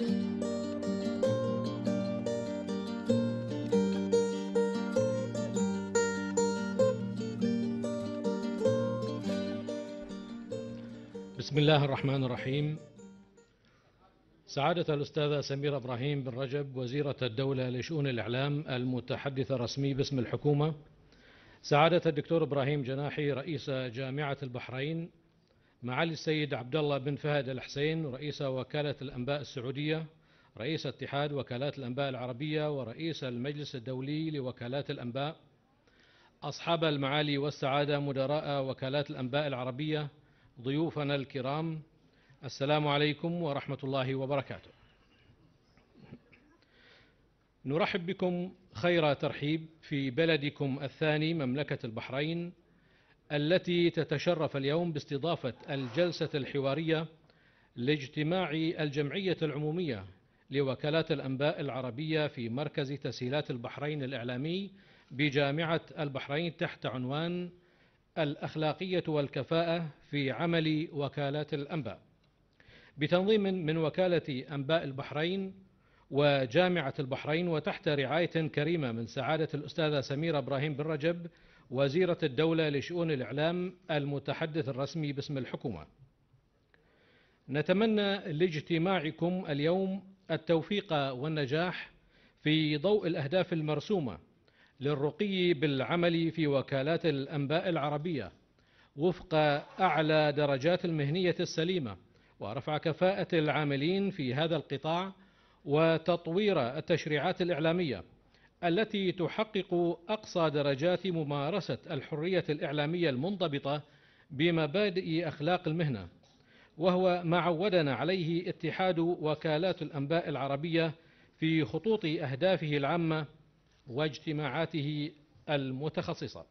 بسم الله الرحمن الرحيم. سعادة الأستاذة سميرة إبراهيم بن رجب وزيرة الدولة لشؤون الإعلام المتحدث الرسمي باسم الحكومة. سعادة الدكتور إبراهيم جناحي رئيس جامعة البحرين. معالي السيد عبد الله بن فهد الحسين رئيس وكالة الأنباء السعودية رئيس اتحاد وكالات الأنباء العربية ورئيس المجلس الدولي لوكالات الأنباء أصحاب المعالي والسعادة مدراء وكالات الأنباء العربية ضيوفنا الكرام السلام عليكم ورحمة الله وبركاته. نرحب بكم خير ترحيب في بلدكم الثاني مملكة البحرين التي تتشرف اليوم باستضافة الجلسة الحوارية لاجتماع الجمعية العمومية لوكالات الأنباء العربية في مركز تسهيلات البحرين الإعلامي بجامعة البحرين تحت عنوان الأخلاقية والكفاءة في عمل وكالات الأنباء. بتنظيم من وكالة أنباء البحرين وجامعة البحرين وتحت رعاية كريمة من سعادة الأستاذة سميرة إبراهيم بن رجب وزيرة الدولة لشؤون الإعلام المتحدث الرسمي باسم الحكومة. نتمنى لاجتماعكم اليوم التوفيق والنجاح في ضوء الأهداف المرسومة للرقي بالعمل في وكالات الأنباء العربية وفق أعلى درجات المهنية السليمة. ورفع كفاءة العاملين في هذا القطاع وتطوير التشريعات الإعلامية. التي تحقق أقصى درجات ممارسة الحرية الإعلامية المنضبطة بمبادئ أخلاق المهنة وهو ما عودنا عليه اتحاد وكالات الأنباء العربية في خطوط أهدافه العامة واجتماعاته المتخصصة.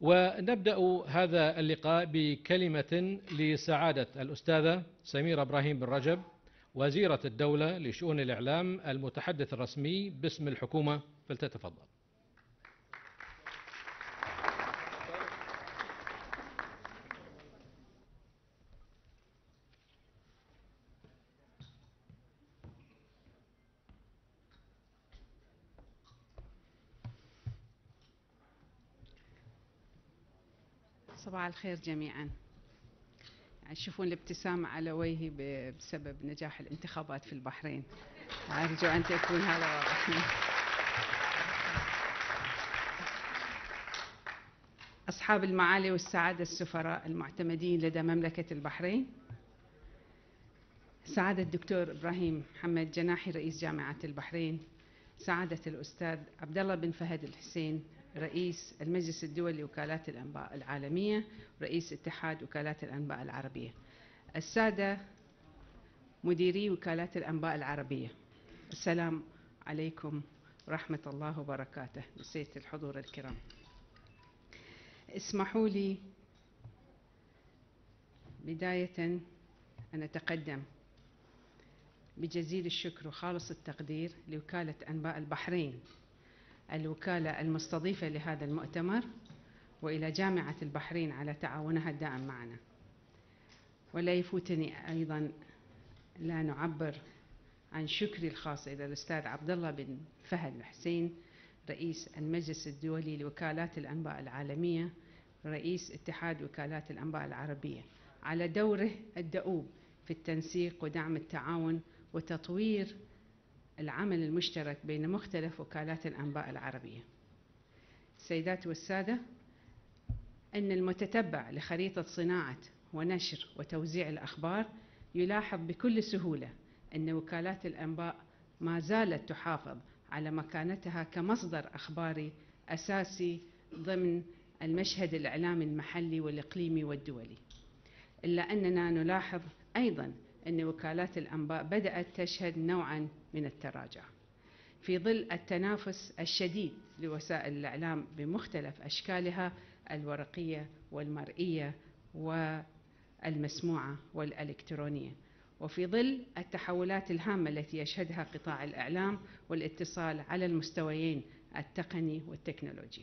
ونبدأ هذا اللقاء بكلمة لسعادة الأستاذة سميرة إبراهيم بن رجب وزيرة الدولة لشؤون الإعلام المتحدث الرسمي باسم الحكومة فلتتفضل. صباح الخير جميعا. تشوفون الابتسامة على وجهي بسبب نجاح الانتخابات في البحرين. أرجو أن تكون هذا واضح. أصحاب المعالي والسعادة السفراء المعتمدين لدى مملكة البحرين. سعادة الدكتور إبراهيم محمد جناحي رئيس جامعة البحرين. سعادة الأستاذ عبد الله بن فهد الحسين. رئيس المجلس الدولي لوكالات الأنباء العالمية رئيس اتحاد وكالات الأنباء العربية. السادة مديري وكالات الأنباء العربية. السلام عليكم ورحمة الله وبركاته. نسيت الحضور الكرام. اسمحوا لي بداية أن أتقدم بجزيل الشكر وخالص التقدير لوكالة أنباء البحرين. الوكالة المستضيفة لهذا المؤتمر وإلى جامعة البحرين على تعاونها الدائم معنا. ولا يفوتني أيضا لا نعبر عن شكري الخاص إلى الأستاذ عبد الله بن فهد الحسين رئيس المجلس الدولي لوكالات الأنباء العالمية رئيس اتحاد وكالات الأنباء العربية. على دوره الدؤوب في التنسيق ودعم التعاون وتطوير العمل المشترك بين مختلف وكالات الأنباء العربية. السيدات والسادة أن المتتبع لخريطة صناعة ونشر وتوزيع الأخبار يلاحظ بكل سهولة أن وكالات الأنباء ما زالت تحافظ على مكانتها كمصدر أخباري أساسي ضمن المشهد الإعلامي المحلي والإقليمي والدولي. إلا أننا نلاحظ أيضا أن وكالات الأنباء بدأت تشهد نوعا من التراجع. في ظل التنافس الشديد لوسائل الإعلام بمختلف أشكالها الورقية والمرئية والمسموعة والإلكترونية. وفي ظل التحولات الهامة التي يشهدها قطاع الإعلام والاتصال على المستويين التقني والتكنولوجي.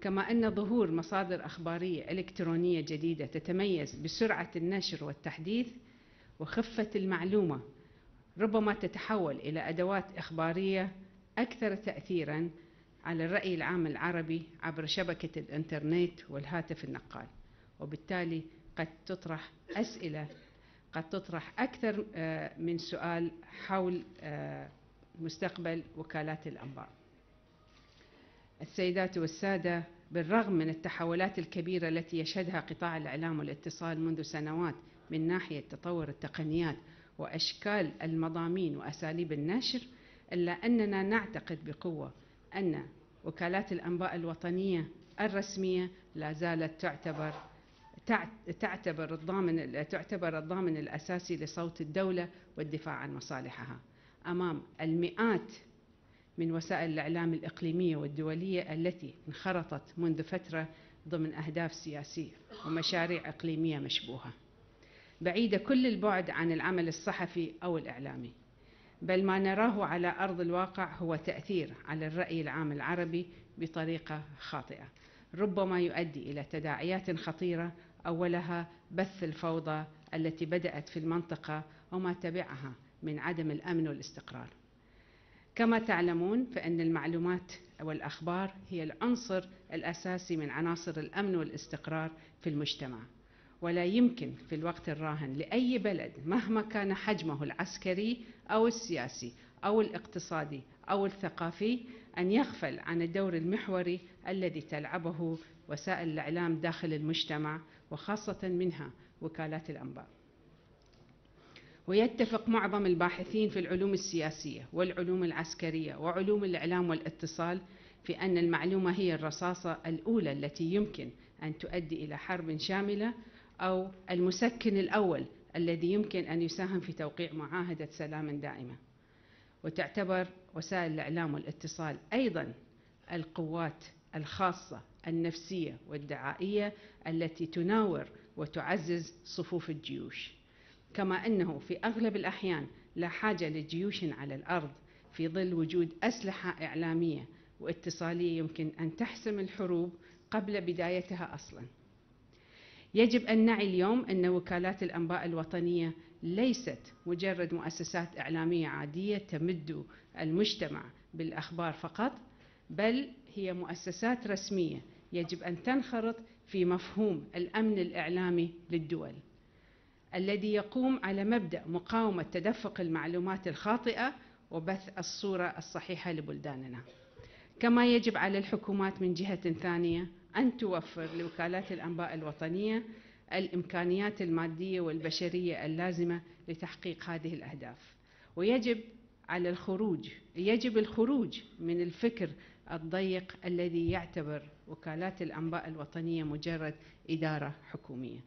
كما أن ظهور مصادر أخبارية إلكترونية جديدة تتميز بسرعة النشر والتحديث وخفة المعلومة ربما تتحول إلى أدوات إخبارية أكثر تأثيراً على الرأي العام العربي عبر شبكة الإنترنت والهاتف النقال. وبالتالي قد تطرح أسئلة قد تطرح أكثر آه، من سؤال حول آه، مستقبل وكالات الأنباء. السيدات والسادة بالرغم من التحولات الكبيرة التي يشهدها قطاع الإعلام والاتصال منذ سنوات من ناحية تطور التقنيات وأشكال المضامين وأساليب النشر إلا أننا نعتقد بقوة أن وكالات الأنباء الوطنية الرسمية لا زالت تعتبر تعتبر الضامن تعتبر الضامن الأساسي لصوت الدولة والدفاع عن مصالحها. أمام المئات من وسائل الإعلام الإقليمية والدولية التي انخرطت منذ فترة ضمن أهداف سياسية ومشاريع إقليمية مشبوهة. بعيدة كل البعد عن العمل الصحفي أو الإعلامي. بل ما نراه على أرض الواقع هو تأثير على الرأي العام العربي بطريقة خاطئة. ربما يؤدي إلى تداعيات خطيرة أولها بث الفوضى التي بدأت في المنطقة وما تبعها من عدم الأمن والاستقرار. كما تعلمون فإن المعلومات والأخبار هي العنصر الأساسي من عناصر الأمن والاستقرار في المجتمع. ولا يمكن في الوقت الراهن لأي بلد مهما كان حجمه العسكري أو السياسي أو الاقتصادي أو الثقافي أن يغفل عن الدور المحوري الذي تلعبه وسائل الإعلام داخل المجتمع وخاصة منها وكالات الأنباء. ويتفق معظم الباحثين في العلوم السياسية والعلوم العسكرية وعلوم الإعلام والاتصال في أن المعلومة هي الرصاصة الأولى التي يمكن أن تؤدي إلى حرب شاملة أو المسكن الأول الذي يمكن أن يساهم في توقيع معاهدة سلام دائمة. وتعتبر وسائل الإعلام والاتصال أيضا القوات الخاصة النفسية والدعائية التي تناور وتعزز صفوف الجيوش. كما أنه في أغلب الأحيان لا حاجة لجيوش على الأرض في ظل وجود أسلحة إعلامية واتصالية يمكن أن تحسم الحروب قبل بدايتها أصلاً. يجب أن نعي اليوم أن وكالات الأنباء الوطنية ليست مجرد مؤسسات إعلامية عادية تمد المجتمع بالأخبار فقط بل هي مؤسسات رسمية يجب أن تنخرط في مفهوم الأمن الإعلامي للدول. الذي يقوم على مبدأ مقاومة تدفق المعلومات الخاطئة وبث الصورة الصحيحة لبلداننا. كما يجب على الحكومات من جهة ثانية أن توفر لوكالات الأنباء الوطنية الإمكانيات المادية والبشرية اللازمة لتحقيق هذه الأهداف. ويجب على الخروج يجب الخروج من الفكر الضيق الذي يعتبر وكالات الأنباء الوطنية مجرد إدارة حكومية.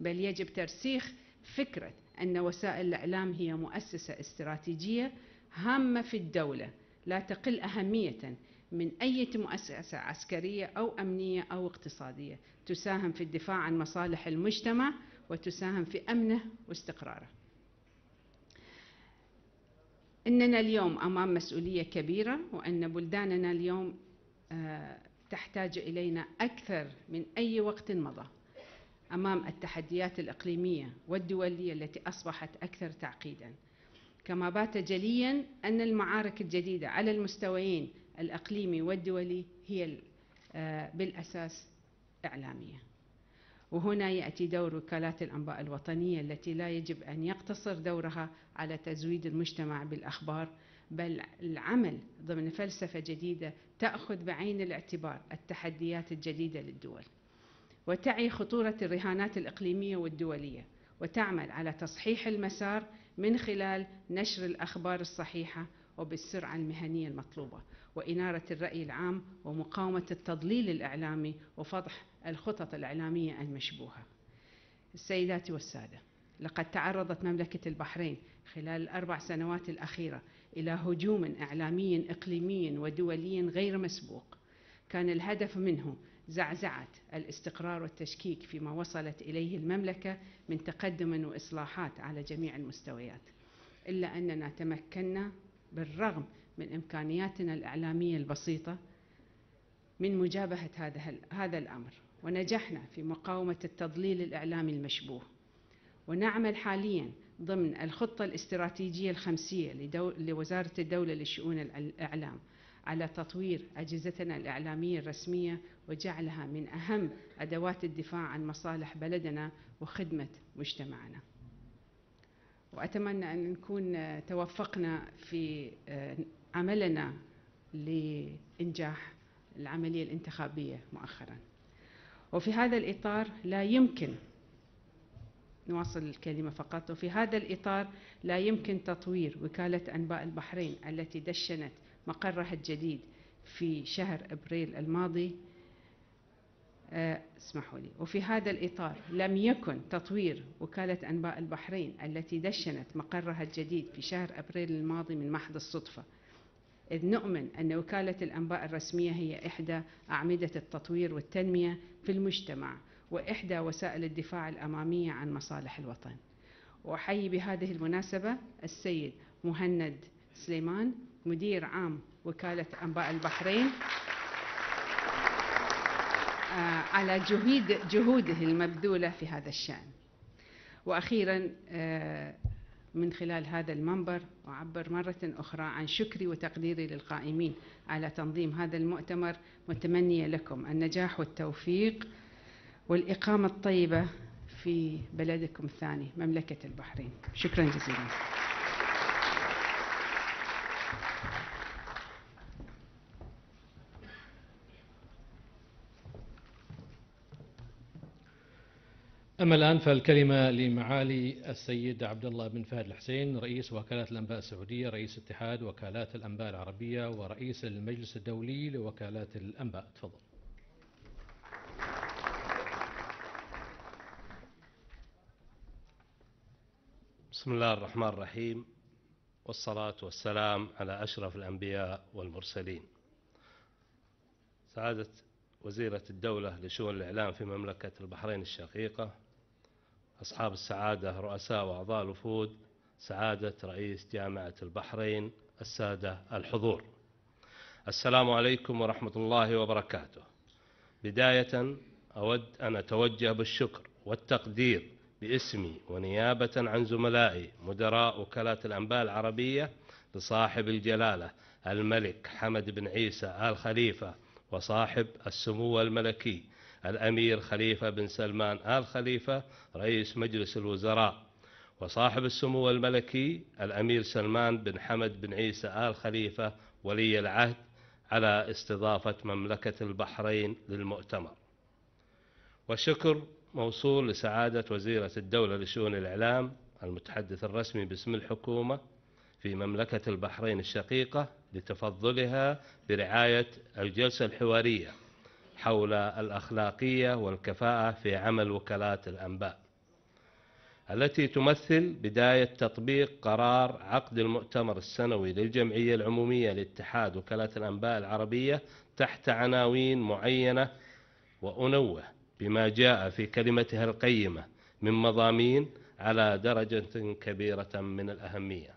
بل يجب ترسيخ فكرة أن وسائل الإعلام هي مؤسسة استراتيجية هامة في الدولة لا تقل أهمية من أي مؤسسة عسكرية أو أمنية أو اقتصادية. تساهم في الدفاع عن مصالح المجتمع وتساهم في أمنه واستقراره. إننا اليوم أمام مسؤولية كبيرة وأن بلداننا اليوم آه، تحتاج إلينا أكثر من أي وقت مضى. أمام التحديات الإقليمية والدولية التي أصبحت أكثر تعقيداً. كما بات جليا أن المعارك الجديدة على المستويين الأقليمي والدولي هي آه، بالأساس إعلامية. وهنا يأتي دور وكالات الأنباء الوطنية التي لا يجب أن يقتصر دورها على تزويد المجتمع بالأخبار بل العمل ضمن فلسفة جديدة تأخذ بعين الاعتبار التحديات الجديدة للدول. وتعي خطورة الرهانات الإقليمية والدولية وتعمل على تصحيح المسار من خلال نشر الأخبار الصحيحة وبالسرعة المهنية المطلوبة. وإنارة الرأي العام ومقاومة التضليل الإعلامي وفضح الخطط الإعلامية المشبوهة. السيدات والسادة لقد تعرضت مملكة البحرين خلال الأربع سنوات الأخيرة إلى هجوم إعلامي إقليمي ودولي غير مسبوق. كان الهدف منه زعزعة الاستقرار والتشكيك فيما وصلت إليه المملكة من تقدم وإصلاحات على جميع المستويات. إلا أننا تمكنا بالرغم من إمكانياتنا الإعلامية البسيطة من مجابهة هذا هذا الأمر ونجحنا في مقاومة التضليل الإعلامي المشبوه ونعمل حاليا ضمن الخطة الاستراتيجية الخمسية. لوزارة الدولة لشؤون الإعلام على تطوير أجهزتنا الإعلامية الرسمية وجعلها من أهم أدوات الدفاع عن مصالح بلدنا وخدمة مجتمعنا وأتمنى أن نكون توفقنا في عملنا لإنجاح العملية الانتخابية مؤخرا. وفي هذا الإطار لا يمكن نواصل الكلمة فقط وفي هذا الإطار لا يمكن تطوير وكالة أنباء البحرين التي دشنت مقرها الجديد في شهر أبريل الماضي اسمحوا لي. وفي هذا الإطار لم يكن تطوير وكالة أنباء البحرين التي دشنت مقرها الجديد في شهر أبريل الماضي من محض الصدفة إذ نؤمن أن وكالة الأنباء الرسمية هي إحدى أعمدة التطوير والتنمية في المجتمع وإحدى وسائل الدفاع الأمامية عن مصالح الوطن. وأحيي بهذه المناسبة السيد مهند سليمان مدير عام وكالة أنباء البحرين على جهود جهوده المبذولة في هذا الشأن. وأخيرا من خلال هذا المنبر أعبر مرة أخرى عن شكري وتقديري للقائمين على تنظيم هذا المؤتمر متمنية لكم النجاح والتوفيق والإقامة الطيبة في بلدكم الثاني مملكة البحرين. شكرا جزيلا. أما الآن فالكلمة لمعالي السيد عبد الله بن فهد الحسين رئيس وكالة الأنباء السعودية رئيس اتحاد وكالات الأنباء العربية ورئيس المجلس الدولي لوكالات الأنباء. تفضل. بسم الله الرحمن الرحيم والصلاة والسلام على أشرف الأنبياء والمرسلين. سعادة وزيرة الدولة لشؤون الإعلام في مملكة البحرين الشقيقة أصحاب السعادة رؤساء وأعضاء الوفود سعادة رئيس جامعة البحرين السادة الحضور. السلام عليكم ورحمة الله وبركاته. بداية أود أن أتوجه بالشكر والتقدير باسمي ونيابة عن زملائي مدراء وكالات الأنباء العربية لصاحب الجلالة الملك حمد بن عيسى آل خليفة وصاحب السمو الملكي الأمير خليفة بن سلمان آل خليفة رئيس مجلس الوزراء. وصاحب السمو الملكي الأمير سلمان بن حمد بن عيسى آل خليفة ولي العهد على استضافة مملكة البحرين للمؤتمر. وشكر موصول لسعادة وزيرة الدولة لشؤون الإعلام المتحدث الرسمي باسم الحكومة في مملكة البحرين الشقيقة لتفضلها برعاية الجلسة الحوارية. حول الأخلاقية والكفاءة في عمل وكالات الأنباء التي تمثل بداية تطبيق قرار عقد المؤتمر السنوي للجمعية العمومية لاتحاد وكالات الأنباء العربية تحت عناوين معينة وأنوه بما جاء في كلمتها القيمة من مضامين على درجة كبيرة من الأهمية.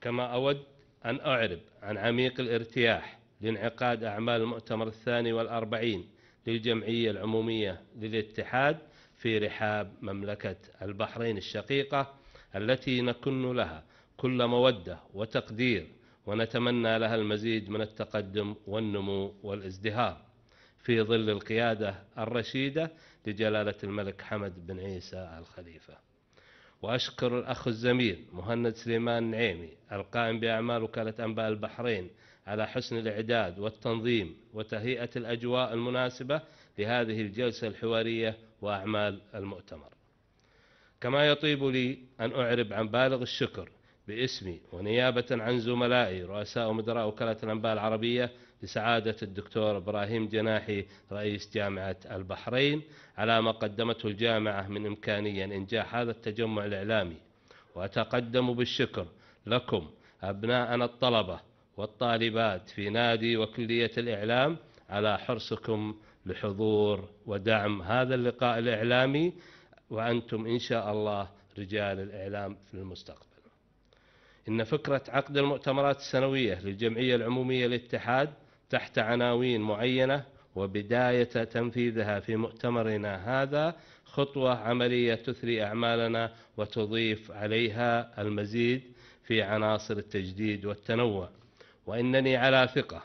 كما أود أن أعرب عن عميق الارتياح لانعقاد أعمال المؤتمر الثاني والأربعين للجمعية العمومية للاتحاد في رحاب مملكة البحرين الشقيقة التي نكن لها كل مودة وتقدير ونتمنى لها المزيد من التقدم والنمو والازدهار. في ظل القيادة الرشيدة لجلالة الملك حمد بن عيسى الخليفة. وأشكر الأخ الزميل مهند سليمان نعيمي القائم بأعمال وكالة أنباء البحرين على حسن الإعداد والتنظيم وتهيئة الأجواء المناسبة لهذه الجلسة الحوارية وأعمال المؤتمر. كما يطيب لي أن أعرب عن بالغ الشكر باسمي ونيابة عن زملائي رؤساء ومدراء وكالة الأنباء العربية لسعادة الدكتور إبراهيم جناحي رئيس جامعة البحرين على ما قدمته الجامعة من إمكانية إنجاح هذا التجمع الإعلامي. وأتقدم بالشكر لكم أبناءنا الطلبة والطالبات في نادي وكلية الإعلام على حرصكم لحضور ودعم هذا اللقاء الإعلامي وأنتم إن شاء الله رجال الإعلام في المستقبل. إن فكرة عقد المؤتمرات السنوية للجمعية العمومية للاتحاد تحت عناوين معينة وبداية تنفيذها في مؤتمرنا هذا خطوة عملية تثري أعمالنا وتضيف عليها المزيد في عناصر التجديد والتنوع. وإنني على ثقة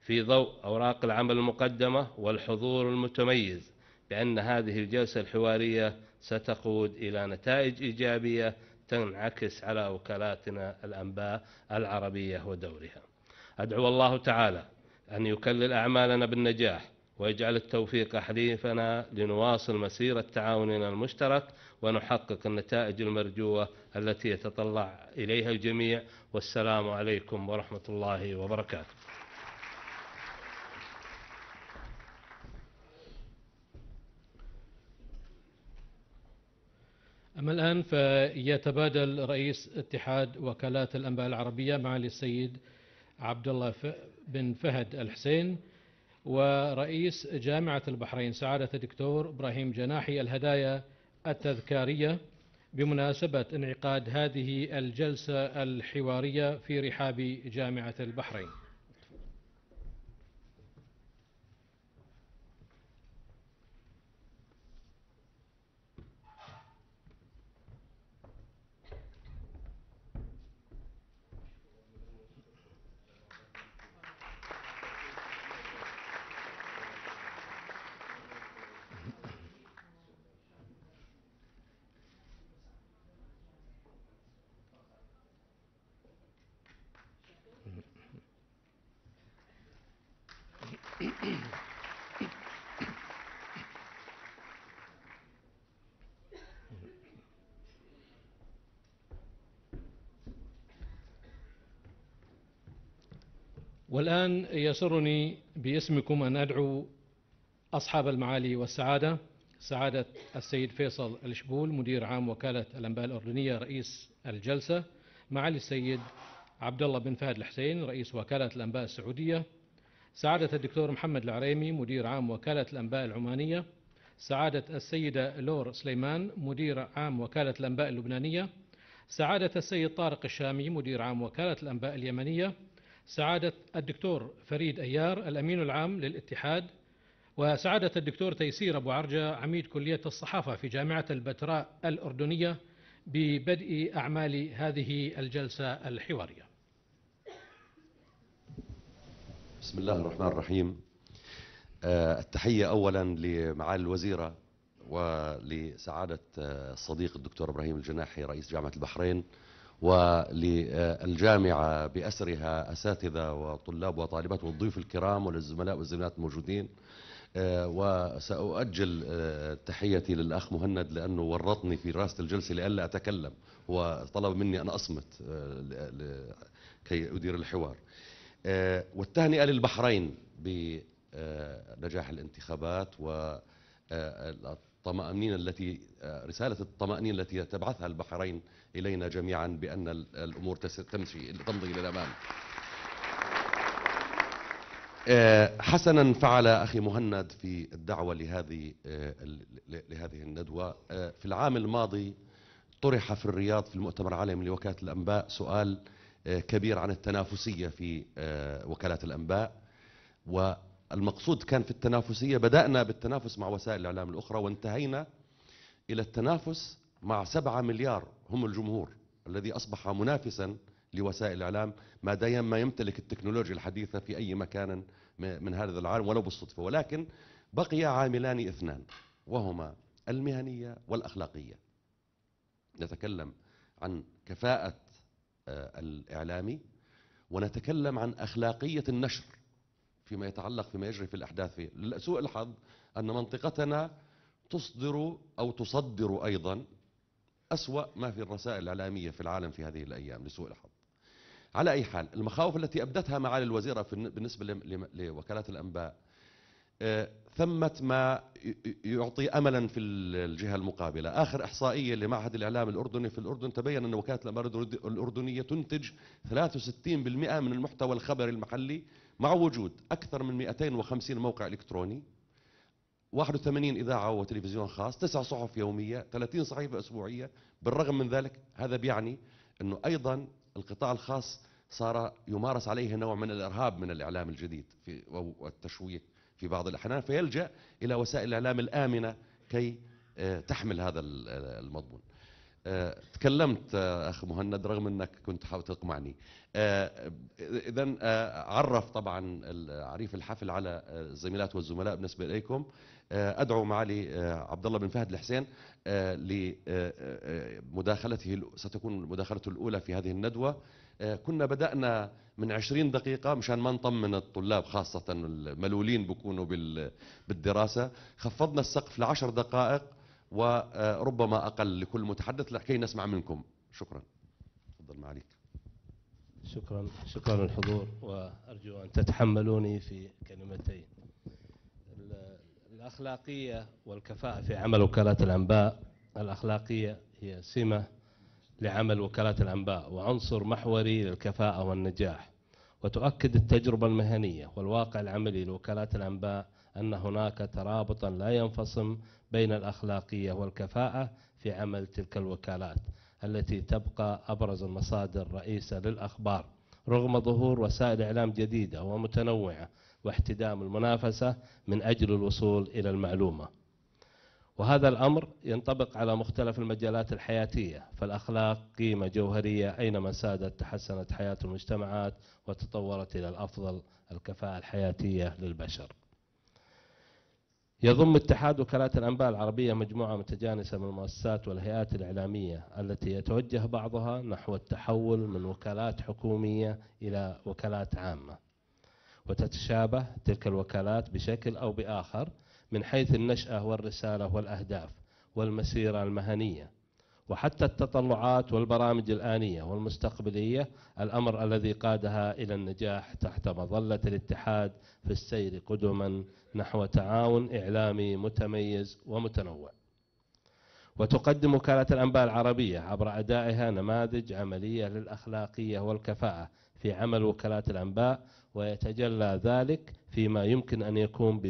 في ضوء أوراق العمل المقدمة والحضور المتميز بأن هذه الجلسة الحوارية ستقود إلى نتائج إيجابية تنعكس على وكالاتنا الأنباء العربية ودورها. أدعو الله تعالى أن يكلل أعمالنا بالنجاح ويجعل التوفيق حليفنا لنواصل مسيرة تعاوننا المشترك ونحقق النتائج المرجوة التي يتطلع إليها الجميع. والسلام عليكم ورحمة الله وبركاته. أما الآن فيتبادل رئيس اتحاد وكالات الأنباء العربية معالي السيد عبد الله بن فهد الحسين. ورئيس جامعة البحرين سعادة الدكتور إبراهيم جناحي الهدايا التذكارية بمناسبة انعقاد هذه الجلسة الحوارية في رحاب جامعة البحرين. والآن يسرني باسمكم أن أدعو أصحاب المعالي والسعادة سعادة السيد فيصل الشبول مدير عام وكالة الأنباء الأردنية رئيس الجلسة معالي السيد عبد الله بن فهد الحسين رئيس وكالة الأنباء السعودية سعادة الدكتور محمد العريمي مدير عام وكالة الأنباء العمانية سعادة السيدة لور سليمان مدير عام وكالة الأنباء اللبنانية سعادة السيد طارق الشامي مدير عام وكالة الأنباء اليمنية سعادة الدكتور فريد أيار الأمين العام للاتحاد وسعادة الدكتور تيسير أبو عرجة عميد كلية الصحافة في جامعة البتراء الأردنية ببدء أعمال هذه الجلسة الحوارية. بسم الله الرحمن الرحيم. آه، التحية أولا لمعالي الوزيرة ولسعادة آه، الصديق الدكتور إبراهيم الجناحي رئيس جامعة البحرين. وللجامعة بأسرها أساتذة وطلاب وطالبات والضيوف الكرام وللزملاء والزميلات الموجودين. آه، وسأؤجل آه، تحيتي للأخ مهند لأنه ورطني في راسة الجلسة لئلا أتكلم. هو طلب مني أن أصمت آه، كي أدير الحوار. والتهنئة للبحرين بنجاح الانتخابات والطمأنينة التي رسالة الطمأنينة التي تبعثها البحرين إلينا جميعا بأن الأمور تمشي تمضي إلى الأمام آه، حسنا فعل أخي مهند في الدعوة لهذه آه، لهذه الندوة. آه، في العام الماضي طرح في الرياض في المؤتمر العالمي لوكالة الأنباء سؤال كبير عن التنافسية في وكالات الأنباء. والمقصود كان في التنافسية بدأنا بالتنافس مع وسائل الإعلام الأخرى وانتهينا إلى التنافس مع سبعة مليار هم الجمهور الذي أصبح منافسا لوسائل الإعلام ما دام ما يمتلك التكنولوجيا الحديثة في أي مكان من هذا العالم ولو بالصدفة. ولكن بقي عاملان اثنان وهما المهنية والأخلاقية. نتكلم عن كفاءة آه، الإعلامي ونتكلم عن أخلاقية النشر فيما يتعلق فيما يجري في الأحداث. فيه سوء الحظ أن منطقتنا تصدر أو تصدر أيضا أسوأ ما في الرسائل الإعلامية في العالم في هذه الأيام لسوء الحظ. على أي حال المخاوف التي أبدتها معالي الوزيرة بالنسبة لوكالات الأنباء آه، ثمة ما يعطي أملا في الجهة المقابلة. آخر إحصائية لمعهد الإعلام الأردني في الأردن تبين أن وكالة الأنباء الأردنية تنتج 63% من المحتوى الخبري المحلي مع وجود أكثر من 250 موقع إلكتروني 81 إذاعة وتلفزيون خاص تسع صحف يومية 30 صحيفة أسبوعية. بالرغم من ذلك هذا بيعني أنه أيضا القطاع الخاص صار يمارس عليه نوع من الإرهاب من الإعلام الجديد في والتشويه في بعض الأحيان فيلجأ إلى وسائل الإعلام الآمنة كي آه، تحمل هذا ال- المضمون. تكلمت آه، أخ مهند رغم أنك كنت حاول تقمعني. إذا عرف طبعا عريف الحفل على آه، الزميلات والزملاء بالنسبة إليكم. آه، أدعو معالي آه، عبد الله بن فهد الحسين آه، لمداخلته ستكون مداخلته الأولى في هذه الندوة. آه، كنا بدأنا من 20 دقيقة مشان ما نطمن الطلاب خاصة الملولين بكونوا بال- بالدراسة. خفضنا السقف لعشر دقائق. وربما أقل لكل متحدث لكي نسمع منكم. شكرا. تفضل معاليك. شكرا شكرا للحضور وأرجو أن تتحملوني في كلمتين. ال- الأخلاقية والكفاءة في عمل وكالات الأنباء. الأخلاقية هي سمة لعمل وكالات الأنباء وعنصر محوري للكفاءة والنجاح. وتؤكد التجربة المهنية والواقع العملي لوكالات الأنباء أن هناك ترابطا لا ينفصم بين الأخلاقية والكفاءة في عمل تلك الوكالات التي تبقى أبرز المصادر الرئيسة للأخبار رغم ظهور وسائل إعلام جديدة ومتنوعة واحتدام المنافسة من أجل الوصول إلى المعلومة. وهذا الأمر ينطبق على مختلف المجالات الحياتية فالأخلاق قيمة جوهرية أينما سادت تحسنت حياة المجتمعات وتطورت إلى الأفضل الكفاءة الحياتية للبشر. يضم اتحاد وكالات الأنباء العربية مجموعة متجانسة من المؤسسات والهيئات الإعلامية التي يتوجه بعضها نحو التحول من وكالات حكومية إلى وكالات عامة. وتتشابه تلك الوكالات بشكل أو بآخر من حيث النشأة والرسالة والأهداف والمسيرة المهنية. وحتى التطلعات والبرامج الآنية والمستقبلية الأمر الذي قادها إلى النجاح تحت مظلة الاتحاد في السير قدما نحو تعاون إعلامي متميز ومتنوع. وتقدم وكالة الأنباء العربية عبر أدائها نماذج عملية للأخلاقية والكفاءة في عمل وكالات الأنباء ويتجلى ذلك فيما يمكن أن يكون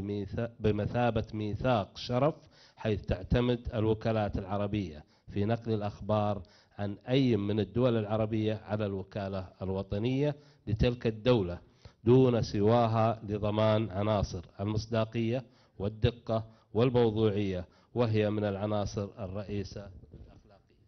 بمثابة ميثاق شرف حيث تعتمد الوكالات العربية في نقل الأخبار عن أي من الدول العربية على الوكالة الوطنية لتلك الدولة دون سواها لضمان عناصر المصداقية والدقة والموضوعية وهي من العناصر الرئيسة الأخلاقية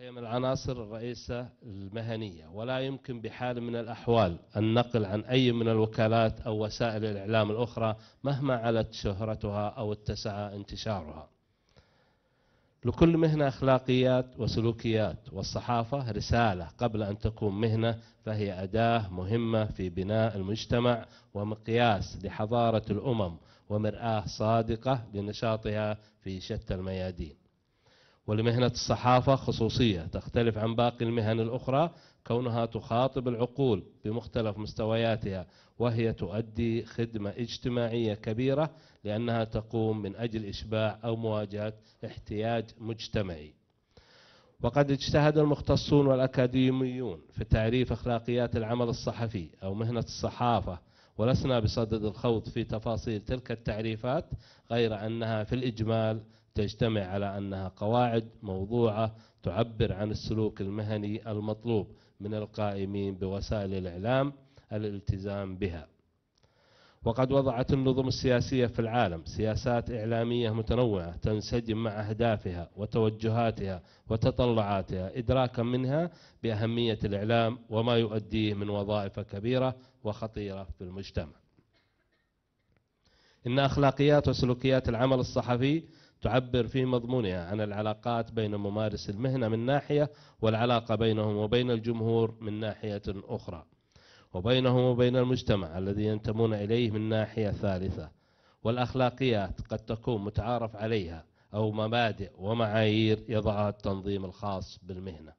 وهي من العناصر الرئيسة المهنية ولا يمكن بحال من الأحوال النقل عن أي من الوكالات أو وسائل الإعلام الأخرى مهما علت شهرتها أو اتسع انتشارها. لكل مهنة أخلاقيات وسلوكيات والصحافة رسالة قبل أن تكون مهنة فهي أداة مهمة في بناء المجتمع ومقياس لحضارة الأمم ومرآة صادقة لنشاطها في شتى الميادين. ولمهنة الصحافة خصوصية تختلف عن باقي المهن الأخرى كونها تخاطب العقول بمختلف مستوياتها وهي تؤدي خدمة اجتماعية كبيرة لأنها تقوم من أجل إشباع أو مواجهة احتياج مجتمعي. وقد اجتهد المختصون والأكاديميون في تعريف أخلاقيات العمل الصحفي أو مهنة الصحافة ولسنا بصدد الخوض في تفاصيل تلك التعريفات غير أنها في الإجمال تجتمع على أنها قواعد موضوعة تعبر عن السلوك المهني المطلوب من القائمين بوسائل الإعلام الالتزام بها. وقد وضعت النظم السياسية في العالم سياسات إعلامية متنوعة تنسجم مع أهدافها وتوجهاتها وتطلعاتها إدراكا منها بأهمية الإعلام وما يؤديه من وظائف كبيرة وخطيرة في المجتمع. إن أخلاقيات وسلوكيات العمل الصحفي تعبر في مضمونها عن العلاقات بين ممارس المهنة من ناحية والعلاقة بينهم وبين الجمهور من ناحية أخرى وبينهم وبين المجتمع الذي ينتمون إليه من ناحية ثالثة والأخلاقيات قد تكون متعارف عليها أو مبادئ ومعايير يضعها التنظيم الخاص بالمهنة.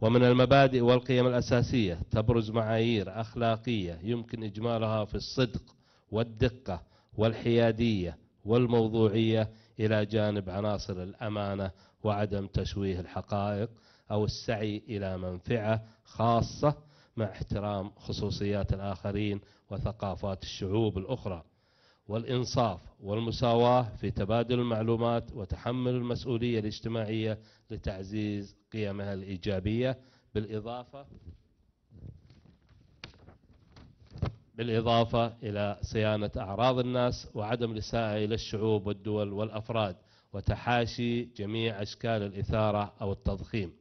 ومن المبادئ والقيم الأساسية تبرز معايير أخلاقية يمكن إجمالها في الصدق والدقة والحيادية والموضوعية إلى جانب عناصر الأمانة وعدم تشويه الحقائق أو السعي إلى منفعة خاصة مع احترام خصوصيات الآخرين وثقافات الشعوب الأخرى. والإنصاف والمساواة في تبادل المعلومات وتحمل المسؤولية الاجتماعية لتعزيز قيمها الإيجابية بالإضافة بالإضافة إلى صيانة أعراض الناس وعدم الإساءة إلى الشعوب والدول والأفراد وتحاشي جميع أشكال الإثارة أو التضخيم.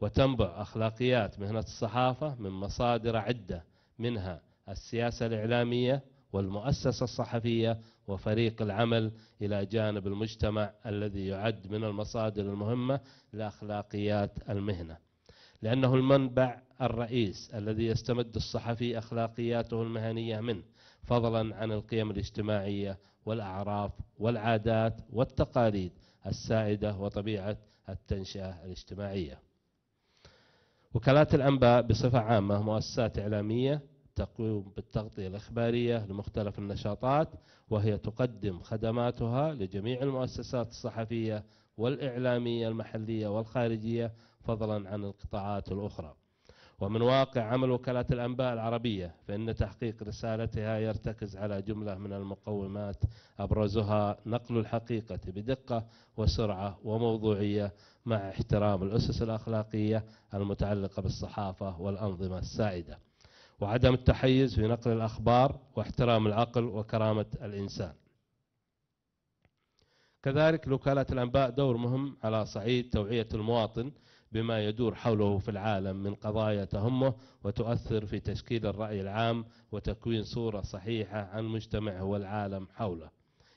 وتنبع أخلاقيات مهنة الصحافة من مصادر عدة منها السياسة الإعلامية والمؤسسة الصحفية وفريق العمل إلى جانب المجتمع الذي يعد من المصادر المهمة لأخلاقيات المهنة. لأنه المنبع الرئيس الذي يستمد الصحفي أخلاقياته المهنية منه فضلا عن القيم الاجتماعية والأعراف والعادات والتقاليد السائدة وطبيعة التنشئة الاجتماعية. وكالات الأنباء بصفة عامة مؤسسات إعلامية تقوم بالتغطية الإخبارية لمختلف النشاطات وهي تقدم خدماتها لجميع المؤسسات الصحفية والإعلامية المحلية والخارجية فضلا عن القطاعات الأخرى. ومن واقع عمل وكالات الأنباء العربية فإن تحقيق رسالتها يرتكز على جملة من المقومات أبرزها نقل الحقيقة بدقة وسرعة وموضوعية مع احترام الأسس الأخلاقية المتعلقة بالصحافة والأنظمة السائدة. وعدم التحيز في نقل الأخبار واحترام العقل وكرامة الإنسان. كذلك لوكالة الأنباء دور مهم على صعيد توعية المواطن بما يدور حوله في العالم من قضايا تهمه وتؤثر في تشكيل الرأي العام وتكوين صورة صحيحة عن مجتمعه والعالم حوله.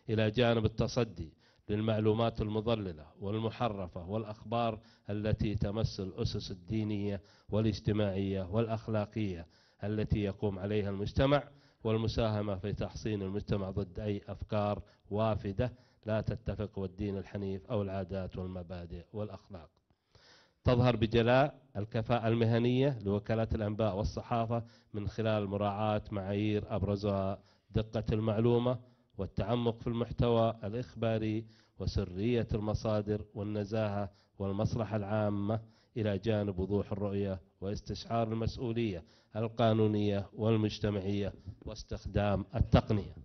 إلى جانب التصدي للمعلومات المضللة والمحرفة والأخبار التي تمس الأسس الدينية والاجتماعية والأخلاقية التي يقوم عليها المجتمع والمساهمة في تحصين المجتمع ضد أي أفكار وافدة لا تتفق والدين الحنيف أو العادات والمبادئ والأخلاق. تظهر بجلاء الكفاءة المهنية لوكالات الأنباء والصحافة من خلال مراعاة معايير أبرزها دقة المعلومة والتعمق في المحتوى الإخباري وسرية المصادر والنزاهة والمصلحة العامة إلى جانب وضوح الرؤية واستشعار المسؤولية القانونية والمجتمعية واستخدام التقنية.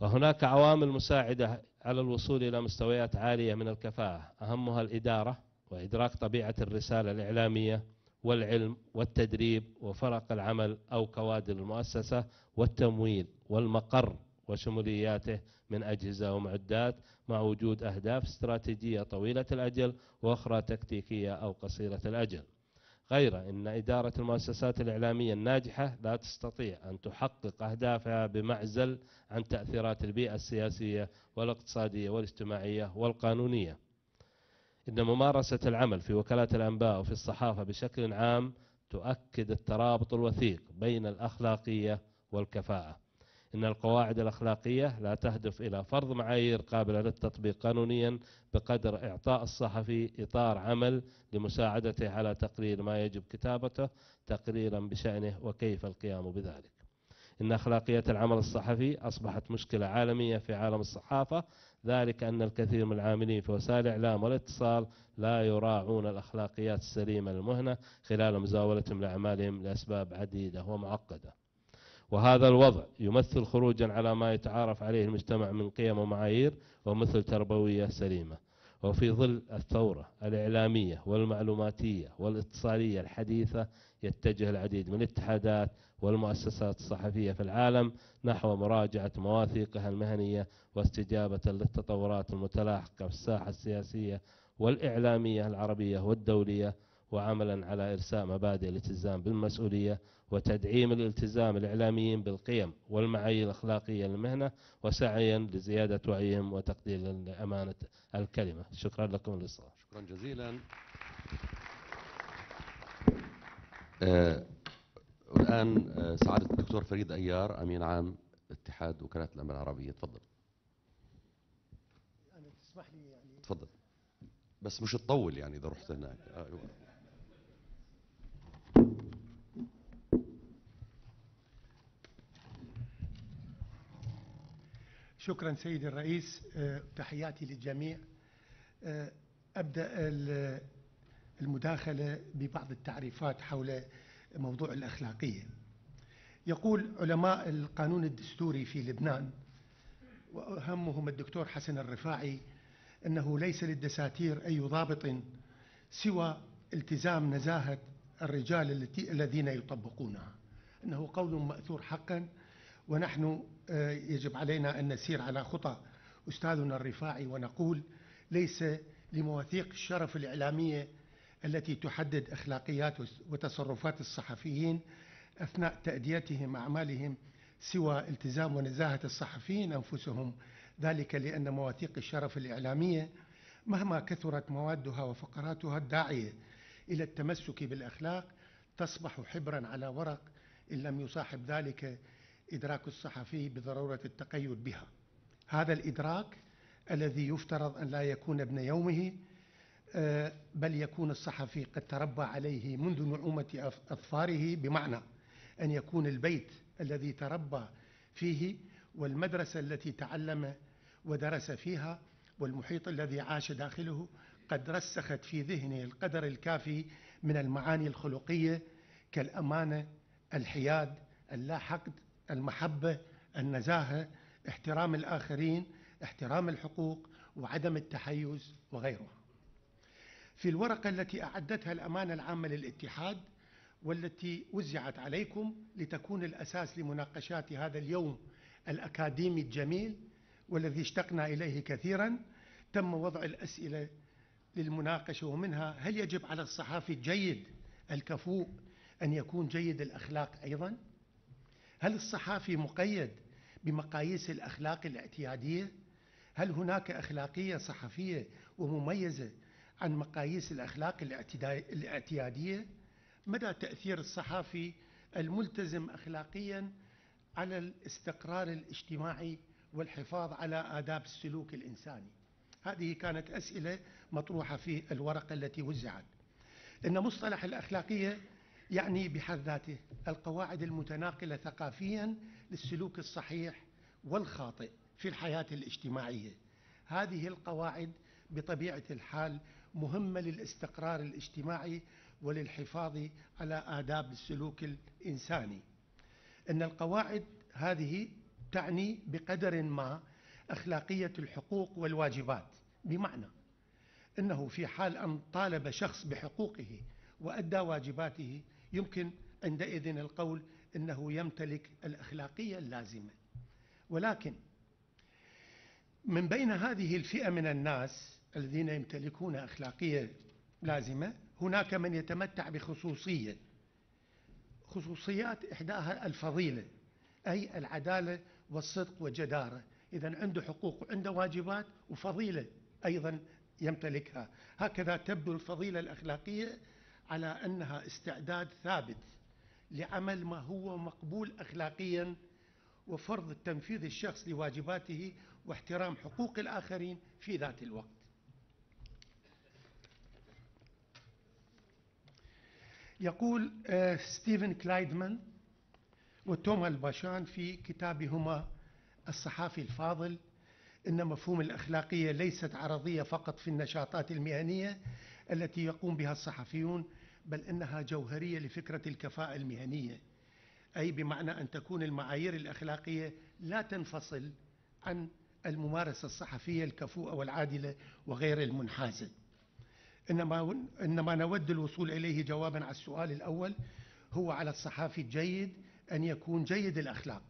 وهناك عوامل مساعدة على الوصول إلى مستويات عالية من الكفاءة. أهمها الإدارة وإدراك طبيعة الرسالة الإعلامية والعلم والتدريب وفرق العمل أو كوادر المؤسسة والتمويل والمقر وشمولياته من أجهزة ومعدات مع وجود أهداف استراتيجية طويلة الأجل وأخرى تكتيكية أو قصيرة الأجل. غير أن إدارة المؤسسات الإعلامية الناجحة لا تستطيع أن تحقق أهدافها بمعزل عن تأثيرات البيئة السياسية والإقتصادية والاجتماعية والقانونية. إن ممارسة العمل في وكالات الأنباء وفي الصحافة بشكل عام تؤكد الترابط الوثيق بين الأخلاقية والكفاءة. إن القواعد الأخلاقية لا تهدف إلى فرض معايير قابلة للتطبيق قانونيا بقدر إعطاء الصحفي إطار عمل لمساعدته على تقرير ما يجب كتابته تقريرا بشأنه وكيف القيام بذلك. إن أخلاقية العمل الصحفي أصبحت مشكلة عالمية في عالم الصحافة ذلك أن الكثير من العاملين في وسائل الإعلام والاتصال لا يراعون الأخلاقيات السليمة للمهنة خلال مزاولتهم لأعمالهم لأسباب عديدة ومعقدة. وهذا الوضع يمثل خروجا على ما يتعارف عليه المجتمع من قيم ومعايير ومثل تربوية سليمة. وفي ظل الثورة الإعلامية والمعلوماتية والإتصالية الحديثة يتجه العديد من الاتحادات والمؤسسات الصحفية في العالم نحو مراجعة مواثيقها المهنية واستجابة للتطورات المتلاحقة في الساحة السياسية والإعلامية العربية والدولية وعملا على إرساء مبادئ الالتزام بالمسؤولية وتدعيم الالتزام الإعلاميين بالقيم والمعايير الأخلاقية للمهنة وسعيا لزيادة وعيهم وتقدير لأمانة الكلمة. شكرا لكم للإصغاء شكرا جزيلا. آه الآن آه سعادة الدكتور فريد أيار أمين عام اتحاد وكالات الأنباء العربية. تفضل. أنا تسمح لي يعني تفضل. بس مش تطول يعني إذا رحت هناك. أيوة. شكرا سيدي الرئيس آه، تحياتي للجميع. آه، أبدأ ال- المداخلة ببعض التعريفات حول موضوع الأخلاقية. يقول علماء القانون الدستوري في لبنان وأهمهم الدكتور حسن الرفاعي أنه ليس للدساتير أي ضابط سوى التزام نزاهة الرجال الذين يطبقونها. أنه قول مأثور حقا ونحن يجب علينا أن نسير على خطى. أستاذنا الرفاعي ونقول ليس لمواثيق الشرف الإعلامية التي تحدد أخلاقيات وتصرفات الصحفيين أثناء تأديتهم أعمالهم سوى التزام ونزاهة الصحفيين أنفسهم. ذلك لأن مواثيق الشرف الإعلامية مهما كثرت موادها وفقراتها الداعية إلى التمسك بالأخلاق تصبح حبرا على ورق. إن لم يصاحب ذلك إدراك الصحفي بضرورة التقيد بها. هذا الإدراك الذي يفترض أن لا يكون ابن يومه آه، بل يكون الصحفي قد تربى عليه منذ نعومة أظفاره بمعنى أن يكون البيت الذي تربى فيه والمدرسة التي تعلم ودرس فيها والمحيط الذي عاش داخله قد رسخت في ذهنه القدر الكافي من المعاني الخلقية كالأمانة الحياد اللا حقد المحبة النزاهة احترام الآخرين احترام الحقوق وعدم التحيز وغيرها في الورقة التي أعدتها الأمانة العامة للاتحاد والتي وزعت عليكم لتكون الأساس لمناقشات هذا اليوم الأكاديمي الجميل والذي اشتقنا إليه كثيرا تم وضع الأسئلة للمناقشة ومنها هل يجب على الصحافي الجيد الكفوء أن يكون جيد الأخلاق أيضا؟ هل الصحافي مقيد بمقاييس الأخلاق الاعتيادية؟ هل هناك أخلاقية صحفية ومميزة عن مقاييس الأخلاق الاعتيادية؟ مدى تأثير الصحافي الملتزم اخلاقيا على الاستقرار الاجتماعي والحفاظ على آداب السلوك الإنساني هذه كانت أسئلة مطروحة في الورقة التي وزعت إن مصطلح الأخلاقية يعني بحد ذاته القواعد المتناقلة ثقافيا للسلوك الصحيح والخاطئ في الحياة الاجتماعية. هذه القواعد بطبيعة الحال مهمة للاستقرار الاجتماعي وللحفاظ على آداب السلوك الإنساني. إن القواعد هذه تعني بقدر ما أخلاقية الحقوق والواجبات. بمعنى أنه في حال أن طالب شخص بحقوقه وأدى واجباته يمكن عندئذ القول أنه يمتلك الأخلاقية اللازمة. ولكن من بين هذه الفئة من الناس الذين يمتلكون أخلاقية لازمة هناك من يتمتع بخصوصية خصوصيات إحداها الفضيلة أي العدالة والصدق والجدارة. إذا عنده حقوق وعنده واجبات وفضيلة أيضا يمتلكها. هكذا تبدو الفضيلة الأخلاقية على أنها استعداد ثابت لعمل ما هو مقبول أخلاقيا وفرض تنفيذ الشخص لواجباته واحترام حقوق الآخرين في ذات الوقت. يقول آه، ستيفن كلايدمان وتوما الباشان في كتابهما الصحافي الفاضل إن مفهوم الأخلاقية ليست عرضية فقط في النشاطات المهنية التي يقوم بها الصحفيون بل إنها جوهرية لفكرة الكفاءة المهنية. أي بمعنى أن تكون المعايير الأخلاقية لا تنفصل عن الممارسة الصحفية الكفوءة والعادلة وغير المنحازة. إنما, إنما نود الوصول إليه جوابا على السؤال الأول هو على الصحافي الجيد أن يكون جيد الأخلاق.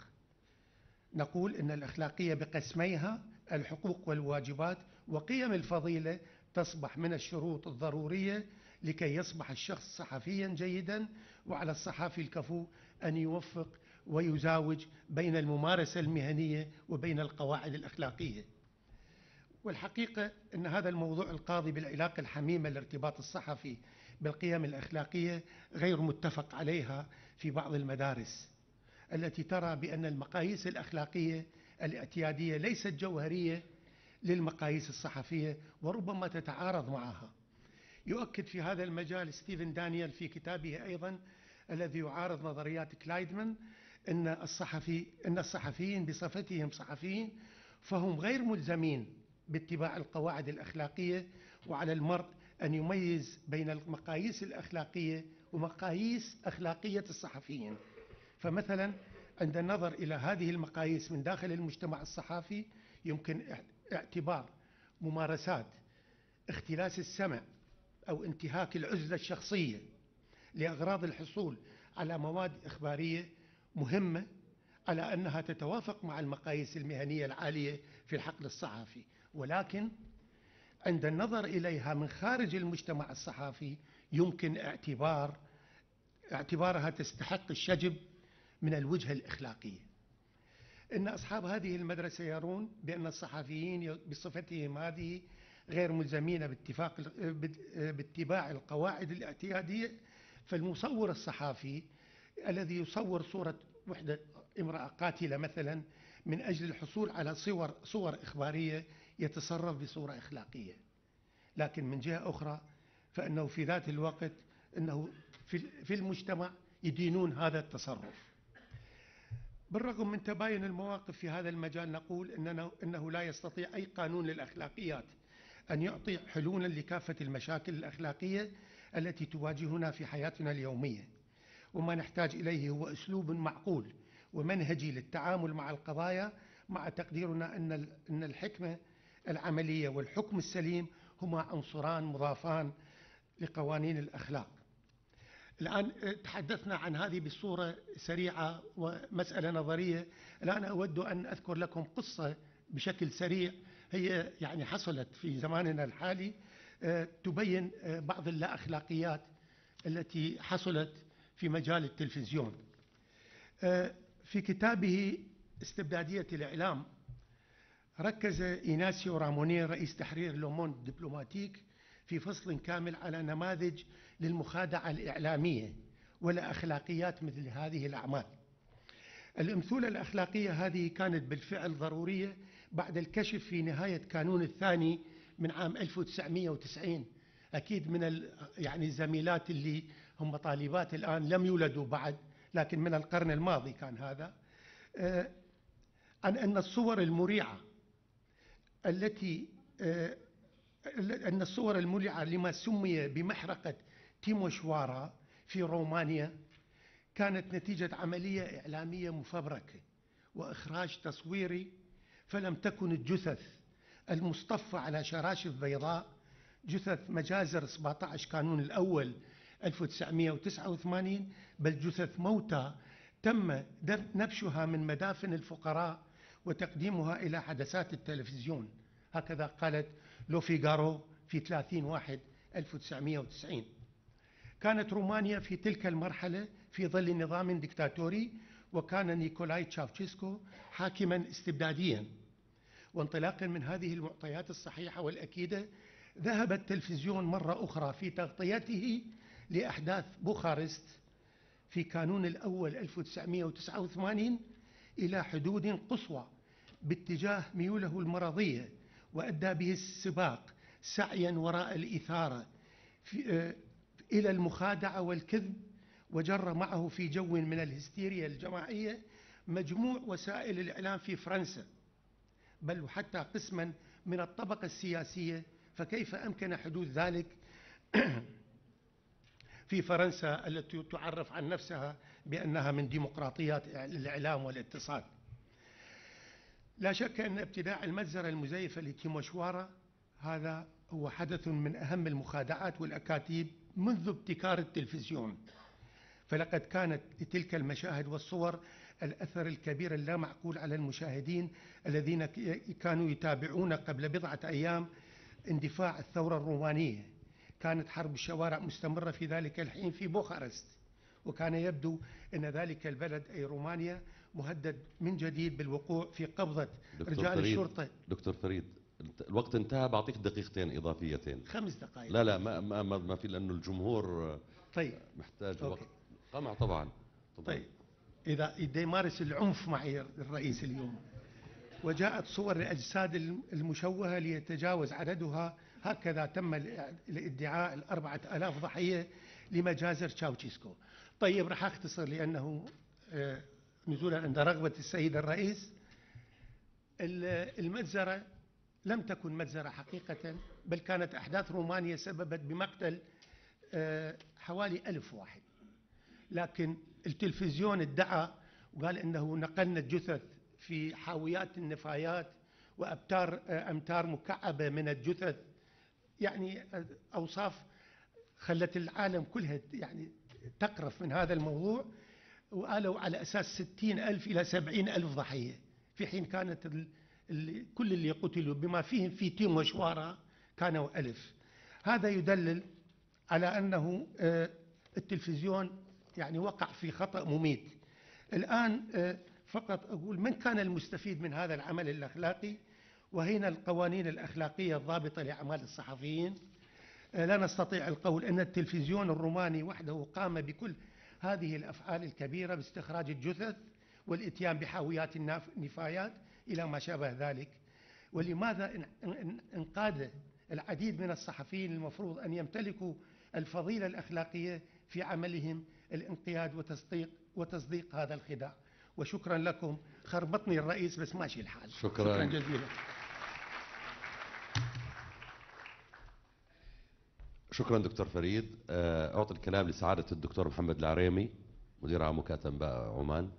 نقول أن الأخلاقية بقسميها الحقوق والواجبات وقيم الفضيلة تصبح من الشروط الضرورية لكي يصبح الشخص صحفيا جيدا وعلى الصحافي الكفو أن يوفق ويزاوج بين الممارسة المهنية وبين القواعد الأخلاقية. والحقيقة أن هذا الموضوع القاضي بالعلاقة الحميمة لارتباط الصحفي بالقيم الأخلاقية غير متفق عليها في بعض المدارس التي ترى بأن المقاييس الأخلاقية الإعتيادية ليست جوهرية للمقاييس الصحفية وربما تتعارض معها. يؤكد في هذا المجال ستيفن دانيال في كتابه أيضا الذي يعارض نظريات كلايدمان أن الصحفي أن الصحفيين بصفتهم صحفيين فهم غير ملزمين باتباع القواعد الأخلاقية وعلى المرء أن يميز بين المقاييس الأخلاقية ومقاييس أخلاقية الصحفيين. فمثلا عند النظر إلى هذه المقاييس من داخل المجتمع الصحافي يمكن اعتبار ممارسات اختلاس السمع أو انتهاك العزلة الشخصية لأغراض الحصول على مواد إخبارية مهمة على أنها تتوافق مع المقاييس المهنية العالية في الحقل الصحفي ولكن عند النظر إليها من خارج المجتمع الصحفي يمكن اعتبار اعتبارها تستحق الشجب من الوجهة الإخلاقية. إن أصحاب هذه المدرسة يرون بأن الصحفيين بصفتهم هذه غير ملزمين باتفاق باتباع القواعد الاعتيادية. فالمصور الصحافي الذي يصور صورة وحدة امرأة قاتلة مثلا من أجل الحصول على صور صور إخبارية يتصرف بصورة إخلاقية. لكن من جهة أخرى فإنه في ذات الوقت أنه في المجتمع يدينون هذا التصرف. بالرغم من تباين المواقف في هذا المجال نقول إننا إنه لا يستطيع أي قانون للأخلاقيات أن يعطي حلولا لكافة المشاكل الأخلاقية التي تواجهنا في حياتنا اليومية. وما نحتاج إليه هو أسلوب معقول ومنهجي للتعامل مع القضايا مع تقديرنا أن الحكمة العملية والحكم السليم هما عنصران مضافان لقوانين الأخلاق. الآن تحدثنا عن هذه بصورة سريعة ومسألة نظرية. الآن أود أن أذكر لكم قصة بشكل سريع. هي يعني حصلت في زماننا الحالي. تبين بعض اللا أخلاقيات التي حصلت في مجال التلفزيون. في كتابه استبدادية الإعلام ركز إيناسيو راموني رئيس تحرير لوموند دبلوماتيك في فصل كامل على نماذج للمخادعة الإعلامية ولا أخلاقيات مثل هذه الأعمال. الأمثلة الأخلاقية هذه كانت بالفعل ضرورية بعد الكشف في نهاية كانون الثاني من عام 1990 أكيد من يعني الزميلات اللي هم طالبات الآن لم يولدوا بعد لكن من القرن الماضي كان هذا. آه، عن أن الصور المريعة التي آه، أن الصور المريعة لما سمي بمحرقة تيموشوارا في رومانيا كانت نتيجة عملية إعلامية مفبركة وإخراج تصويري فلم تكن الجثث المصطفى على شراشف بيضاء جثث مجازر 17 كانون الأول 1989 بل جثث موتى تم نبشها من مدافن الفقراء وتقديمها إلى حدثات التلفزيون. هكذا قالت لو فيغارو في 30 واحد 1990 كانت رومانيا في تلك المرحلة في ظل نظام ديكتاتوري وكان نيكولاي تشافشيسكو حاكما استبداديا. وانطلاقا من هذه المعطيات الصحيحة والأكيدة ذهب التلفزيون مرة أخرى في تغطيته لأحداث بوخارست في كانون الأول 1989 إلى حدود قصوى باتجاه ميوله المرضية وأدى به السباق سعيا وراء الإثارة في آه، إلى المخادعة والكذب وجر معه في جو من الهستيريا الجماعية مجموع وسائل الإعلام في فرنسا. بل وحتى قسما من الطبقة السياسية فكيف أمكن حدوث ذلك في فرنسا التي تعرف عن نفسها بأنها من ديمقراطيات الإعلام والاتصال لا شك أن ابتداع المجزرة المزيفة لتيموشوارا هذا هو حدث من أهم المخادعات والأكاذيب منذ ابتكار التلفزيون. فلقد كانت لتلك المشاهد والصور الأثر الكبير اللامعقول على المشاهدين الذين كانوا يتابعون قبل بضعة أيام اندفاع الثورة الرومانية. كانت حرب الشوارع مستمرة في ذلك الحين في بوخارست. وكان يبدو أن ذلك البلد أي رومانيا مهدد من جديد بالوقوع في قبضة رجال فريد الشرطة. دكتور فريد الوقت انتهى بعطيك دقيقتين إضافيتين. خمس دقائق. لا لا ما ما ما في لأنه الجمهور طيب. محتاج أوكي. وقت قمع طبعا. طبعا طيب. إذا إذا يمارس العنف معي الرئيس اليوم. وجاءت صور الأجساد المشوهة ليتجاوز عددها. هكذا تم الادعاء الأربعة ألاف ضحية لمجازر تشاوشيسكو طيب راح أختصر لأنه آه، نزولا عند رغبة السيد الرئيس. المجزرة لم تكن مجزرة حقيقة بل كانت أحداث رومانيا سببت بمقتل آه، حوالي ألف واحد. لكن التلفزيون ادعى وقال إنه نقلنا الجثث في حاويات النفايات وأبتار أمتار مكعبة من الجثث. يعني أوصاف خلت العالم كلها يعني تقرف من هذا الموضوع وقالوا على أساس ستين ألف إلى سبعين ألف ضحية. في حين كانت ال ال كل اللي قتلوا بما فيهم في تيم وشوارع كانوا ألف. هذا يدلل على أنه آه، التلفزيون يعني وقع في خطأ مميت. الآن آه، فقط أقول من كان المستفيد من هذا العمل الأخلاقي؟ وهنا القوانين الأخلاقية الضابطة لأعمال الصحفيين. آه، لا نستطيع القول أن التلفزيون الروماني وحده قام بكل هذه الأفعال الكبيرة باستخراج الجثث والإتيان بحاويات النفايات إلى ما شابه ذلك. ولماذا انقاد العديد من الصحفيين المفروض أن يمتلكوا الفضيلة الأخلاقية في عملهم الانقياد وتصديق, وتصديق هذا الخداع. وشكرا لكم. خربطني الرئيس بس ماشي الحال. شكرا, شكرا جزيلا. شكرا دكتور فريد. آه، أعطي الكلام لسعادة الدكتور محمد العريمي مدير عام وكالة أنباء عمان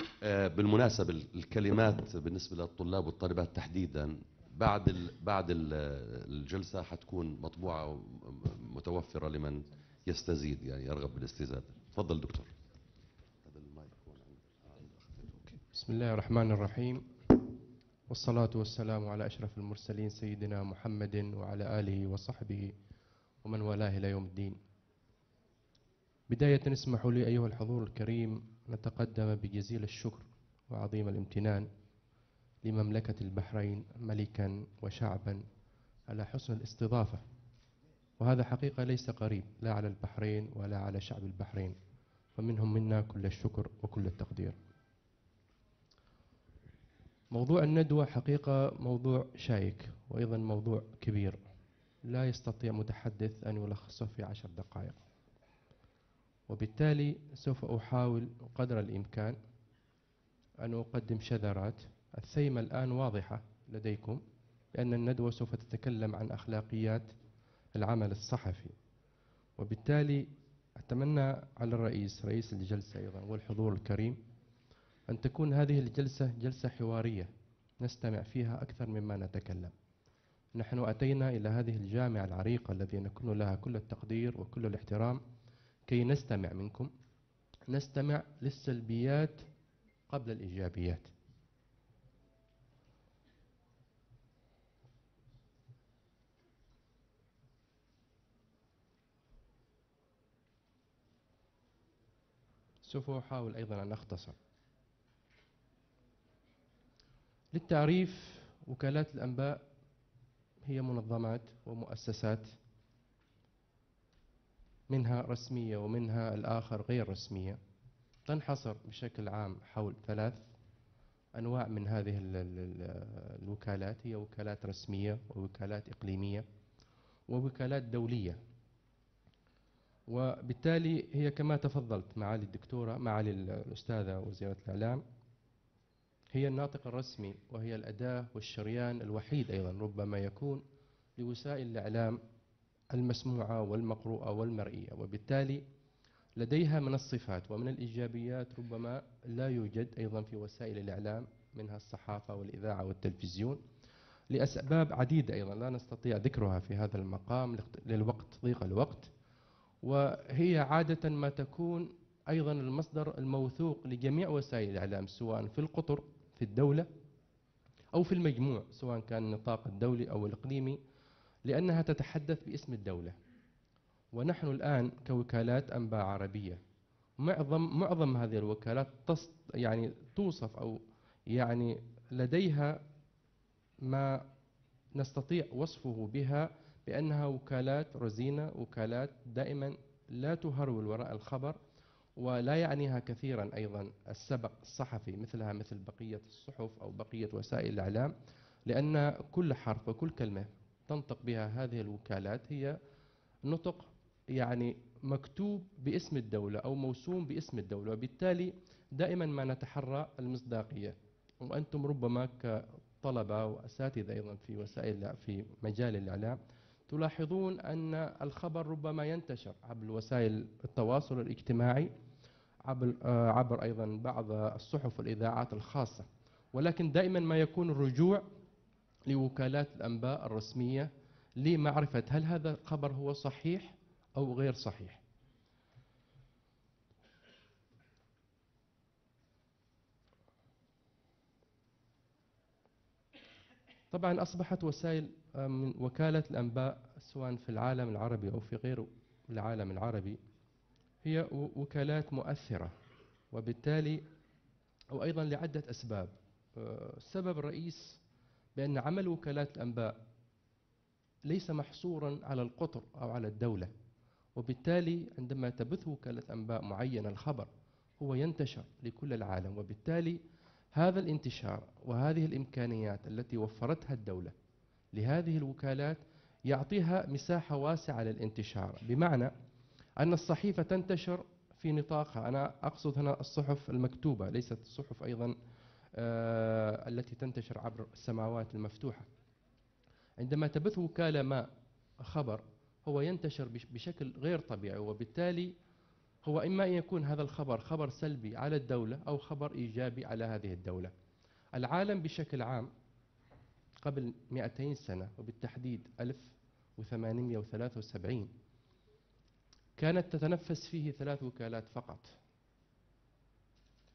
آه، بالمناسبة الكلمات بالنسبة للطلاب والطالبات تحديدا بعد بعد ال الجلسة حتكون مطبوعة متوفرة لمن يستزيد يعني يرغب بالاستزادة. تفضل دكتور. بسم الله الرحمن الرحيم. والصلاة والسلام على أشرف المرسلين سيدنا محمد وعلى آله وصحبه ومن والاه إلى يوم الدين. بداية اسمحوا لي أيها الحضور الكريم نتقدم بجزيل الشكر وعظيم الامتنان لمملكة البحرين ملكا وشعبا على حسن الاستضافة. وهذا حقيقة ليس قريب لا على البحرين ولا على شعب البحرين فمنهم منا كل الشكر وكل التقدير. موضوع الندوة حقيقة موضوع شائك وأيضا موضوع كبير. لا يستطيع متحدث أن يلخصه في عشر دقائق. وبالتالي سوف أحاول قدر الإمكان أن أقدم شذرات. الثيمة الآن واضحة لديكم لأن الندوة سوف تتكلم عن أخلاقيات العمل الصحفي. وبالتالي أتمنى على الرئيس رئيس الجلسة أيضا والحضور الكريم أن تكون هذه الجلسة جلسة حوارية نستمع فيها أكثر مما نتكلم. نحن أتينا إلى هذه الجامعة العريقة التي نكون لها كل التقدير وكل الاحترام. كي نستمع منكم نستمع للسلبيات قبل الإيجابيات. سوف أحاول أيضا أن أختصر. للتعريف وكالات الأنباء هي منظمات ومؤسسات منها رسمية ومنها الآخر غير رسمية. تنحصر بشكل عام حول ثلاث أنواع من هذه الوكالات. هي وكالات رسمية ووكالات إقليمية ووكالات دولية. وبالتالي هي كما تفضلت معالي الدكتورة معالي الأستاذة وزيرة الإعلام هي الناطق الرسمي وهي الأداة والشريان الوحيد أيضا ربما يكون لوسائل الإعلام المسموعة والمقروءة والمرئية وبالتالي لديها من الصفات ومن الإيجابيات ربما لا يوجد أيضا في وسائل الإعلام منها الصحافة والإذاعة والتلفزيون لأسباب عديدة أيضا لا نستطيع ذكرها في هذا المقام للوقت ضيق الوقت. وهي عادة ما تكون أيضا المصدر الموثوق لجميع وسائل الإعلام سواء في القطر في الدولة أو في المجموع سواء كان النطاق الدولي أو الإقليمي. لأنها تتحدث باسم الدولة. ونحن الآن كوكالات أنباء عربية. معظم معظم هذه الوكالات تص يعني توصف أو يعني لديها ما نستطيع وصفه بها بأنها وكالات رزينة وكالات دائما لا تهرول وراء الخبر ولا يعنيها كثيرا أيضا السبق الصحفي مثلها مثل بقية الصحف أو بقية وسائل الإعلام لأن كل حرف وكل كلمة تنطق بها هذه الوكالات هي نطق يعني مكتوب باسم الدولة أو موسوم باسم الدولة وبالتالي دائما ما نتحرى المصداقية. وأنتم ربما كطلبة وأساتذة أيضا في وسائل في مجال الإعلام تلاحظون أن الخبر ربما ينتشر عبر وسائل التواصل الاجتماعي عبر, آه، عبر أيضا بعض الصحف والإذاعات الخاصة. ولكن دائما ما يكون الرجوع لوكالات الأنباء الرسمية لمعرفة هل هذا الخبر هو صحيح أو غير صحيح. طبعا أصبحت وسائل آه، من وكالة الأنباء سواء في العالم العربي أو في غير العالم العربي هي وكالات مؤثرة وبالتالي أو أيضا لعدة أسباب. آه، السبب الرئيس بأن عمل وكالات الأنباء ليس محصورا على القطر أو على الدولة وبالتالي عندما تبث وكالة أنباء معينة الخبر هو ينتشر لكل العالم وبالتالي هذا الانتشار وهذه الإمكانيات التي وفرتها الدولة لهذه الوكالات يعطيها مساحة واسعة للانتشار. بمعنى أن الصحيفة تنتشر في نطاقها. أنا أقصد هنا الصحف المكتوبة ليست الصحف أيضا التي تنتشر عبر السماوات المفتوحة. عندما تبث وكالة ما خبر هو ينتشر بشكل غير طبيعي وبالتالي هو إما أن يكون هذا الخبر خبر سلبي على الدولة أو خبر إيجابي على هذه الدولة. العالم بشكل عام قبل 200 سنة وبالتحديد 1873 كانت تتنفس فيه ثلاث وكالات فقط.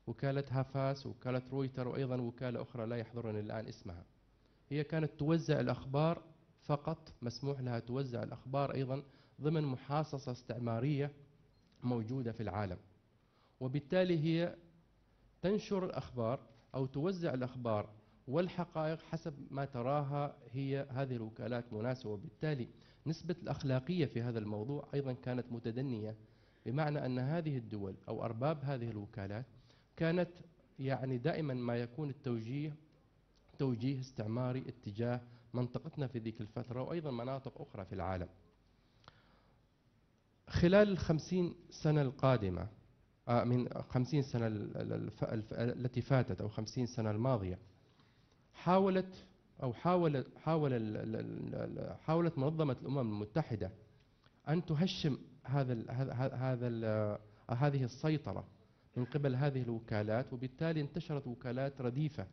وكالة هافاس وكالة رويتر وأيضا وكالة أخرى لا يحضرني الآن اسمها. هي كانت توزع الأخبار فقط مسموح لها توزع الأخبار أيضا ضمن محاصصة استعمارية موجودة في العالم. وبالتالي هي تنشر الأخبار أو توزع الأخبار والحقائق حسب ما تراها هي هذه الوكالات مناسبة. وبالتالي نسبة الأخلاقية في هذا الموضوع أيضا كانت متدنية بمعنى أن هذه الدول أو أرباب هذه الوكالات كانت يعني دائما ما يكون التوجيه توجيه استعماري اتجاه منطقتنا في ذيك الفترة وأيضا مناطق أخرى في العالم. خلال الخمسين سنة القادمة آه، من خمسين سنة التي فاتت أو خمسين سنة الماضية حاولت أو حاول حاول حاولت منظمة الأمم المتحدة أن تهشم هذا هذا هذه السيطرة. من قبل هذه الوكالات وبالتالي انتشرت وكالات رديفة.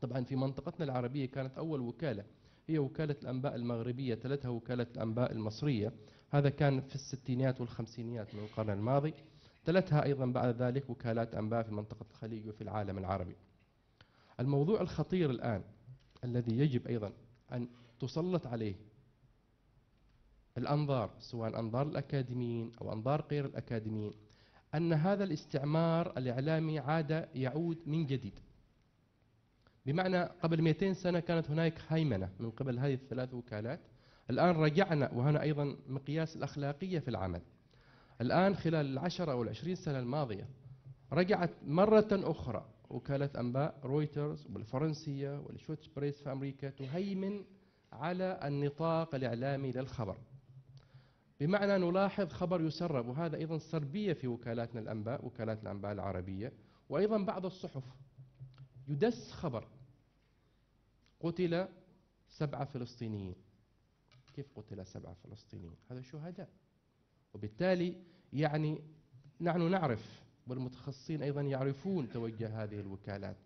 طبعا في منطقتنا العربية كانت أول وكالة هي وكالة الأنباء المغربية تلتها وكالة الأنباء المصرية. هذا كان في الستينيات والخمسينيات من القرن الماضي. تلتها أيضا بعد ذلك وكالات أنباء في منطقة الخليج وفي العالم العربي. الموضوع الخطير الآن الذي يجب أيضا أن تسلط عليه الأنظار سواء أنظار الأكاديميين أو أنظار غير الأكاديميين أن هذا الاستعمار الإعلامي عاد يعود من جديد. بمعنى قبل 200 سنة كانت هناك هيمنة من قبل هذه الثلاث وكالات. الآن رجعنا وهنا أيضا مقياس الأخلاقية في العمل. الآن خلال العشرة أو العشرين سنة الماضية رجعت مرة أخرى وكالة أنباء رويترز والفرنسية والأسوشيتد بريس في أمريكا تهيمن على النطاق الإعلامي للخبر. بمعنى نلاحظ خبر يسرب وهذا أيضا سلبية في وكالاتنا الأنباء وكالات الأنباء العربية وأيضا بعض الصحف يدس خبر قتل سبعة فلسطينيين. كيف قتل سبعة فلسطينيين؟ هذا شهداء. وبالتالي يعني نحن نعرف والمتخصصين أيضا يعرفون توجه هذه الوكالات.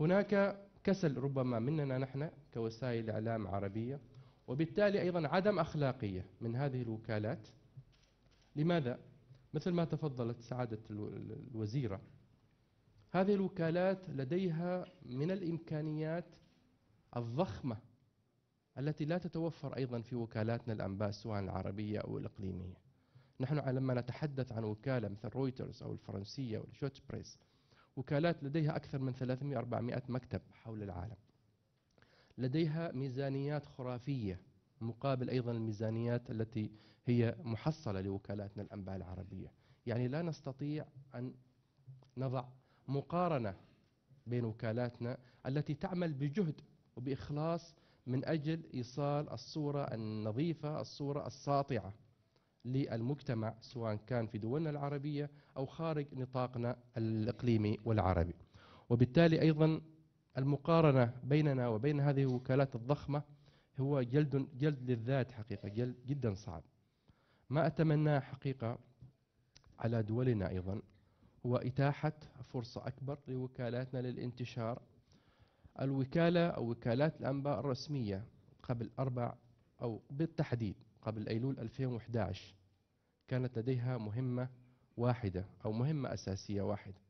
هناك كسل ربما مننا نحن كوسائل إعلام عربية وبالتالي أيضا عدم أخلاقية من هذه الوكالات. لماذا؟ مثل ما تفضلت سعادة الوزيرة هذه الوكالات لديها من الإمكانيات الضخمة التي لا تتوفر أيضا في وكالاتنا الأنباء سواء العربية أو الإقليمية. نحن لما نتحدث عن وكالة مثل رويترز أو الفرنسية أو بريس وكالات لديها أكثر من 300-400 مكتب حول العالم. لديها ميزانيات خرافية مقابل أيضا الميزانيات التي هي محصلة لوكالاتنا الأنباء العربية. يعني لا نستطيع أن نضع مقارنة بين وكالاتنا التي تعمل بجهد وبإخلاص من أجل إيصال الصورة النظيفة الصورة الساطعة للمجتمع سواء كان في دولنا العربية أو خارج نطاقنا الإقليمي والعربي. وبالتالي أيضا المقارنة بيننا وبين هذه الوكالات الضخمة هو جلد, جلد للذات حقيقة جلد جدا صعب. ما أتمناه حقيقة على دولنا أيضا هو إتاحة فرصة أكبر لوكالاتنا للانتشار. الوكالة أو وكالات الأنباء الرسمية قبل أربع أو بالتحديد قبل أيلول 2011 كانت لديها مهمة واحدة أو مهمة أساسية واحدة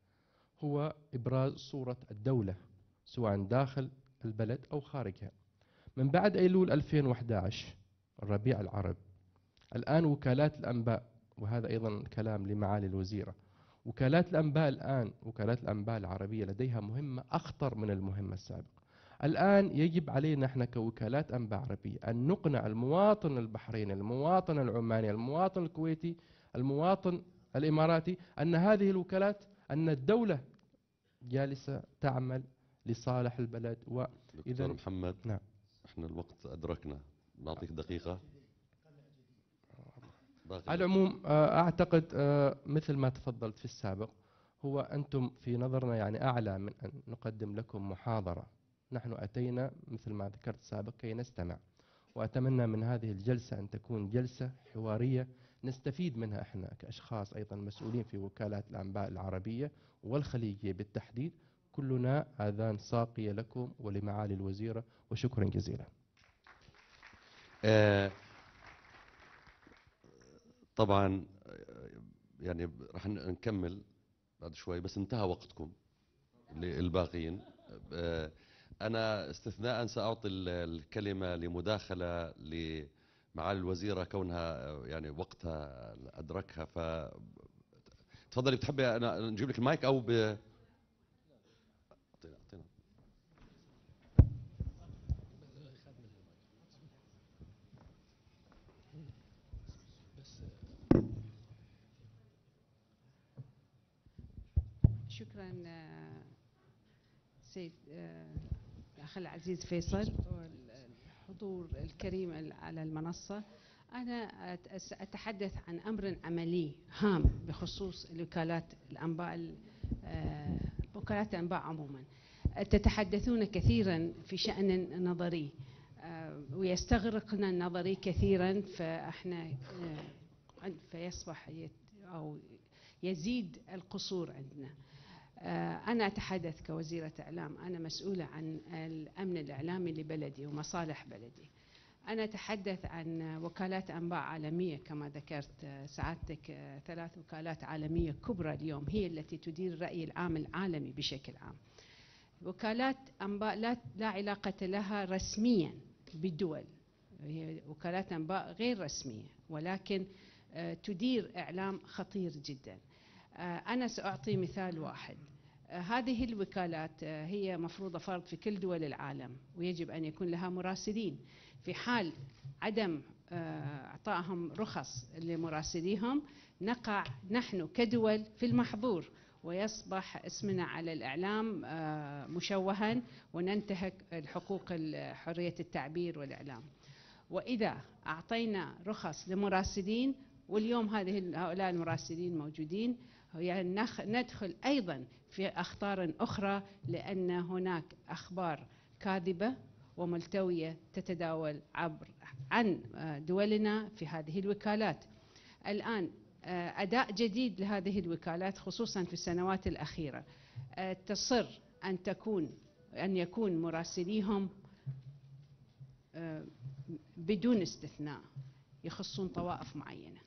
هو إبراز صورة الدولة. سواء داخل البلد أو خارجها. من بعد أيلول 2011 الربيع العرب الآن وكالات الأنباء وهذا أيضا كلام لمعالي الوزيرة. وكالات الأنباء الآن وكالات الأنباء العربية لديها مهمة أخطر من المهمة السابقة. الآن يجب علينا إحنا كوكالات أنباء عربية أن نقنع المواطن البحريني المواطن العماني المواطن الكويتي المواطن الإماراتي أن هذه الوكالات أن الدولة جالسة تعمل لصالح البلد. و دكتور محمد نعم. إحنا الوقت أدركنا. نعطيك دقيقة. باقي. على العموم آه، أعتقد آه، مثل ما تفضلت في السابق هو أنتم في نظرنا يعني أعلى من أن نقدم لكم محاضرة. نحن أتينا مثل ما ذكرت سابق كي نستمع. وأتمنى من هذه الجلسة أن تكون جلسة حوارية نستفيد منها إحنا كأشخاص أيضا مسؤولين في وكالات الأنباء العربية والخليجية بالتحديد. كلنا آذان صاقية لكم ولمعالي الوزيرة وشكرا جزيلا. آه، طبعا آه، يعني راح نكمل بعد شوي بس انتهى وقتكم للباقيين. آه، أنا استثناء سأعطي ال- الكلمة لمداخلة لمعالي الوزيرة كونها يعني وقتها أدركها ف تفضلي بتحبي أنا نجيب لك المايك أو ب اعطينا اعطينا شكرا آه، سيد آه، الأخ العزيز فيصل والحضور الكريم ال- على المنصة. أنا أت- أتحدث عن أمر عملي هام بخصوص الوكالات الأنباء ال- آه، وكالات الأنباء عموما. تتحدثون كثيرا في شأن نظري ويستغرقنا النظري كثيرا فإحنا آه، فيصبح أو يزيد القصور عندنا. أنا أتحدث كوزيرة إعلام أنا مسؤولة عن الأمن الإعلامي لبلدي ومصالح بلدي. أنا أتحدث عن وكالات أنباء عالمية كما ذكرت آه، سعادتك آه، ثلاث وكالات عالمية كبرى اليوم هي التي تدير الرأي العام العالمي بشكل عام. وكالات أنباء لا, لا علاقة لها رسميا بالدول. هي وكالات أنباء غير رسمية ولكن آه، تدير إعلام خطير جدا. آه، أنا سأعطي مثال واحد. آه، هذه الوكالات آه، هي مفروضة فرض في كل دول العالم ويجب أن يكون لها مراسلين. في حال عدم آه، إعطائهم رخص لمراسليهم نقع نحن كدول في المحظور ويصبح اسمنا على الإعلام آه، مشوها وننتهك الحقوق ال- حرية التعبير والإعلام. وإذا أعطينا رخص لمراسلين واليوم هذه هؤلاء المراسلين موجودين يعني ندخل أيضا في أخطار أخرى لأن هناك أخبار كاذبة وملتوية تتداول عبر عن دولنا في هذه الوكالات. الآن آه، أداء جديد لهذه الوكالات خصوصا في السنوات الأخيرة. آه، تصر أن تكون أن يكون مراسليهم آه، بدون استثناء يخصون طوائف معينة.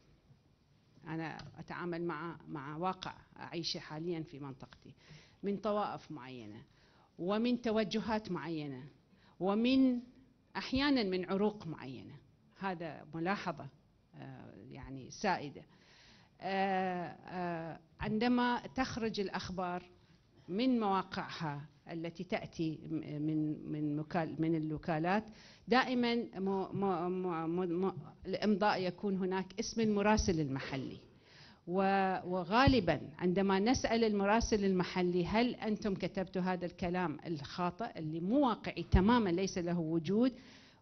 أنا أتعامل مع مع واقع أعيشه حاليا في منطقتي من طوائف معينة ومن توجهات معينة ومن أحيانا من عروق معينة. هذا ملاحظة آه، يعني سائدة. آه، آه، عندما تخرج الأخبار من مواقعها التي تأتي من من من الوكالات دائما الإمضاء يكون هناك اسم المراسل المحلي. وغالبا عندما نسأل المراسل المحلي هل أنتم كتبتوا هذا الكلام الخاطئ اللي مو واقعي تماما ليس له وجود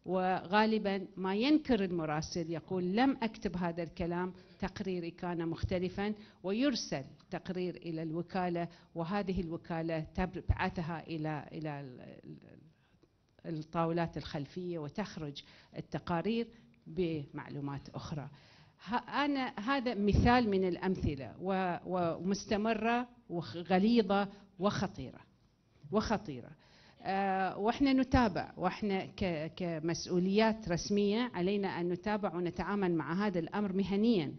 وغالبا ما ينكر المراسل يقول لم أكتب هذا الكلام تقريري كان مختلفا ويرسل تقرير إلى الوكالة وهذه الوكالة تبعثها إلى إلى ال- ال- الطاولات الخلفية وتخرج التقارير بمعلومات أخرى. ه- أنا هذا مثال من الأمثلة و- ومستمرة وغليظة وخطيرة وخطيرة. آه، وإحنا نتابع وإحنا كمسؤوليات رسمية علينا أن نتابع ونتعامل مع هذا الأمر مهنيا.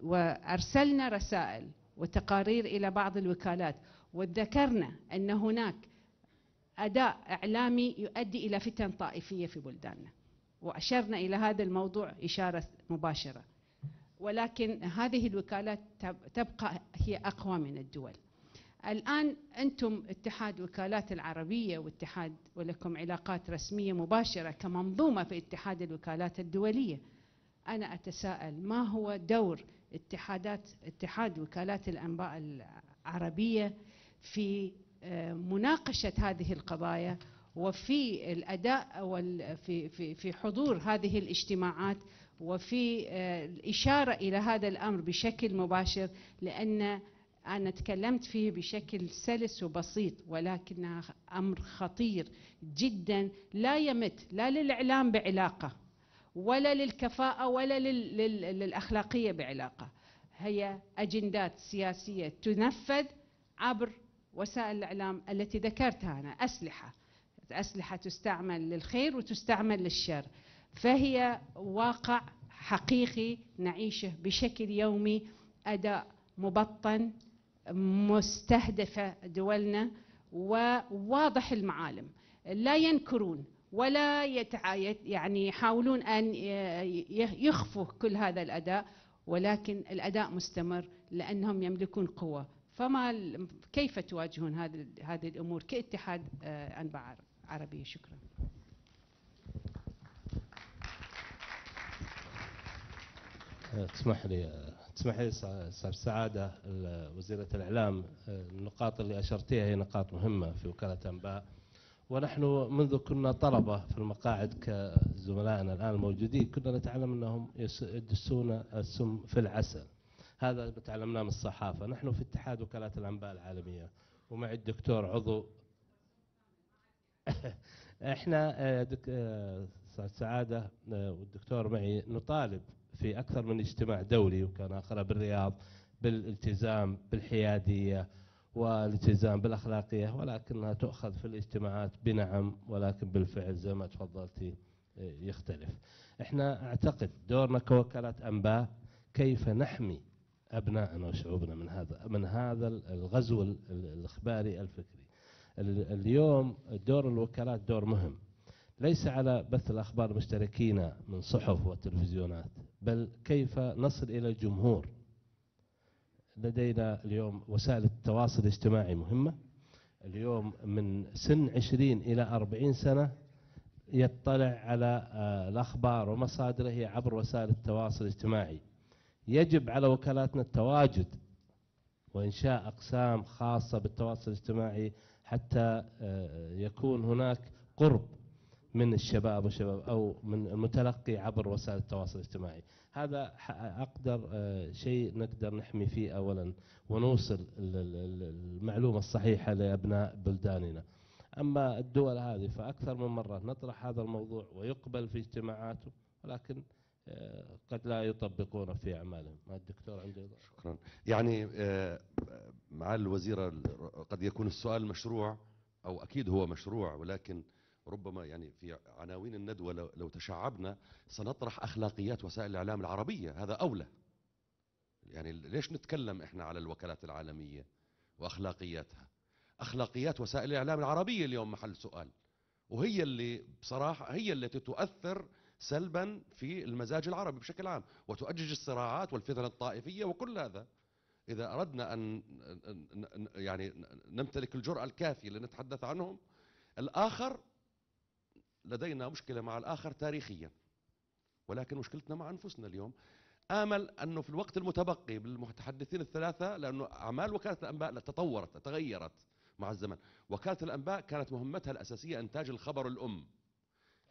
وأرسلنا رسائل وتقارير إلى بعض الوكالات. وذكرنا أن هناك أداء إعلامي يؤدي إلى فتن طائفية في بلداننا. وأشرنا إلى هذا الموضوع إشارة مباشرة. ولكن هذه الوكالات تب- تبقى هي أقوى من الدول. الآن أنتم اتحاد وكالات العربية واتحاد ولكم علاقات رسمية مباشرة كمنظومة في اتحاد الوكالات الدولية. أنا أتساءل ما هو دور اتحادات اتحاد وكالات الأنباء العربية في آه، مناقشة هذه القضايا وفي الأداء في في في حضور هذه الاجتماعات وفي آه، الإشارة إلى هذا الأمر بشكل مباشر؟ لأن أنا تكلمت فيه بشكل سلس وبسيط ولكنها أمر خطير جدا لا يمت لا للإعلام بعلاقة ولا للكفاءة ولا لل- لل- للأخلاقية بعلاقة. هي أجندات سياسية تنفذ عبر وسائل الإعلام التي ذكرتها أنا أسلحة. أسلحة تستعمل للخير وتستعمل للشر. فهي واقع حقيقي نعيشه بشكل يومي أداء مبطن مستهدفة دولنا وواضح المعالم. لا ينكرون ولا. يعني يحاولون ي- يخفوا كل هذا الأداء ولكن الأداء مستمر لأنهم يملكون قوة. فما كيف تواجهون هذه هذه الأمور كاتحاد آه، أنباء عرب- عربية؟ شكرا. تسمح لي تسمح لي صاحب السعادة ال- وزيرة الإعلام النقاط اللي أشرتيها هي نقاط مهمة في وكالة أنباء. ونحن منذ كنا طلبة في المقاعد كزملائنا الآن الموجودين كنا نتعلم أنهم يس- يدسون السم في العسل. هذا تعلمناه من الصحافة. نحن في اتحاد وكالات الأنباء العالمية. ومع الدكتور عضو. إحنا آه، دك- آه، آه، والدكتور معي نطالب في أكثر من اجتماع دولي وكان آخر بالرياض بالالتزام بالحيادية والالتزام بالأخلاقية ولكنها تؤخذ في الاجتماعات بنعم ولكن بالفعل زي ما تفضلتي آه، يختلف. إحنا أعتقد دورنا كوكالات أنباء كيف نحمي أبنائنا وشعوبنا من هذا من هذا الغزو ال- ال- الإخباري الفكري. ال- اليوم دور الوكالات دور مهم. ليس على بث الأخبار المشتركين من صحف وتلفزيونات بل كيف نصل إلى الجمهور. لدينا اليوم وسائل التواصل الاجتماعي مهمة. اليوم من سن 20 إلى 40 سنة يطلع على آه، الأخبار ومصادره عبر وسائل التواصل الاجتماعي. يجب على وكالاتنا التواجد وإنشاء أقسام خاصة بالتواصل الاجتماعي حتى آه، يكون هناك قرب من الشباب والشباب أو من المتلقي عبر وسائل التواصل الاجتماعي. هذا أقدر آه، شيء نقدر نحمي فيه أولا ونوصل ال- ال- ال- المعلومة الصحيحة لأبناء بلداننا. أما الدول هذه فأكثر من مرة نطرح هذا الموضوع ويقبل في اجتماعاته ولكن آه، قد لا يطبقونه في أعمالهم. ما الدكتور عنده؟ شكرا. يعني آه، معالي الوزيرة قد يكون السؤال مشروع أو أكيد هو مشروع ولكن ربما يعني في عناوين الندوة لو- لو تشعبنا سنطرح أخلاقيات وسائل الإعلام العربية هذا أولى. يعني ليش نتكلم إحنا على الوكالات العالمية وأخلاقياتها؟ أخلاقيات وسائل الإعلام العربية اليوم محل سؤال. وهي اللي بصراحة هي التي تؤثر سلبا في المزاج العربي بشكل عام وتؤجج الصراعات والفتن الطائفية وكل هذا. إذا أردنا أن يعني نمتلك الجرأة الكافية لنتحدث عنهم الآخر لدينا مشكلة مع الآخر تاريخيا. ولكن مشكلتنا مع أنفسنا اليوم. آمل أنه في الوقت المتبقي بالمتحدثين الثلاثة لأنه أعمال وكالة الأنباء تطورت تغيرت مع الزمن. وكالة الأنباء كانت مهمتها الأساسية إنتاج الخبر الأم.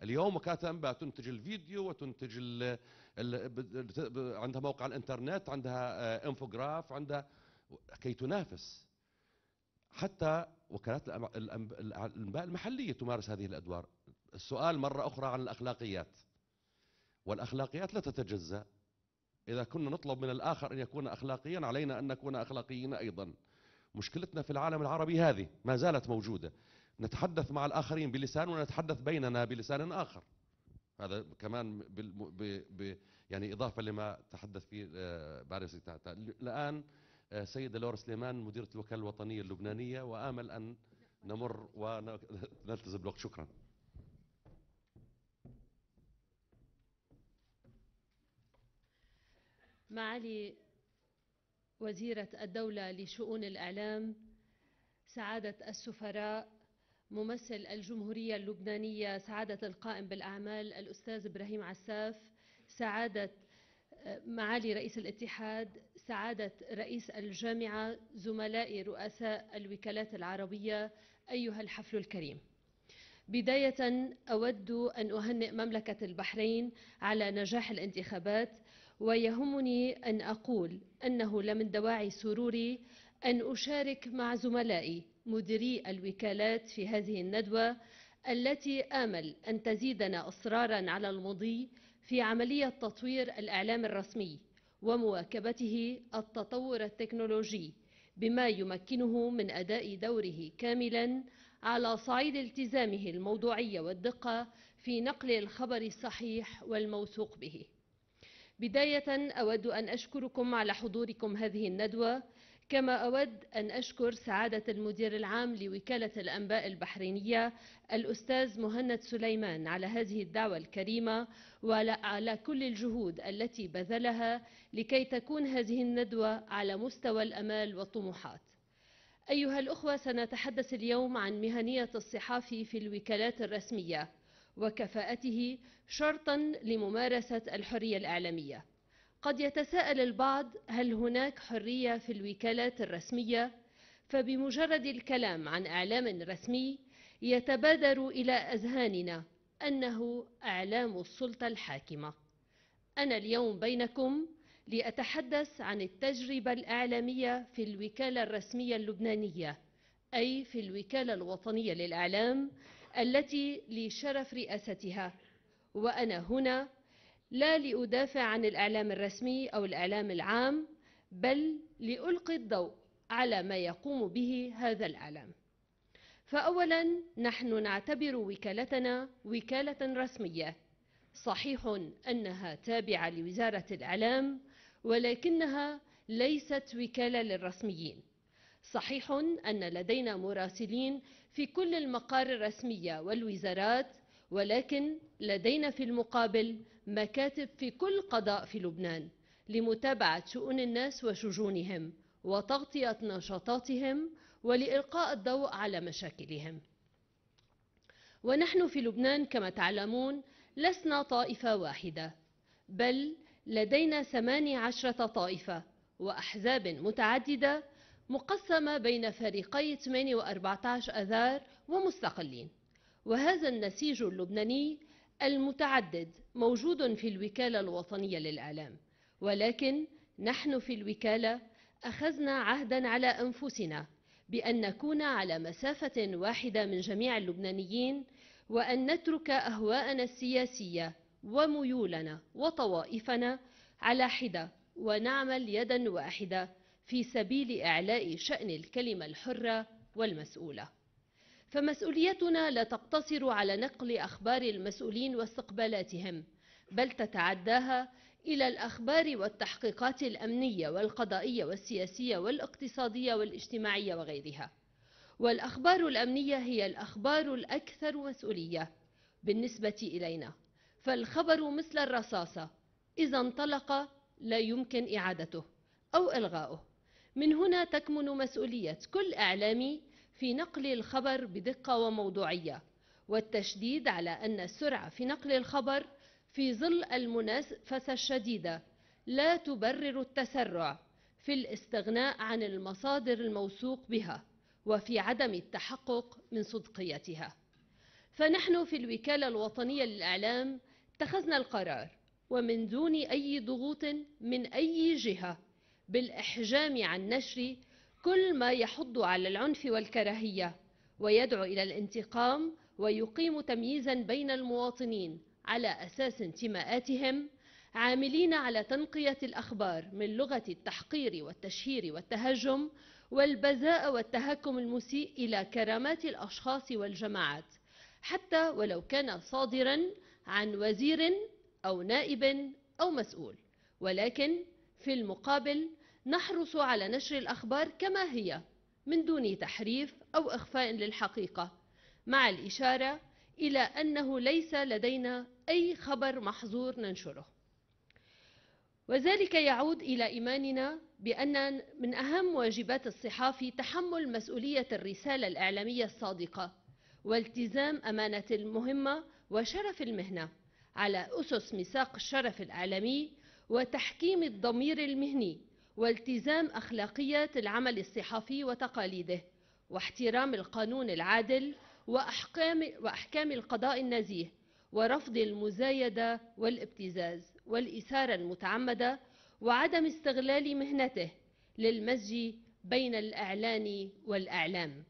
اليوم وكالة الأنباء تنتج الفيديو وتنتج ال ال بت- ب- عندها موقع الإنترنت عندها آه، انفوجراف عندها كي تنافس. حتى وكالات الأم- الأنب- الأنباء المحلية تمارس هذه الأدوار. السؤال مرة أخرى عن الأخلاقيات. والأخلاقيات لا تتجزأ. إذا كنا نطلب من الآخر أن يكون اخلاقيا علينا أن نكون أخلاقيين أيضا. مشكلتنا في العالم العربي هذه ما زالت موجودة. نتحدث مع الآخرين بلسان ونتحدث بيننا بلسان آخر. هذا كمان. يعني إضافة لما تحدث فيه آه، باريس. الآن آه، سيدة لورا سليمان مديرة الوكالة الوطنية اللبنانية وآمل أن نمر ونلتزم بالوقت. شكرا. معالي وزيرة الدولة لشؤون الإعلام سعادة السفراء ممثل الجمهورية اللبنانية سعادة القائم بالأعمال الأستاذ إبراهيم عساف سعادة آه، معالي رئيس الاتحاد سعادة رئيس الجامعة زملائي رؤساء الوكالات العربية أيها الحفل الكريم. بداية أود أن أهنئ مملكة البحرين على نجاح الانتخابات ويهمني أن أقول أنه لمن دواعي سروري أن أشارك مع زملائي مديري الوكالات في هذه الندوة التي آمل أن تزيدنا إصرارا على المضي في عملية تطوير الإعلام الرسمي ومواكبته التطور التكنولوجي بما يمكنه من أداء دوره كاملا على صعيد التزامه الموضوعية والدقة في نقل الخبر الصحيح والموثوق به. بداية أود أن أشكركم على حضوركم هذه الندوة. كما أود أن أشكر سعادة المدير العام لوكالة الأنباء البحرينية الأستاذ مهند سليمان على هذه الدعوة الكريمة وعلى كل الجهود التي بذلها لكي تكون هذه الندوة على مستوى الأمال والطموحات. أيها الأخوة سنتحدث اليوم عن مهنية الصحافي في الوكالات الرسمية. وكفاءته شرطا لممارسة الحرية الإعلامية قد يتساءل البعض هل هناك حرية في الوكالات الرسمية؟ فبمجرد الكلام عن إعلام رسمي يتبادر إلى أذهاننا أنه إعلام السلطة الحاكمة أنا اليوم بينكم لأتحدث عن التجربة الإعلامية في الوكالة الرسمية اللبنانية أي في الوكالة الوطنية للإعلام التي لشرف رئاستها. وأنا هنا لا لأدافع عن الإعلام الرسمي أو الإعلام العام بل لألقي الضوء على ما يقوم به هذا الإعلام. فأولا نحن نعتبر وكالتنا وكالة رسمية. صحيح أنها تابعة لوزارة الإعلام ولكنها ليست وكالة للرسميين. صحيح أن لدينا مراسلين في كل المقار الرسمية والوزارات ولكن لدينا في المقابل مكاتب في كل قضاء في لبنان لمتابعة شؤون الناس وشجونهم وتغطية نشاطاتهم ولإلقاء الضوء على مشاكلهم. ونحن في لبنان كما تعلمون لسنا طائفة واحدة بل لدينا ثماني عشرة طائفة وأحزاب متعددة مقسمة بين فريقي 8 و 14 أذار ومستقلين. وهذا النسيج اللبناني المتعدد موجود في الوكالة الوطنية للإعلام. ولكن نحن في الوكالة أخذنا عهدا على أنفسنا بأن نكون على مسافة واحدة من جميع اللبنانيين وأن نترك أهواءنا السياسية وميولنا وطوائفنا على حدة ونعمل يدا واحدة في سبيل إعلاء شأن الكلمة الحرة والمسؤولة. فمسؤوليتنا لا تقتصر على نقل أخبار المسؤولين واستقبالاتهم بل تتعداها إلى الأخبار والتحقيقات الأمنية والقضائية والسياسية والاقتصادية والاجتماعية وغيرها. والأخبار الأمنية هي الأخبار الأكثر مسؤولية بالنسبة إلينا. فالخبر مثل الرصاصة إذا انطلق لا يمكن إعادته أو إلغاؤه. من هنا تكمن مسؤولية كل إعلامي في نقل الخبر بدقة وموضوعية والتشديد على أن السرعة في نقل الخبر في ظل المنافسة الشديدة لا تبرر التسرع في الاستغناء عن المصادر الموثوق بها وفي عدم التحقق من صدقيتها. فنحن في الوكالة الوطنية للإعلام اتخذنا القرار ومن دون أي ضغوط من أي جهة بالإحجام عن نشر كل ما يحض على العنف والكراهية ويدعو إلى الانتقام ويقيم تمييزا بين المواطنين على أساس انتماءاتهم عاملين على تنقية الأخبار من لغة التحقير والتشهير والتهجم والبذاء والتهكم المسيء إلى كرامات الأشخاص والجماعات حتى ولو كان صادرا عن وزير أو نائب أو مسؤول ولكن في المقابل نحرص على نشر الأخبار كما هي من دون تحريف أو إخفاء للحقيقة مع الإشارة إلى أنه ليس لدينا أي خبر محظور ننشره. وذلك يعود إلى إيماننا بأن من أهم واجبات الصحافي تحمل مسؤولية الرسالة الإعلامية الصادقة والتزام أمانة المهمة وشرف المهنة على أسس ميثاق الشرف الإعلامي وتحكيم الضمير المهني. والتزام أخلاقيات العمل الصحفي وتقاليده واحترام القانون العادل وأحكام, وأحكام القضاء النزيه ورفض المزايدة والابتزاز والإثارة المتعمدة وعدم استغلال مهنته للمزج بين الإعلان والأعلام.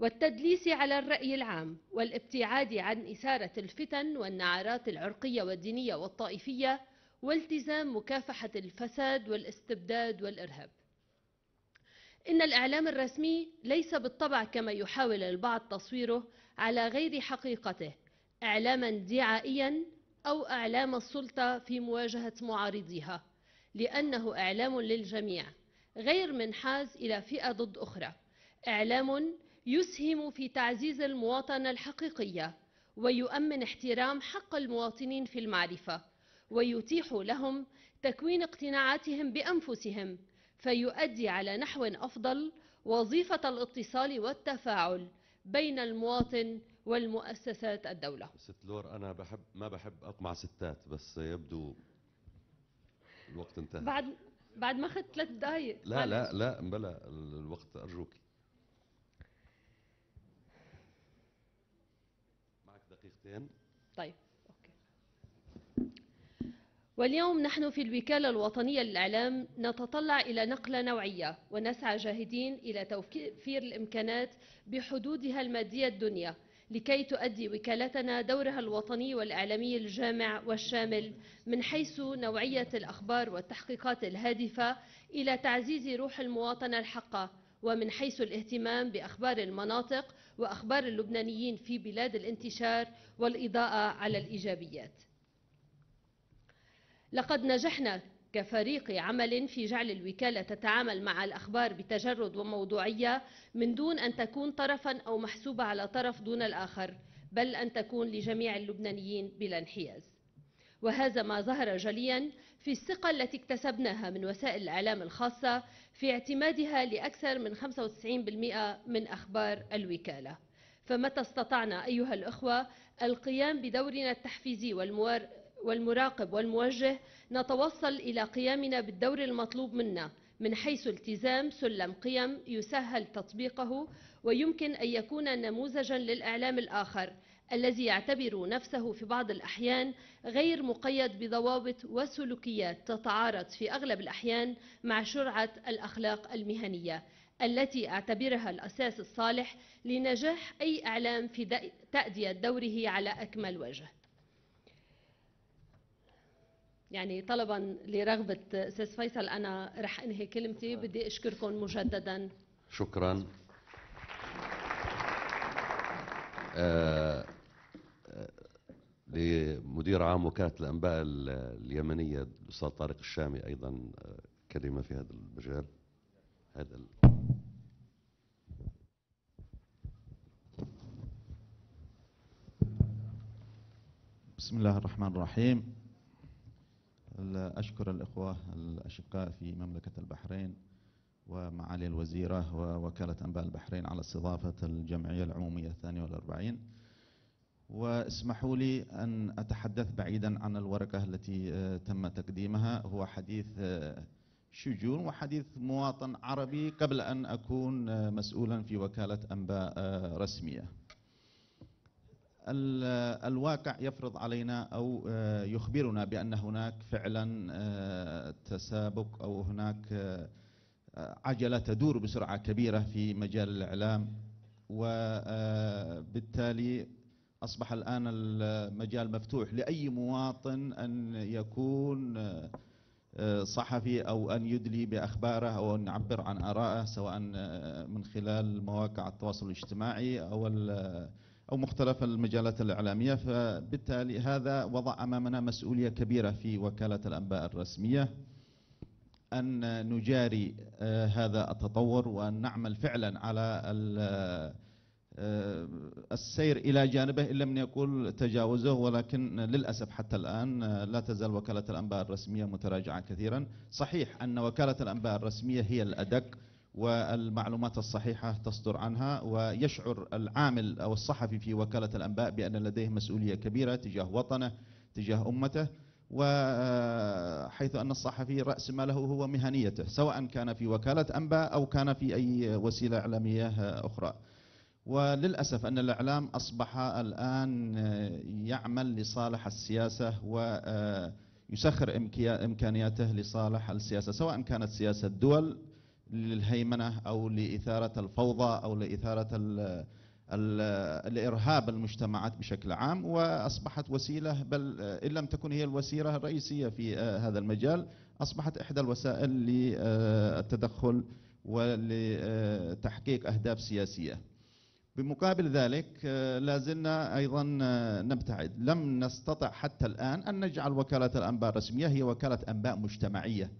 والتدليس على الرأي العام والابتعاد عن إثارة الفتن والنعرات العرقية والدينية والطائفية والتزام مكافحة الفساد والاستبداد والإرهاب. إن الإعلام الرسمي ليس بالطبع كما يحاول البعض تصويره على غير حقيقته إعلاما دعائيا أو إعلام السلطة في مواجهة معارضيها لأنه إعلام للجميع غير منحاز إلى فئة ضد أخرى. إعلام يسهم في تعزيز المواطنة الحقيقية ويؤمن احترام حق المواطنين في المعرفة ويتيح لهم تكوين اقتناعاتهم بأنفسهم فيؤدي على نحو أفضل وظيفة الاتصال والتفاعل بين المواطن والمؤسسات الدولة. ست لور أنا بحب ما بحب أقمع ستات بس يبدو الوقت انتهى. بعد بعد ما أخذت ثلاث دقائق لا لا لا بلا الوقت أرجوك معك دقيقتين طيب أوكي. واليوم نحن في الوكالة الوطنية للإعلام نتطلع إلى نقلة نوعية ونسعى جاهدين إلى توفير الإمكانات بحدودها المادية الدنيا لكي تؤدي وكالتنا دورها الوطني والإعلامي الجامع والشامل من حيث نوعية الأخبار والتحقيقات الهادفة إلى تعزيز روح المواطنة الحقة ومن حيث الاهتمام بأخبار المناطق وأخبار اللبنانيين في بلاد الانتشار والإضاءة على الإيجابيات. لقد نجحنا كفريق عمل في جعل الوكالة تتعامل مع الأخبار بتجرد وموضوعية من دون أن تكون طرفا أو محسوبة على طرف دون الآخر بل أن تكون لجميع اللبنانيين بلا انحياز. وهذا ما ظهر جليا في الثقة التي اكتسبناها من وسائل الإعلام الخاصة في اعتمادها لأكثر من 95% من أخبار الوكالة. فمتى استطعنا أيها الأخوة القيام بدورنا التحفيزي والمراقب والموجه نتوصل إلى قيامنا بالدور المطلوب منا من حيث التزام سلم قيم يسهل تطبيقه ويمكن أن يكون نموذجا للإعلام الآخر الذي يعتبر نفسه في بعض الأحيان غير مقيد بضوابط وسلوكيات تتعارض في أغلب الأحيان مع شرعة الأخلاق المهنية التي أعتبرها الأساس الصالح لنجاح أي إعلام في تأدية دوره على أكمل وجه. يعني طلبا لرغبة أستاذ فيصل أنا رح أنهي كلمتي. بدي أشكركم مجددا. شكرا. آه، آه، لمدير عام وكالة الأنباء اليمنية الأستاذ طارق الشامي أيضا آه، كلمة في هذا المجال. هذا بسم الله الرحمن الرحيم. أشكر الإخوة الأشقاء في مملكة البحرين ومعالي الوزيرة ووكالة أنباء البحرين على استضافة الجمعية العمومية الثانية والأربعين. واسمحوا لي أن أتحدث بعيدا عن الورقة التي آه، تم تقديمها. هو حديث آه، شجون وحديث مواطن عربي قبل أن أكون آه، مسؤولا في وكالة أنباء رسمية. الواقع يفرض علينا أو آه، يخبرنا بأن هناك فعلا آه، تسابق أو هناك آه، عجلة تدور بسرعة كبيرة في مجال الإعلام. وبالتالي أصبح الآن المجال مفتوح لأي مواطن أن يكون صحفي أو أن يدلي بأخباره أو أن يعبر عن آرائه سواء من خلال مواقع التواصل الاجتماعي أو أو مختلف المجالات الإعلامية فبالتالي هذا وضع أمامنا مسؤولية كبيرة في وكالة الأنباء الرسمية. أن نجاري آه، هذا التطور وأن نعمل فعلا على آه، السير إلى جانبه إن لم يقول تجاوزه ولكن للأسف حتى الآن آه، لا تزال وكالة الأنباء الرسمية متراجعة كثيرا. صحيح أن وكالة الأنباء الرسمية هي الأدق والمعلومات الصحيحة تصدر عنها ويشعر العامل أو الصحفي في وكالة الأنباء بأن لديه مسؤولية كبيرة تجاه وطنه تجاه أمته وحيث أن الصحفي رأس ماله هو مهنيته سواء كان في وكالة أنباء أو كان في أي وسيلة إعلامية أخرى. وللأسف أن الإعلام أصبح الآن يعمل لصالح السياسة ويسخر إمكانياته لصالح السياسة سواء كانت سياسة دول للهيمنة أو لإثارة الفوضى أو لإثارة الإرهاب المجتمعات بشكل عام وأصبحت وسيلة بل إن لم تكن هي الوسيلة الرئيسية في هذا المجال أصبحت إحدى الوسائل للتدخل ولتحقيق أهداف سياسية. بمقابل ذلك لازلنا أيضا نبتعد. لم نستطع حتى الآن أن نجعل وكالة الأنباء الرسمية هي وكالة أنباء مجتمعية.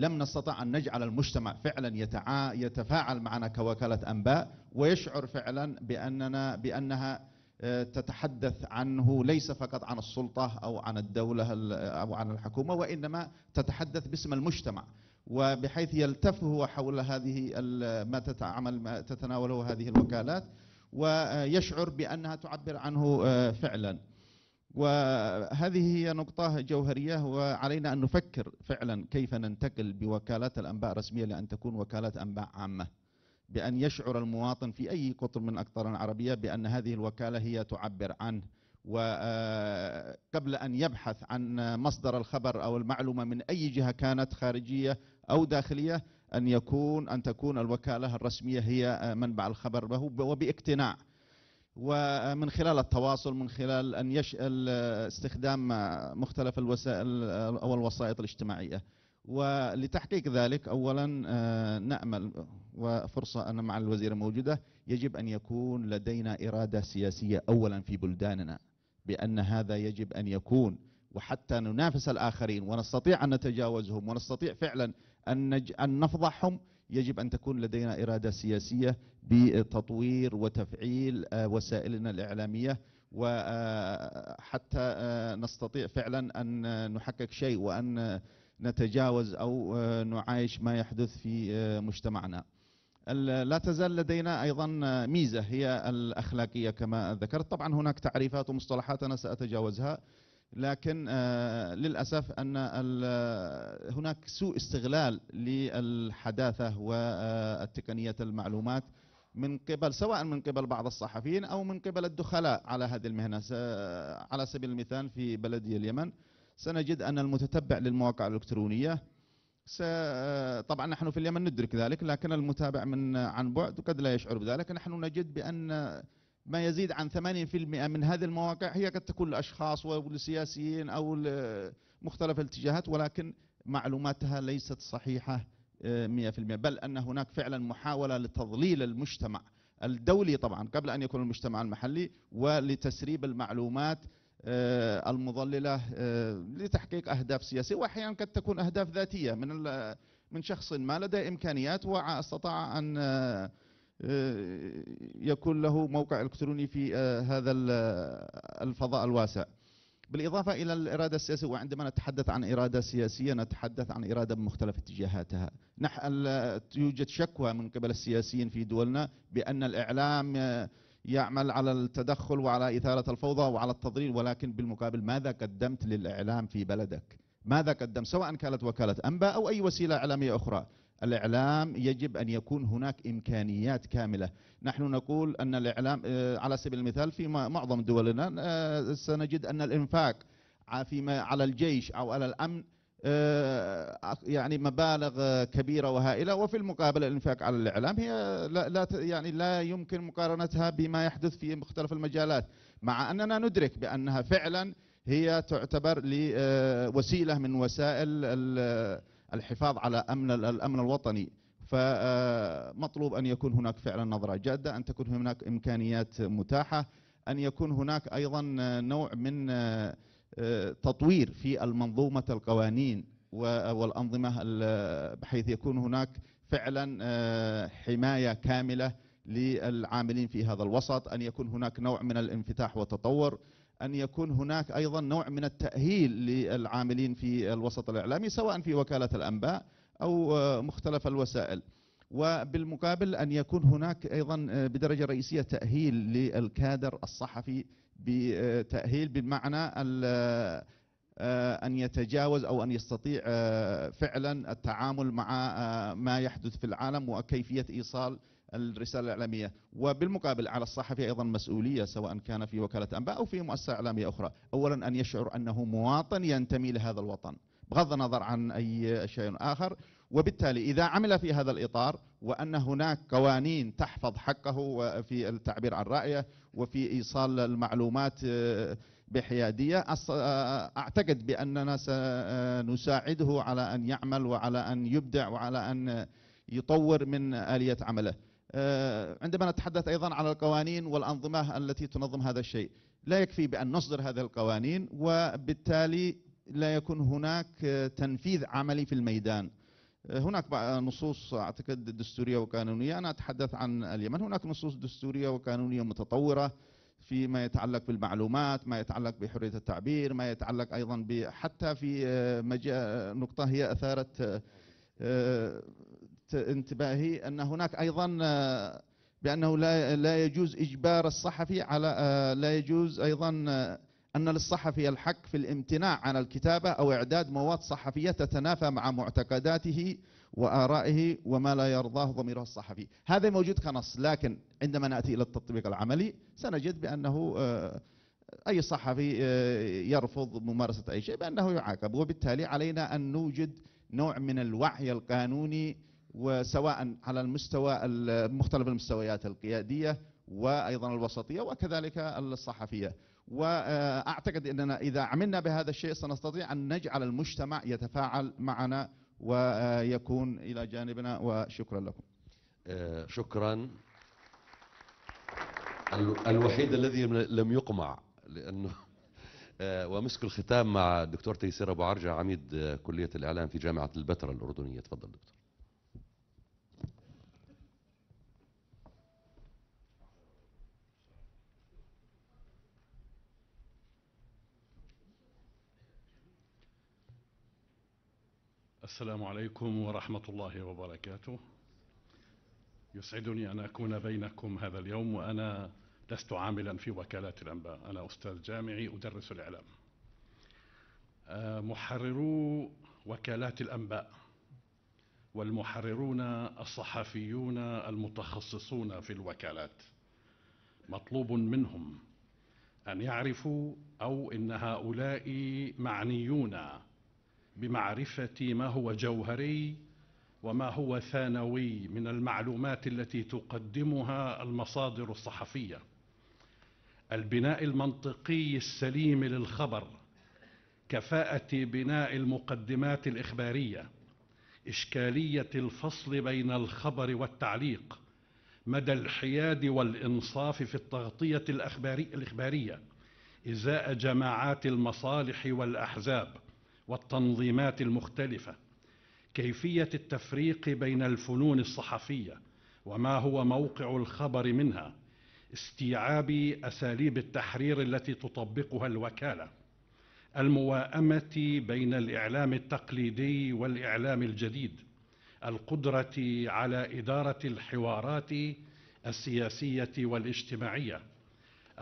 لم نستطع أن نجعل المجتمع فعلا يتعا يتفاعل معنا كوكالة أنباء ويشعر فعلا بأننا بأنها آه، تتحدث عنه ليس فقط عن السلطة أو عن الدولة أو عن الحكومة وإنما تتحدث باسم المجتمع. وبحيث يلتف هو حول هذه ما تتعامل ما تتناوله هذه الوكالات ويشعر بأنها تعبر عنه آه، فعلا. وهذه هي نقطة جوهرية وعلينا أن نفكر فعلا كيف ننتقل بوكالات الأنباء الرسمية لأن تكون وكالة أنباء عامة. بأن يشعر المواطن في أي قطر من أقطار العربية بأن هذه الوكالة هي تعبر عنه. وقبل أن يبحث عن مصدر الخبر أو المعلومة من أي جهة كانت خارجية أو داخلية أن يكون أن تكون الوكالة الرسمية هي منبع الخبر وباقتناع. ومن خلال التواصل من خلال أن يش... استخدام مختلف الوسائل أو الوسائط الاجتماعية. ولتحقيق ذلك أولا آه، نأمل وفرصة أن مع الوزير موجودة يجب أن يكون لدينا إرادة سياسية أولا في بلداننا بأن هذا يجب أن يكون. وحتى ننافس الآخرين ونستطيع أن نتجاوزهم ونستطيع فعلا أن, نج... أن نفضحهم يجب أن تكون لدينا إرادة سياسية بتطوير وتفعيل آه، وسائلنا الإعلامية وحتى آه، نستطيع فعلا أن نحقق شيء وأن نتجاوز أو آه، نعايش ما يحدث في مجتمعنا. لا تزال لدينا أيضا ميزة هي الأخلاقية كما ذكرت. طبعا هناك تعريفات ومصطلحات أنا سأتجاوزها. لكن آه، للأسف أن هناك سوء استغلال للحداثة والتقنية المعلومات من قبل سواء من قبل بعض الصحفيين أو من قبل الدخلاء على هذه المهنة. على سبيل المثال في بلدي اليمن سنجد أن المتتبع للمواقع الإلكترونية طبعا نحن في اليمن ندرك ذلك لكن المتابع من عن بعد قد لا يشعر بذلك. نحن نجد بأن ما يزيد عن 80% من هذه المواقع هي قد تكون لأشخاص ولسياسيين أو لمختلف الاتجاهات ولكن معلوماتها ليست صحيحة 100% آه، بل أن هناك فعلا محاولة لتضليل المجتمع الدولي طبعا قبل أن يكون المجتمع المحلي ولتسريب المعلومات آه، المضللة آه، لتحقيق أهداف سياسية. وأحيانا قد تكون أهداف ذاتية من من شخص ما لديه إمكانيات وأستطاع أن يكون له موقع إلكتروني في آه، هذا الفضاء الواسع. بالإضافة إلى الإرادة السياسية وعندما نتحدث عن إرادة سياسية نتحدث عن إرادة بمختلف اتجاهاتها. يوجد شكوى من قبل السياسيين في دولنا بأن الإعلام آه، يعمل على التدخل وعلى إثارة الفوضى وعلى التضليل ولكن بالمقابل ماذا قدمت للإعلام في بلدك؟ ماذا قدم سواء كانت وكالة أنباء أو أي وسيلة إعلامية أخرى. الإعلام يجب أن يكون هناك إمكانيات كاملة. نحن نقول أن الإعلام آه، على سبيل المثال في معظم دولنا آه، سنجد أن الإنفاق على الجيش أو على الأمن آه، يعني مبالغ كبيرة وهائلة. وفي المقابل الإنفاق على الإعلام هي لا, يعني لا يمكن مقارنتها بما يحدث في مختلف المجالات. مع أننا ندرك بأنها فعلا هي تعتبر وسيلة من وسائل الحفاظ على أمن الأمن الوطني. فمطلوب أن يكون هناك فعلا نظرة جادة أن تكون هناك إمكانيات متاحة أن يكون هناك أيضا آه، نوع من آه، آه، تطوير في المنظومة القوانين والأنظمة ال- بحيث يكون هناك فعلا آه، حماية كاملة للعاملين في هذا الوسط أن يكون هناك نوع من الانفتاح والتطور. أن يكون هناك أيضا نوع من التأهيل للعاملين في الوسط الإعلامي سواء في وكالة الأنباء أو آه، مختلف الوسائل. وبالمقابل أن يكون هناك أيضا آه، بدرجة رئيسية تأهيل للكادر الصحفي بتأهيل بمعنى آه، أن يتجاوز أو أن يستطيع فعلا التعامل مع ما يحدث في العالم وكيفية إيصال الرسالة الإعلامية. وبالمقابل على الصحفي أيضا مسؤولية سواء كان في وكالة أنباء أو في مؤسسة إعلامية أخرى. أولا أن يشعر أنه مواطن ينتمي لهذا الوطن بغض النظر عن أي شيء آخر. وبالتالي إذا عمل في هذا الإطار وأن هناك قوانين تحفظ حقه في التعبير عن رأيه وفي إيصال المعلومات بحيادية أعتقد بأننا سنساعده على أن يعمل وعلى أن يبدع وعلى أن يطور من آلية عمله. عندما نتحدث أيضا على القوانين والأنظمة التي تنظم هذا الشيء لا يكفي بأن نصدر هذه القوانين وبالتالي لا يكون هناك آه، تنفيذ عملي في الميدان. آه، هناك نصوص أعتقد دستورية وقانونية. أنا أتحدث عن اليمن. هناك نصوص دستورية وقانونية متطورة فيما يتعلق بالمعلومات ما يتعلق بحرية التعبير ما يتعلق أيضا ب- حتى في آه، نقطة هي أثارت آه، آه، ت- انتباهي أن هناك أيضا آه، بأنه لا لا يجوز إجبار الصحفي على آه، لا يجوز أيضا آه، أن للصحفي الحق في الامتناع عن الكتابة أو إعداد مواد صحفية تتنافى مع معتقداته وآرائه وما لا يرضاه ضميره الصحفي. هذا موجود كنص لكن عندما نأتي إلى التطبيق العملي سنجد بأنه أي صحفي يرفض ممارسة أي شيء بأنه يعاقب. وبالتالي علينا أن نوجد نوع من الوعي القانوني وسواء على المستوى ال- مختلف المستويات القيادية وأيضا الوسطية وكذلك الصحفية. وأعتقد أننا إذا عملنا بهذا الشيء سنستطيع أن نجعل المجتمع يتفاعل معنا ويكون إلى جانبنا وشكرا لكم. آه، شكرا. ال- الوحيد الذي لم يقمع لأنه آه، ومسك الختام مع الدكتور تيسير أبو عرجة عميد آه، كلية الإعلام في جامعة البتراء الأردنية. تفضل دكتور. السلام عليكم ورحمة الله وبركاته. يسعدني أن أكون بينكم هذا اليوم وأنا لست عاملا في وكالات الأنباء. أنا أستاذ جامعي أدرس الإعلام. آه، محررو وكالات الأنباء والمحررون الصحفيون المتخصصون في الوكالات. مطلوب منهم أن يعرفوا أو إن هؤلاء معنيون بمعرفة ما هو جوهري وما هو ثانوي من المعلومات التي تقدمها المصادر الصحفية. البناء المنطقي السليم للخبر كفاءة بناء المقدمات الإخبارية إشكالية الفصل بين الخبر والتعليق مدى الحياد والإنصاف في التغطية الإخبارية إزاء جماعات المصالح والأحزاب. والتنظيمات المختلفة كيفية التفريق بين الفنون الصحفية وما هو موقع الخبر منها استيعاب أساليب التحرير التي تطبقها الوكالة المواءمة بين الإعلام التقليدي والإعلام الجديد القدرة على إدارة الحوارات السياسية والاجتماعية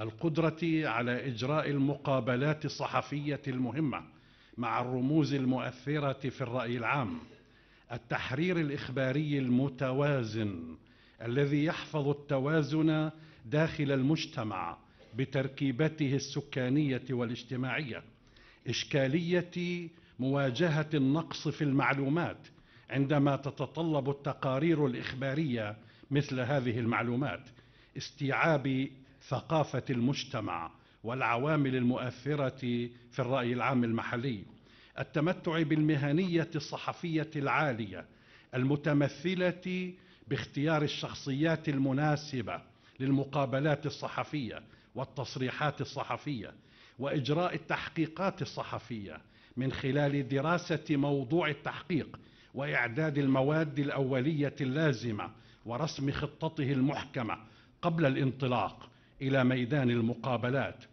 القدرة على إجراء المقابلات الصحفية المهمة مع الرموز المؤثرة في الرأي العام التحرير الإخباري المتوازن الذي يحفظ التوازن داخل المجتمع بتركيبته السكانية والاجتماعية إشكالية مواجهة النقص في المعلومات عندما تتطلب التقارير الإخبارية مثل هذه المعلومات استيعاب ثقافة المجتمع والعوامل المؤثرة في الرأي العام المحلي. التمتع بالمهنية الصحفية العالية المتمثلة باختيار الشخصيات المناسبة للمقابلات الصحفية والتصريحات الصحفية وإجراء التحقيقات الصحفية من خلال دراسة موضوع التحقيق وإعداد المواد الأولية اللازمة ورسم خطته المحكمة قبل الانطلاق. إلى ميدان المقابلات.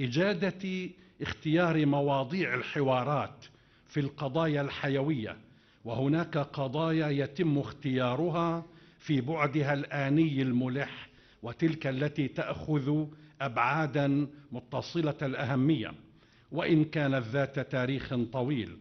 إجادة اختيار مواضيع الحوارات في القضايا الحيوية وهناك قضايا يتم اختيارها في بعدها الآني الملح وتلك التي تأخذ أبعادا متصلة الأهمية. وإن كانت ذات تاريخ طويل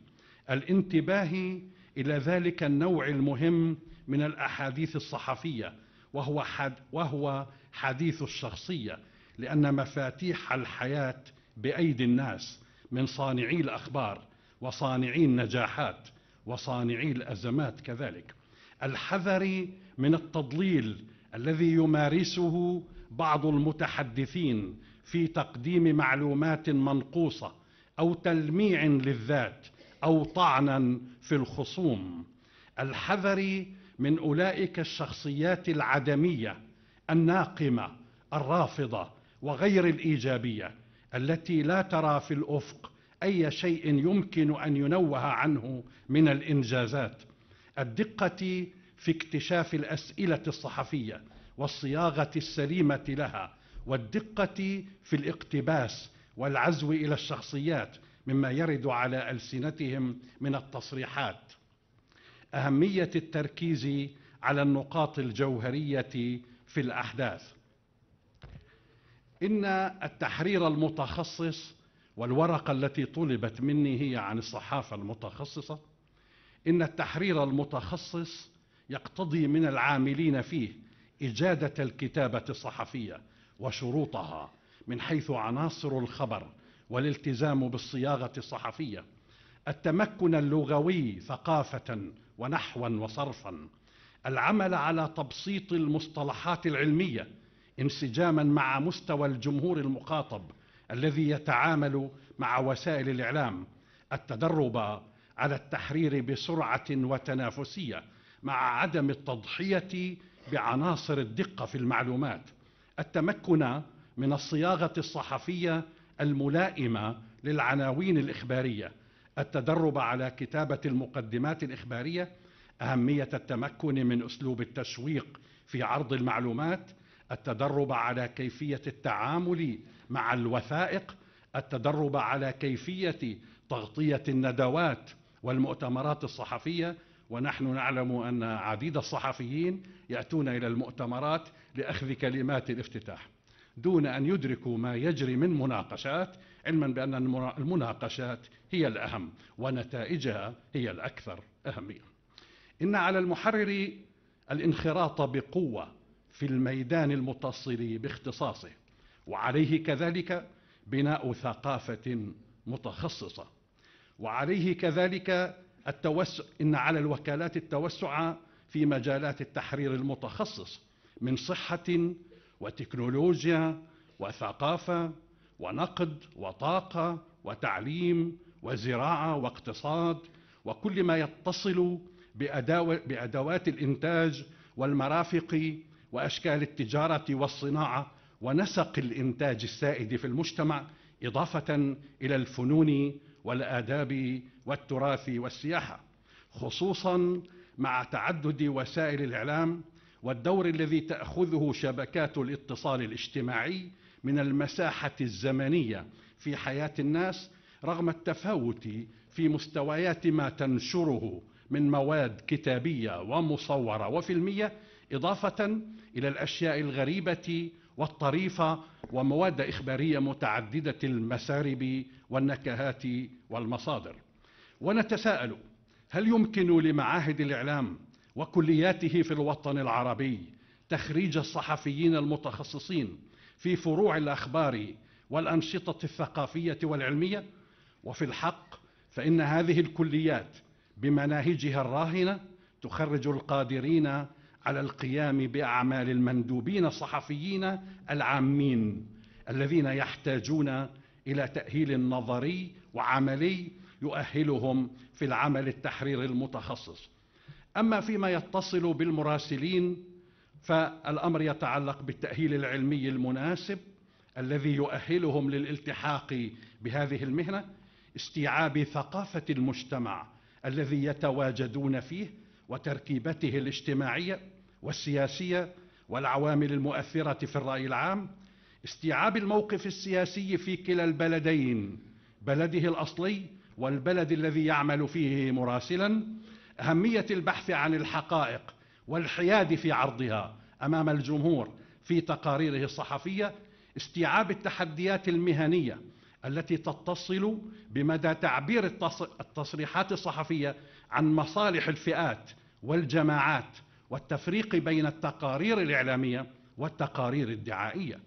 الانتباه إلى ذلك النوع المهم من الأحاديث الصحفية وهو, حد وهو حديث الشخصية لأن مفاتيح الحياة بأيدي الناس من صانعي الأخبار وصانعي النجاحات وصانعي الأزمات كذلك. الحذر من التضليل الذي يمارسه بعض المتحدثين في تقديم معلومات منقوصة أو تلميع للذات أو طعنا في الخصوم. الحذر من أولئك الشخصيات العدمية الناقمة الرافضة وغير الإيجابية التي لا ترى في الأفق أي شيء يمكن أن ينوه عنه من الإنجازات. الدقة في اكتشاف الأسئلة الصحفية والصياغة السليمة لها والدقة في الاقتباس والعزو إلى الشخصيات مما يرد على ألسنتهم من التصريحات. أهمية التركيز على النقاط الجوهرية في الأحداث. إن التحرير المتخصص والورقة التي طلبت مني هي عن الصحافة المتخصصة إن التحرير المتخصص يقتضي من العاملين فيه إجادة الكتابة الصحفية وشروطها من حيث عناصر الخبر والالتزام بالصياغة الصحفية التمكن اللغوي ثقافة ونحوا وصرفا العمل على تبسيط المصطلحات العلمية انسجاما مع مستوى الجمهور المخاطب الذي يتعامل مع وسائل الإعلام التدرب على التحرير بسرعة وتنافسية مع عدم التضحية بعناصر الدقة في المعلومات التمكن من الصياغة الصحفية الملائمة للعناوين الإخبارية التدرب على كتابة المقدمات الإخبارية أهمية التمكن من أسلوب التشويق في عرض المعلومات التدرب على كيفية التعامل مع الوثائق التدرب على كيفية تغطية الندوات والمؤتمرات الصحفية. ونحن نعلم أن عديد الصحفيين يأتون إلى المؤتمرات لأخذ كلمات الافتتاح دون أن يدركوا ما يجري من مناقشات علما بأن المناقشات هي الأهم ونتائجها هي الأكثر أهمية. إن على المحرر الانخراط بقوة في الميدان المتصل باختصاصه وعليه كذلك بناء ثقافة متخصصة وعليه كذلك التوسع إن على الوكالات التوسع في مجالات التحرير المتخصص من صحة وتكنولوجيا وثقافة ونقد وطاقة وتعليم وزراعة واقتصاد وكل ما يتصل بأدوات الإنتاج والمرافق وأشكال التجارة والصناعة ونسق الإنتاج السائد في المجتمع إضافة إلى الفنون والآداب والتراث والسياحة خصوصا مع تعدد وسائل الإعلام والدور الذي تأخذه شبكات الاتصال الاجتماعي من المساحة الزمنية في حياة الناس رغم التفاوت في مستويات ما تنشره من مواد كتابية ومصورة وفيلمية إضافة إلى الأشياء الغريبة والطريفة ومواد إخبارية متعددة المسارب والنكهات والمصادر. ونتساءل هل يمكن لمعاهد الإعلام وكلياته في الوطن العربي تخريج الصحفيين المتخصصين في فروع الأخبار والأنشطة الثقافية والعلمية؟ وفي الحق فإن هذه الكليات بمناهجها الراهنة تخرج القادرين على القيام بأعمال المندوبين الصحفيين العامين الذين يحتاجون إلى تأهيل نظري وعملي يؤهلهم في العمل التحريري المتخصص. أما فيما يتصل بالمراسلين فالأمر يتعلق بالتأهيل العلمي المناسب الذي يؤهلهم للالتحاق بهذه المهنة استيعاب ثقافة المجتمع الذي يتواجدون فيه وتركيبته الاجتماعية والسياسية والعوامل المؤثرة في الرأي العام استيعاب الموقف السياسي في كلا البلدين بلده الأصلي والبلد الذي يعمل فيه مراسلا أهمية البحث عن الحقائق والحياد في عرضها أمام الجمهور في تقاريره الصحفية استيعاب التحديات المهنية التي تتصل بمدى تعبير التصريحات الصحفية عن مصالح الفئات والجماعات والتفريق بين التقارير الإعلامية والتقارير الدعائية.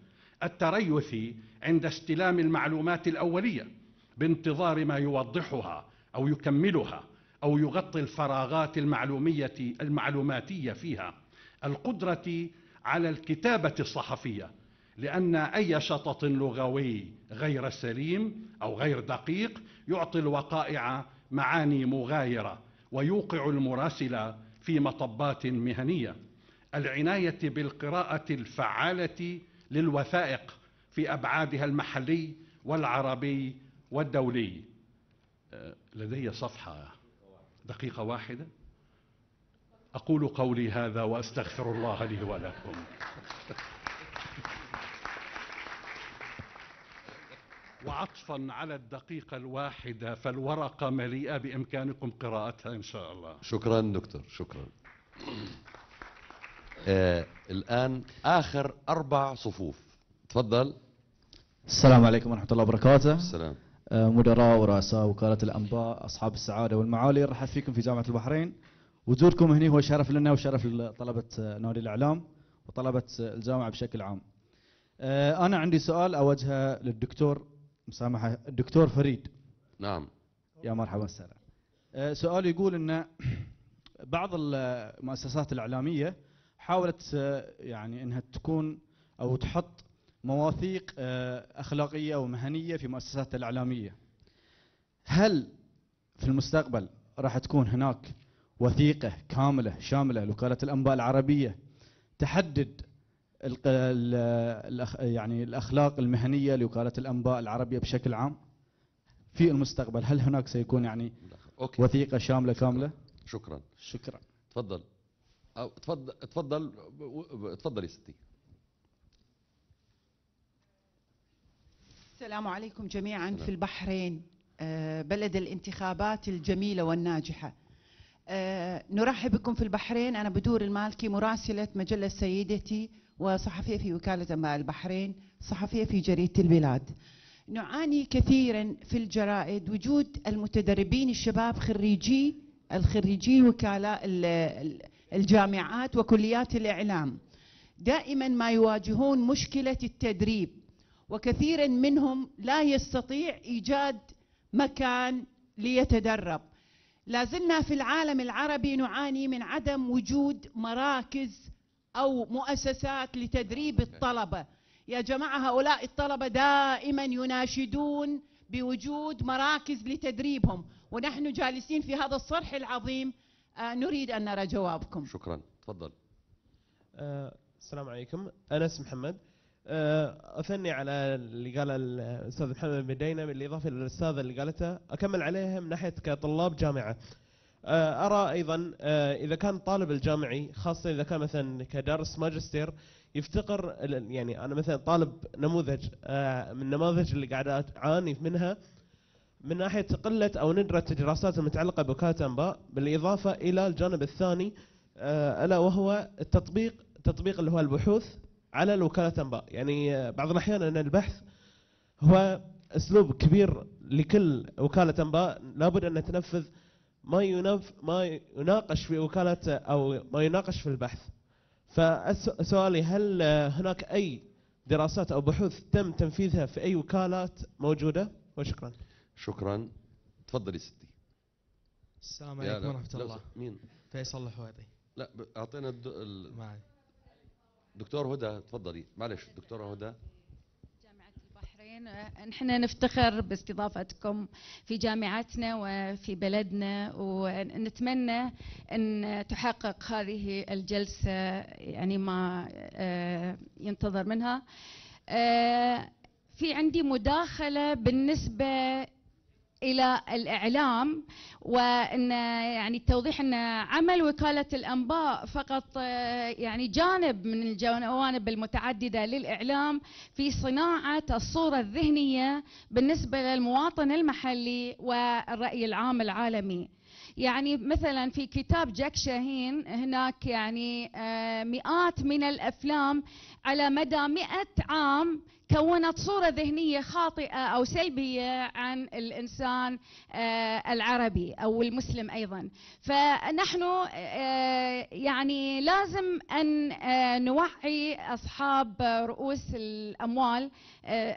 التريث عند استلام المعلومات الأولية بانتظار ما يوضحها أو يكملها أو يغطي الفراغات المعلومية المعلوماتية فيها. القدرة على الكتابة الصحفية لأن أي شطط لغوي غير سليم أو غير دقيق يعطي الوقائع معاني مغايرة ويوقع المراسل في مطبات مهنية. العناية بالقراءة الفعالة للوثائق في أبعادها المحلي والعربي والدولي. لدي صفحة دقيقة واحدة. أقول قولي هذا وأستغفر الله لي ولكم. وعطفا على الدقيقة الواحدة فالورقة مليئة بإمكانكم قراءتها إن شاء الله. شكرا دكتور شكرا. آه الآن آخر أربع صفوف. تفضل. السلام عليكم ورحمة الله وبركاته. السلام. آه، مدراء ورؤساء وكالة الأنباء أصحاب السعادة والمعالي رحب فيكم في جامعة البحرين. وجودكم هنا هو شرف لنا وشرف لطلبة آه، نادي الإعلام وطلبة آه، الجامعة بشكل عام. آه، أنا عندي سؤال أوجهه للدكتور مسامحة. الدكتور فريد. نعم. يا مرحبا وسهلا. آه، سؤال يقول أن بعض المؤسسات الإعلامية حاولت آه، يعني أنها تكون أو تحط مواثيق آه، أخلاقية ومهنية في مؤسسات الإعلامية. هل في المستقبل راح تكون هناك وثيقة كاملة شاملة لوكالة الأنباء العربية تحدد يعني الأخلاق المهنية لوكالة الأنباء العربية بشكل عام في المستقبل. هل هناك سيكون يعني okay. وثيقة شاملة كاملة؟ شكرا. شكرا. تفضل. أو تفضل تفضل تفضلي ستي. السلام عليكم جميعا في البحرين آه، بلد الانتخابات الجميلة والناجحة. آه، نرحب بكم في البحرين. أنا بدور المالكي مراسلة مجلة سيدتي وصحفية في وكالة أنباء البحرين صحفية في جريدة البلاد. نعاني كثيرا في الجرائد وجود المتدربين الشباب خريجي الخريجي ال- الجامعات وكليات الإعلام. دائما ما يواجهون مشكلة التدريب وكثيرا منهم لا يستطيع إيجاد مكان ليتدرب. لازلنا في العالم العربي نعاني من عدم وجود مراكز أو مؤسسات لتدريب الطلبه يا جماعة هؤلاء الطلبة دائما يناشدون بوجود مراكز لتدريبهم ونحن جالسين في هذا الصرح العظيم. آه، نريد أن نرى جوابكم. شكرا. تفضل. آه، السلام عليكم. أنس محمد. آه، أثني على اللي قال الأستاذ محمد بدينا بالاضافه للاستاذه اللي قالتها أكمل عليها من ناحية كطلاب جامعة. آه، أرى أيضا آه، إذا كان الطالب الجامعي خاصة إذا كان مثلا كدارس ماجستير يفتقر يعني أنا مثلا طالب نموذج آه، من النماذج اللي قاعد أعاني منها من ناحية قلة أو ندرة الدراسات المتعلقة بوكاله انباء بالإضافة إلى الجانب الثاني ألا وهو التطبيق التطبيق اللي هو البحوث على الوكاله انباء يعني بعض الأحيان أن البحث هو أسلوب كبير لكل وكالة انباء لابد أن تنفذ ما ينف ما يناقش في وكالة أو ما يناقش في البحث. فسؤالي هل هناك أي دراسات أو بحوث تم تنفيذها في أي وكالات موجودة؟ وشكرا. شكرا. تفضلي ستي. السلام عليكم ورحمة الله. مين؟ فيصل الحويضي لا أعطينا الد... ال... معي. دكتور هدى تفضلي. معلش دكتورة هدى. نحن نفتخر باستضافتكم في جامعتنا وفي بلدنا ونتمنى إن تحقق هذه الجلسة يعني ما آه، ينتظر منها. آه، في عندي مداخلة بالنسبة إلى الإعلام وإن يعني التوضيح إن عمل وكالة الأنباء فقط آه، يعني جانب من الجوانب المتعددة للإعلام في صناعة الصورة الذهنية بالنسبة للمواطن المحلي والرأي العام العالمي. يعني مثلا في كتاب جاك شاهين هناك يعني آه، مئات من الأفلام على مدى مئة عام كونت صورة ذهنية خاطئة أو سلبية عن الإنسان آه، العربي أو المسلم أيضا. فنحن آه، يعني لازم أن آه، نوعي أصحاب رؤوس الأموال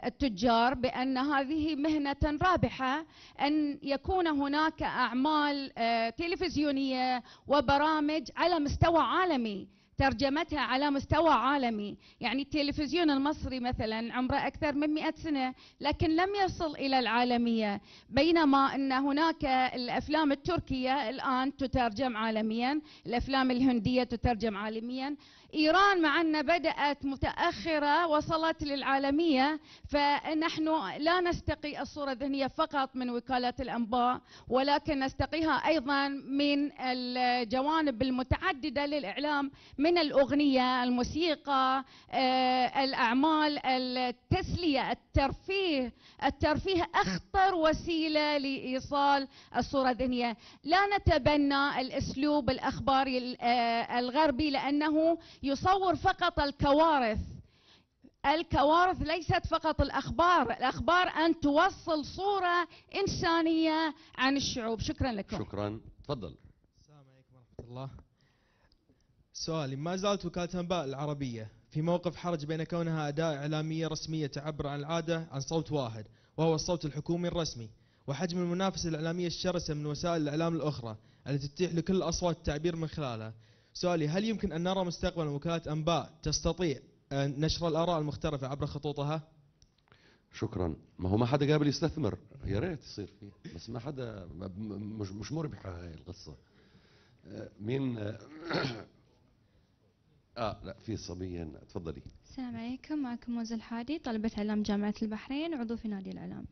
التجار بأن هذه مهنة رابحة أن يكون هناك أعمال تلفزيونية وبرامج على مستوى عالمي. ترجمتها على مستوى عالمي. يعني التلفزيون المصري مثلا عمره أكثر من مئة سنة لكن لم يصل إلى العالمية. بينما أن هناك الأفلام التركية الآن تترجم عالميا الأفلام الهندية تترجم عالميا. إيران مع أن بدأت متأخرة وصلت للعالمية فنحن لا نستقي الصورة الذهنية فقط من وكالة الأنباء ولكن نستقيها أيضا من الجوانب المتعددة للإعلام من الأغنية الموسيقى آه، الأعمال التسلية الترفيه الترفيه أخطر وسيلة لإيصال الصورة الذهنية. لا نتبنى الأسلوب الأخباري ال- آه، الغربي لأنه يصور فقط الكوارث. الكوارث ليست فقط الأخبار الأخبار أن توصل صورة إنسانية عن الشعوب. شكرا لكم. شكرا. تفضل. الله. سؤالي ما زالت وكالة أنباء العربية في موقف حرج بين كونها أداة إعلامية رسمية تعبر عن العادة عن صوت واحد وهو الصوت الحكومي الرسمي وحجم المنافسة الإعلامية الشرسة من وسائل الإعلام الأخرى التي تتيح لكل الأصوات التعبير من خلالها. سؤالي هل يمكن أن نرى مستقبلا وكالة أنباء تستطيع نشر الآراء المختلفة عبر خطوطها؟ شكرا. ما هو ما حدا قابل يستثمر؟ يا ريت يصير فيه بس ما حدا مش مش مربحه هاي القصة. آه، مين آه، آه لا في صبيه تفضلي. السلام عليكم. معكم موزة الحادي طالبة إعلام جامعة البحرين وعضو في نادي الإعلام.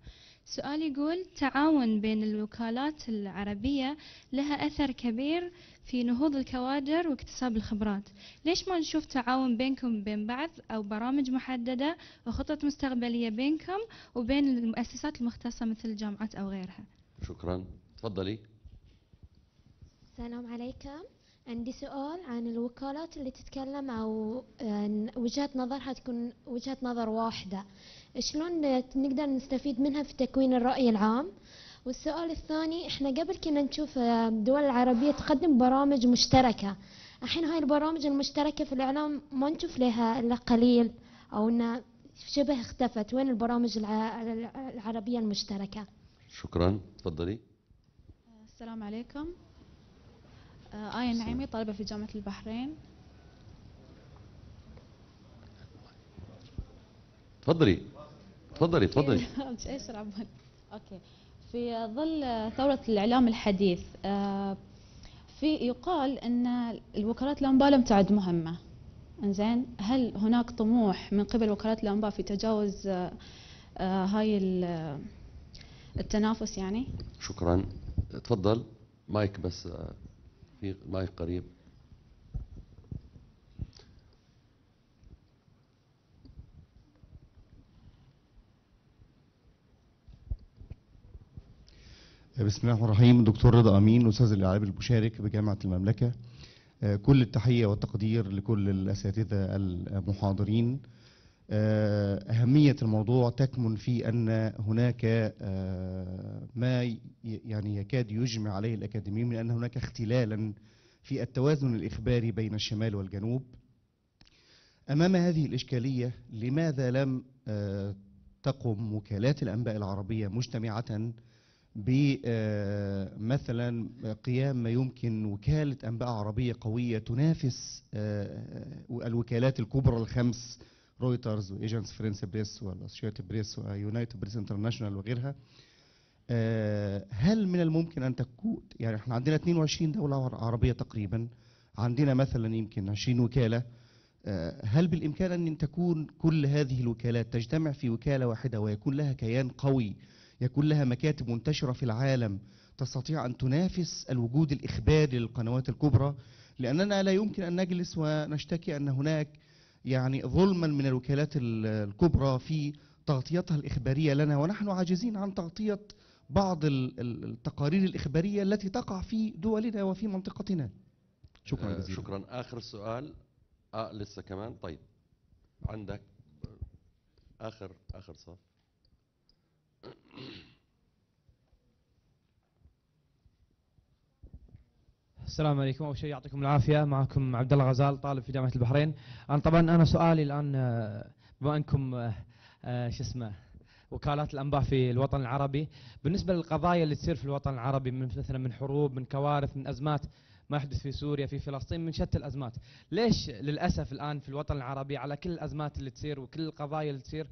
سؤال يقول تعاون بين الوكالات العربية لها أثر كبير في نهوض الكوادر واكتساب الخبرات. ليش ما نشوف تعاون بينكم وبين بعض أو برامج محددة وخطط مستقبلية بينكم وبين المؤسسات المختصة مثل الجامعات أو غيرها؟ شكرا. تفضلي. السلام عليكم. عندي سؤال عن الوكالات اللي تتكلم أو عن وجهة نظرها تكون وجهة نظر واحدة. شلون نقدر نستفيد منها في تكوين الرأي العام؟ والسؤال الثاني إحنا قبل كنا نشوف آه، الدول العربية تقدم برامج مشتركة. الحين هاي البرامج المشتركة في الإعلام ما نشوف لها إلا قليل أو إنها شبه اختفت. وين البرامج الع- العربية المشتركة؟ شكرا. تفضلي. السلام عليكم. آه، آية النعيمي طالبة في جامعة البحرين. تفضلي. تفضلي تفضلي. عفوا أوكي. في ظل ثورة الإعلام الحديث آه، في يقال أن الوكالات الأنباء لم تعد مهمة. إنزين هل هناك طموح من قبل وكالات الأنباء في تجاوز آه، آه، هاي ال- التنافس يعني؟ شكرا. تفضل. مايك بس في مايك قريب. بسم الله الرحمن الرحيم. دكتور رضا أمين أستاذ الإعلام المشارك بجامعة المملكة. آه، كل التحية والتقدير لكل الأساتذة المحاضرين. آه، أهمية الموضوع تكمن في أن هناك آه، ما يعني يكاد يجمع عليه الأكاديميين من أن هناك اختلالا في التوازن الإخباري بين الشمال والجنوب. أمام هذه الإشكالية لماذا لم تقم وكالات الأنباء العربية مجتمعة بمثلا قيام ما يمكن وكالة أنباء عربية قوية تنافس آه، الوكالات الكبرى الخمس رويترز وايجنس فرنس بريس والاسوشيتد بريس ويونايتد بريس انترناشونال وغيرها هل من الممكن أن تكون يعني إحنا عندنا 22 دولة عربية تقريبا عندنا مثلا يمكن 20 وكالة آه، هل بالإمكان أن تكون كل هذه الوكالات تجتمع في وكالة واحدة ويكون لها كيان قوي يكون لها مكاتب منتشرة في العالم تستطيع أن تنافس الوجود الإخباري للقنوات الكبرى لأننا لا يمكن أن نجلس ونشتكي أن هناك يعني ظلما من الوكالات ال- الكبرى في تغطيتها الإخبارية لنا ونحن عاجزين عن تغطية بعض ال- ال- التقارير الإخبارية التي تقع في دولنا وفي منطقتنا. شكرا آه، جزيلا. شكرا. آخر سؤال. آه لسه كمان. طيب. عندك. آخر آخر صف. السلام عليكم. أول شيء يعطيكم العافية. معكم عبد الله غزال طالب في جامعة البحرين. أنا طبعا أنا سؤالي الآن آه، بما أنكم آه، آه، شو اسمه وكالات الأنباء في الوطن العربي بالنسبة للقضايا اللي تصير في الوطن العربي من مثلا من حروب من كوارث من أزمات ما يحدث في سوريا في فلسطين من شتى الأزمات. ليش للأسف الآن في الوطن العربي على كل الأزمات اللي تصير وكل القضايا اللي تصير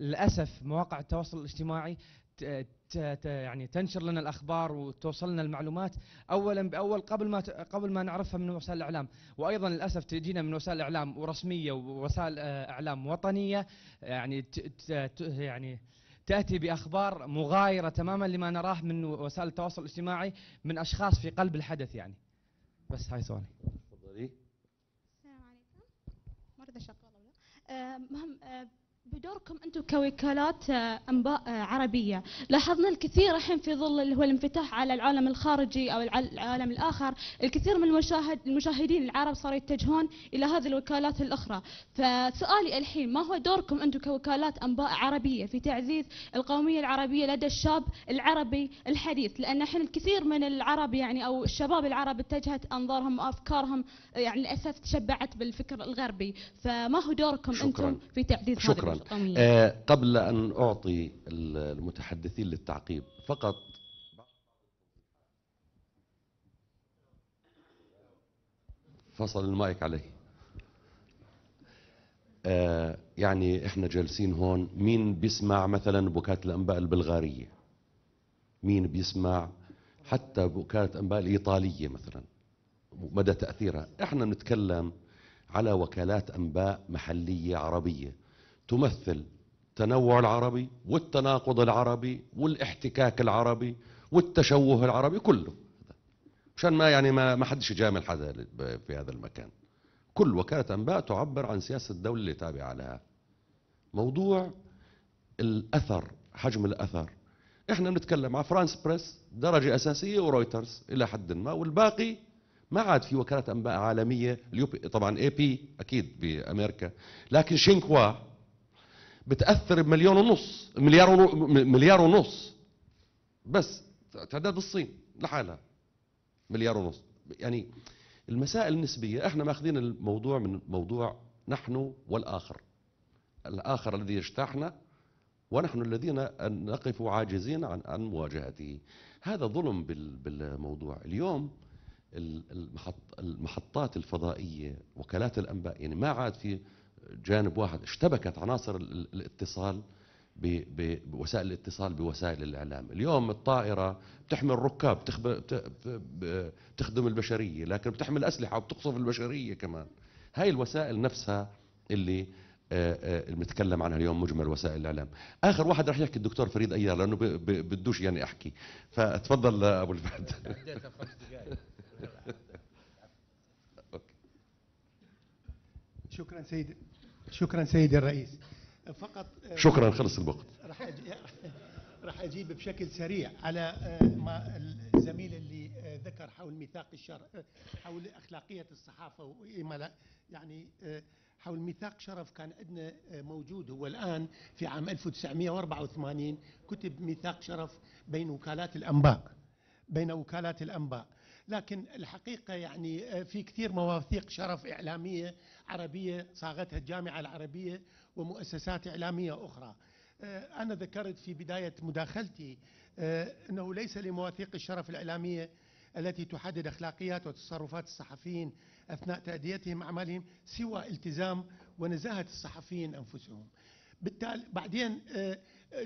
للأسف مواقع التواصل الاجتماعي يعني تنشر لنا الأخبار وتوصل لنا المعلومات اولا بأول قبل ما قبل ما نعرفها من وسائل الإعلام. وأيضا للأسف تجينا من وسائل إعلام ورسميه ووسائل آه، إعلام وطنية يعني يعني تأتي بأخبار مغايرة تماما لما نراه من وسائل التواصل الاجتماعي من أشخاص في قلب الحدث يعني. بس هاي سؤالي. تفضلي. ما اريد اشغله ولا آه، مهم آه، بدوركم أنتم كوكالات آه، أنباء آه، عربية. لاحظنا الكثير الحين في ظل اللي هو الانفتاح على العالم الخارجي أو الع- العالم الآخر الكثير من المشاهد المشاهدين العرب صاروا يتجهون إلى هذه الوكالات الأخرى. فسؤالي الحين ما هو دوركم أنتم كوكالات أنباء عربية في تعزيز القومية العربية لدى الشاب العربي الحديث؟ لأن الحين الكثير من العرب يعني أو الشباب العرب اتجهت أنظارهم وأفكارهم يعني للأسف تشبعت بالفكر الغربي. فما هو دوركم شكراً. أنتم في تعزيز هذه شكرا آه قبل أن أعطي ال- المتحدثين للتعقيب فقط فصل المايك عليه. آه يعني إحنا جالسين هون مين بيسمع مثلا بوكالة الأنباء البلغارية؟ مين بيسمع حتى بوكالة أنباء الإيطالية مثلا؟ مدى تأثيرها؟ إحنا نتكلم على وكالات أنباء محلية عربية. تمثل التنوع العربي والتناقض العربي والاحتكاك العربي والتشوه العربي كله. مشان ما يعني ما ما حدش يجامل حدا في هذا المكان. كل وكالة أنباء تعبر عن سياسة الدولة اللي تابعة لها. موضوع الأثر حجم الأثر. إحنا بنتكلم على فرانس بريس درجة أساسية ورويترز إلى حد ما. والباقي ما عاد في وكالة أنباء عالمية. طبعا AP أكيد بأمريكا. لكن شينخوا بتأثر بمليون ونص مليار مليار ونص. بس تعداد الصين لحالها مليار ونص. يعني المسائل النسبية إحنا ماخذين الموضوع من موضوع نحن والآخر. الآخر الذي يجتاحنا ونحن الذين نقف عاجزين عن عن مواجهته. هذا ظلم بال- بالموضوع. اليوم ال- المحط المحطات الفضائية وكالات الأنباء يعني ما عاد في جانب واحد اشتبكت عناصر ال- ال- الاتصال ب- ب- بوسائل الاتصال بوسائل الإعلام. اليوم الطائرة بتحمل ركاب بتخدم البشرية لكن بتحمل أسلحة وبتقصف البشرية كمان. هاي الوسائل نفسها اللي آه، آه، اللي بنتكلم عنها اليوم مجمل وسائل الإعلام. آخر واحد رح يحكي الدكتور فريد أيار لأنه ب- ب- بدوش يعني أحكي. فتفضل أبو الفهد. شكرا سيد. شكرا سيدي الرئيس. فقط آه، شكرا خلص الوقت. راح راح أجيب بشكل سريع على آه، ما الزميل اللي آه، ذكر حول ميثاق الشرف آه، حول أخلاقية الصحافة وإما لا يعني حول ميثاق شرف كان عندنا موجود. هو الآن في عام 1984 كتب ميثاق شرف بين وكالات الأنباء بين وكالات الأنباء. لكن الحقيقة يعني آه، في كثير مواثيق شرف إعلامية عربية صاغتها الجامعة العربية ومؤسسات إعلامية أخرى. آه، أنا ذكرت في بداية مداخلتي آه، أنه ليس لمواثيق الشرف الإعلامية التي تحدد أخلاقيات وتصرفات الصحفيين أثناء تأديتهم أعمالهم سوى التزام ونزاهة الصحفيين أنفسهم. بالتالي بعدين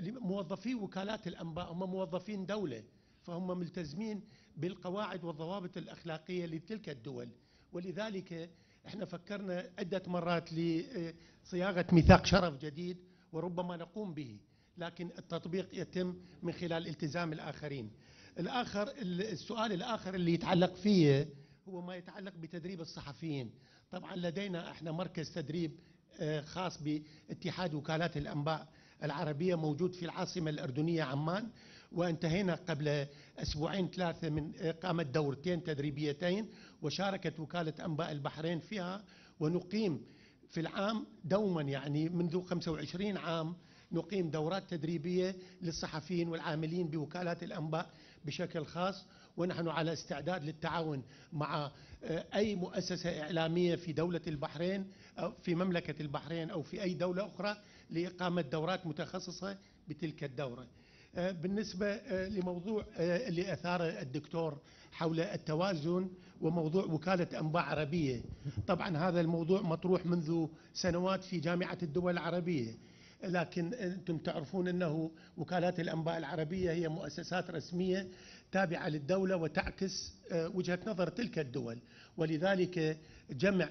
موظفي وكالات الأنباء هم موظفين دولة فهم ملتزمين بالقواعد والضوابط الأخلاقية لتلك الدول. ولذلك إحنا فكرنا عدة مرات لصياغة ميثاق شرف جديد وربما نقوم به لكن التطبيق يتم من خلال التزام الآخرين. الآخر السؤال الآخر اللي يتعلق فيه هو ما يتعلق بتدريب الصحفيين. طبعا لدينا إحنا مركز تدريب آه، خاص باتحاد وكالات الأنباء العربية موجود في العاصمة الأردنية عمان. وانتهينا قبل أسبوعين ثلاثة من إقامة دورتين تدريبيتين وشاركت وكالة أنباء البحرين فيها ونقيم في العام دوما يعني منذ 25 عام نقيم دورات تدريبية للصحفيين والعاملين بوكالات الأنباء بشكل خاص ونحن على استعداد للتعاون مع آه، أي مؤسسة إعلامية في دولة البحرين أو في مملكة البحرين أو في أي دولة أخرى لإقامة دورات متخصصة بتلك الدورة. بالنسبة آه، لموضوع اللي أثار الدكتور حول التوازن وموضوع وكالة أنباء عربية. طبعا هذا الموضوع مطروح منذ سنوات في جامعة الدول العربية. لكن أنتم تعرفون أنه وكالات الأنباء العربية هي مؤسسات رسمية تابعة للدولة وتعكس آه، وجهة نظر تلك الدول. ولذلك جمع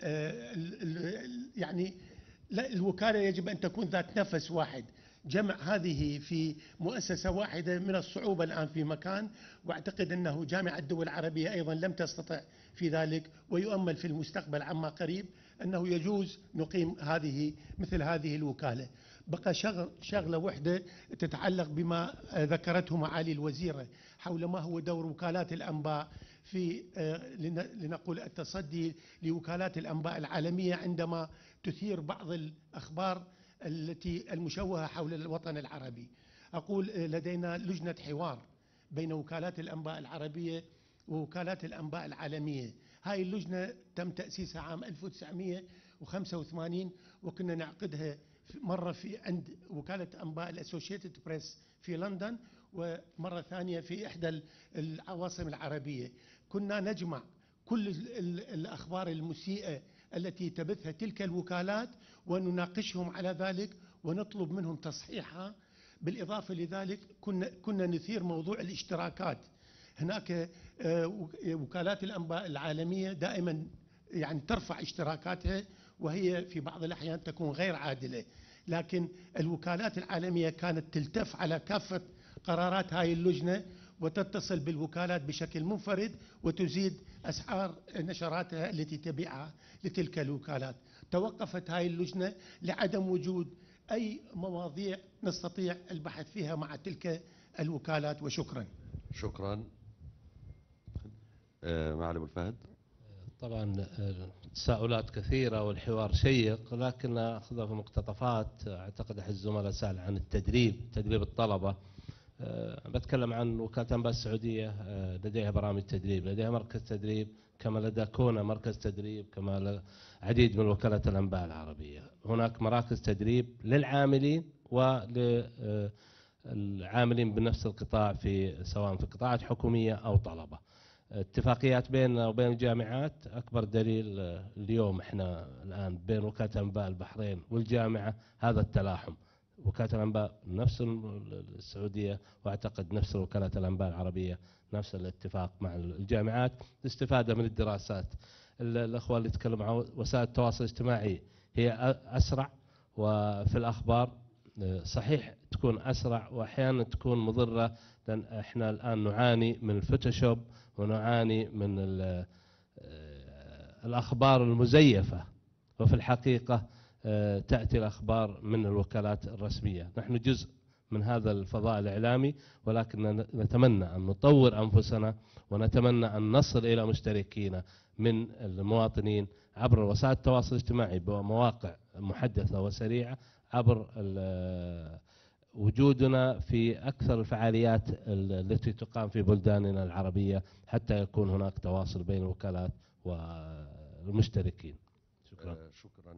آه، يعني الوكالة يجب أن تكون ذات نفس واحد. جمع هذه في مؤسسة واحدة من الصعوبة الآن في مكان وأعتقد أنه جامعة الدول العربية أيضا لم تستطع في ذلك ويؤمل في المستقبل عما قريب أنه يجوز نقيم هذه مثل هذه الوكالة. بقى شغل شغلة وحدة تتعلق بما ذكرته معالي الوزيرة حول ما هو دور وكالات الأنباء في آه، لنقول التصدي لوكالات الأنباء العالمية عندما تثير بعض الأخبار التي المشوهة حول الوطن العربي. أقول آه، لدينا لجنة حوار بين وكالات الأنباء العربية ووكالات الأنباء العالمية. هاي اللجنة تم تأسيسها عام 1985 وكنا نعقدها مرة في عند وكالة أنباء الأسوشيتد بريس في لندن ومرة ثانية في إحدى العواصم العربية. كنا نجمع كل الأخبار المسيئة التي تبثها تلك الوكالات ونناقشهم على ذلك ونطلب منهم تصحيحها بالإضافة لذلك كنا, كنا نثير موضوع الاشتراكات. هناك آه، وكالات الأنباء العالمية دائما يعني ترفع اشتراكاتها وهي في بعض الأحيان تكون غير عادلة. لكن الوكالات العالمية كانت تلتف على كافة قرارات هاي اللجنة وتتصل بالوكالات بشكل منفرد وتزيد أسعار نشراتها التي تبيعها لتلك الوكالات. توقفت هاي اللجنة لعدم وجود أي مواضيع نستطيع البحث فيها مع تلك الوكالات وشكرا. شكرا. آه، معالي الفهد. طبعا تساؤلات كثيرة والحوار شيق لكن أخذها في مقتطفات. أعتقد أحد الزملاء سأل عن التدريب تدريب الطلبة. أه، بتكلم عن وكالة أنباء السعودية أه، لديها برامج تدريب لديها مركز تدريب كما لدى كونا مركز تدريب كما عديد من وكالة الأنباء العربية. هناك مراكز تدريب للعاملين وللعاملين بنفس القطاع في سواء في قطاعات حكومية أو طلبة. اتفاقيات بيننا وبين الجامعات أكبر دليل اليوم إحنا الآن بين وكالة انباء البحرين والجامعة هذا التلاحم. وكالة الأنباء نفس السعودية وأعتقد نفس وكالة الأنباء العربية نفس الاتفاق مع الجامعات. الاستفاده من الدراسات. الاخوه اللي تكلموا عن وسائل التواصل الاجتماعي هي أسرع وفي الأخبار صحيح تكون أسرع وأحيانا تكون مضرة لأن إحنا الآن نعاني من الفوتوشوب ونعاني من آه، الأخبار المزيفة. وفي الحقيقة آه، تأتي الأخبار من الوكالات الرسمية. نحن جزء من هذا الفضاء الإعلامي ولكن نتمنى أن نطور أنفسنا ونتمنى أن نصل إلى مشتركين. من المواطنين عبر وسائل التواصل الاجتماعي بمواقع محدثة وسريعة عبر وجودنا في أكثر الفعاليات التي تقام في بلداننا العربية حتى يكون هناك تواصل بين الوكالات والمشتركين. شكرا. آه شكرا.